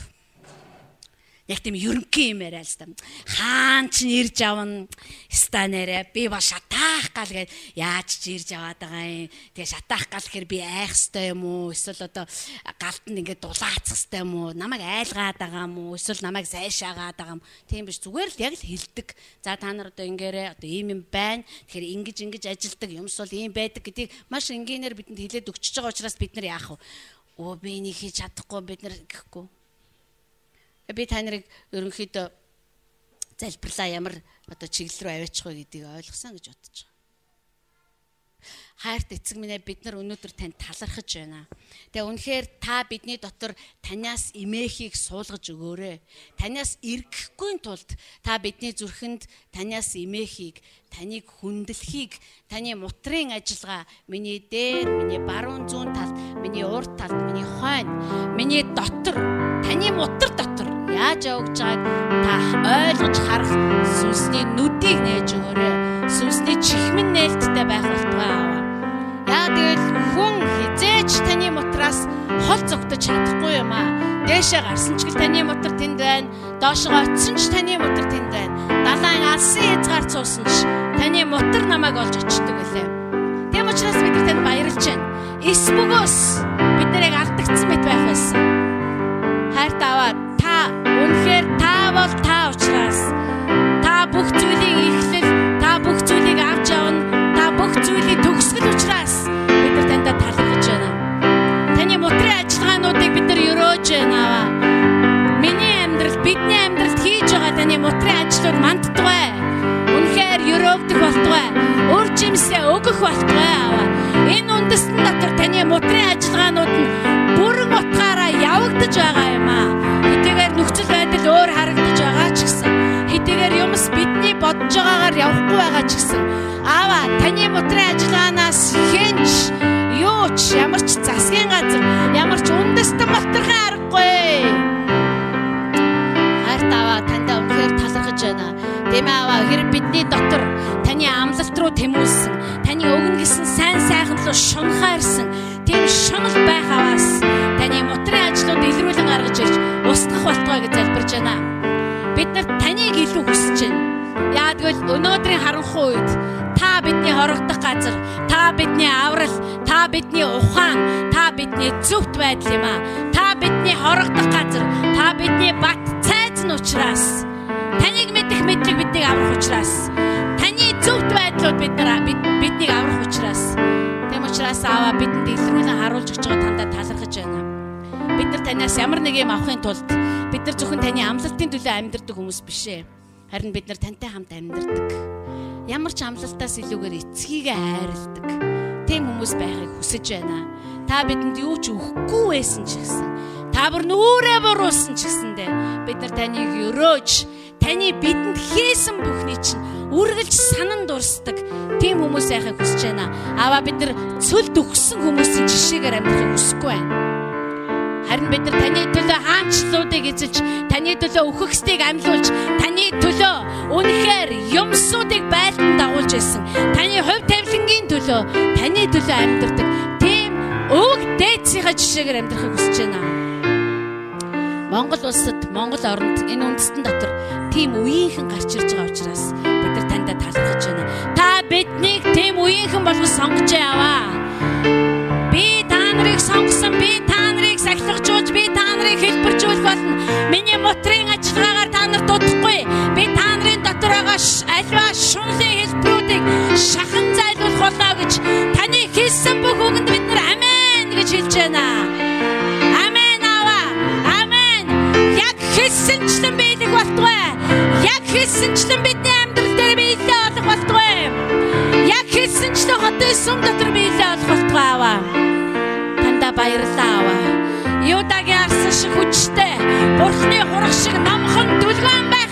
яг тийм ерөнхий юм яриа л ста. Хаан ч ирж авна. Ста нэрэ би ба шатаах гал гээд яаж ч ирж аваад байгаа юм. Тэгээ шатаах гал гэхээр би айх хэвтэй юм уу? Эсвэл одоо галт нь ингээд дулаацах хэвтэй юм уу? Намайг айлгаад байгаа юм уу? Эсвэл намайг сайшаагаад байгаа юм. Тийм биш зүгээр л яг л хилдэг. За та нар одоо ингээрээ одоо ийм юм байна. Тэгэхээр ингэж ингэж ажилдаг юмс бол ийм байдаг гэдгийг маш энгийнээр бидэнд хэлээд өгчөж байгаа учраас бид нар яах вэ? Оо би энийг хийж чадахгүй бид нар гэхгүй Би та нарыг ерөнхийдөө залбирлаа ямар одоо чиглэл рүү аваачих вэ гэдгийг ойлгосон гэж бодож байгаа. Хайрт эцэг минь бид нар өнөөдөр танд талархаж байна. Тэгээ үнэхээр та бидний дотор танаас имээхийг суулгаж өгөөрэй. Танаас эргэхгүй тулд та бидний зүрхэнд танаас имээхийг, таныг хүндлэхийг, таны мутрын ажиллагаа миний дээр, миний баруун зүүн талд, миний урд талд, миний хойно, миний дотор, таны мутар яаж явж байгааг та ойлгож харах сүнсний нүдийг нээж өгөөрэй. Сүнсний чихмэн нээлттэй байх болтугай аваа. Яа тэгэл хүн хизээч таны мотраас хол зогтож чадахгүй юм аа. Дээшээ гарсан ч гэл таны мотор тэнд байна. Доошоо очсон ч таны мотор тэнд байна. Далайн алсын хязгаар цуусан ч таны мотор намайг олж очдөг гэлээ. Тэм учраас бид танд баярлж байна. Эс бөгөөс бид нарыг алдагдсан мэт байх байсан. Хайрт аваад ажлууд манддаггүй. Үнэхээр өрөөгдөх болтугай. өр жимсээ өгөх болтугай аваа. Энэ үндэстэн дотор таны мутрын ажиллагаанууд нь бүрэн утгаараа явагдаж байгаа юм аа. Хэдийгээр нөхцөл байдал өөр харагдаж байгаа ч гэсэн хэдийгээр юмс бидний бодож байгаагаар явахгүй байгаа ч гэсэн аава таны мутрын ажиллагаанаас хэнч юу ч ямар ч засгийн газар ямар ч үндэстэн моторхон аргагүй. Дэмэ аваа хэрэг бидний дотор таны амлалт руу тэмүүлсэн таны өгнө гэсэн сайн сайхан руу шунхаарсан тийм шунал байх аваас таны мутрын ажлууд илрүүлэн гаргаж ирж устгах болтгой гэж залбирж байна. Бид нар таныг илүү хүсэж байна. Яагтвэл өнөөдрийн харанхуй үед та бидний хорогдох газар, та бидний аврал, та бидний ухаан, та бидний зөвхт байдал юм аа. Та бидний хорогдох газар, та бидний бат цайз нь учраас таныг мэдэх мэдлэг биднийг аврах учраас таны зөвхт байдлууд бид нар биднийг аврах учраас тэм учраас аваа бидэнд илрүүлэн харуулж өгч байгаа тандаа талархаж байна. Бид нар танаас ямар нэг юм авахын тулд бид нар зөвхөн таны амлалтын төлөө амьдардаг хүмүүс биш ээ. Харин бид нар тантай хамт амьдардаг. Ямар ч амлалтаас илүүгээр эцгийгээ хайрладаг. Тэм хүмүүс байхыг хүсэж байна. Та бидэнд юу ч өгөхгүй байсан ч гэсэн та бүр нүрээ буруулсан ч гэсэндэ бид нар таныг өрөөж таны бидэнд хийсэн бүхний чинь үргэлж санан дурсдаг тийм хүмүүс байхыг хүсэж байна. Аваа бид нар цөлд өгсөн хүмүүсийн жишээгээр амьдрахыг хүсэхгүй байна. Харин бид нар таны төлөө хаанчлуудыг эзэлж, таны төлөө өөхөксдгийг амьлуулж, таны төлөө үнэхээр юмсуудыг байлдан дагуулж байсан. Таны хувь тавилангийн төлөө, таны төлөө амьдардаг тийм өг дээдсийнхаа жишээгээр амьдрахыг хүсэж байна. Монгол улсад, Монгол оронд энэ үндэстэн дотор тийм үеийнхэн гарч ирж байгаа учраас бид нар таньда талархаж байна. Та биднийг тийм үеийнхэн болгож сонгож яваа. Би та нарыг сонгосон, би та нарыг сахилгажуулж, би та нарыг хэлбэржүүлэх болно. Миний мотрын ажиллагаагаар та нарт дутхгүй. Би та нарын дотор байгаа альва шунлын хэлбэрүүдийг шахан зайлуулах болно гэж таны хэлсэн бүх үгэнд бид нар амен гэж хэлж байна. Яг хэлсэнчлэн биелэх болтугай. Яг хэлсэнчлэн бидний амьдрал дээр биелээ олох болтугай. Яг хэлсэнчлэн хотын сум дотор биелээ олох болтугай аваа. Танда баярлалаа аваа. Юудагийн арсан шиг хүчтэй. Бурхны хурах шиг намхан дүлгэн байхыг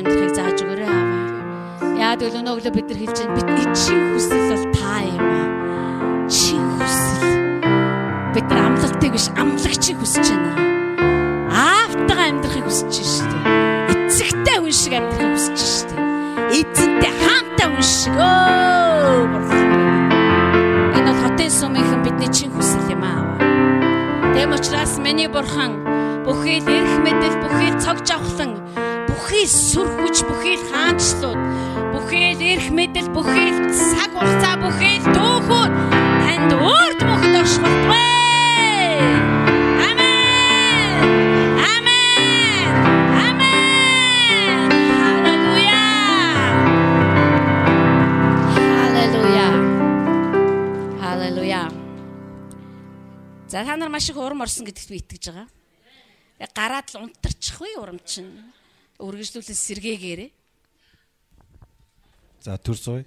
амжихыг зааж өгөөрэй аав. Яад өлөнөө өглөө бид нар хэлж байна. Бидний чинь хүсэл эрх мэдэл бүхий л цаг хугацаа бүхий л түүхүүд танд өөрт мөхөд оршуултгүй. Амен. Амен. Амен. Халелуя. Халелуя. Халелуя. За та нар маш их урам орсон гэдэгт би итгэж байгаа. Гараад л унтарчихгүй урам чинь. Үргэлжлүүлэн сэргээгээрээ За төр суй.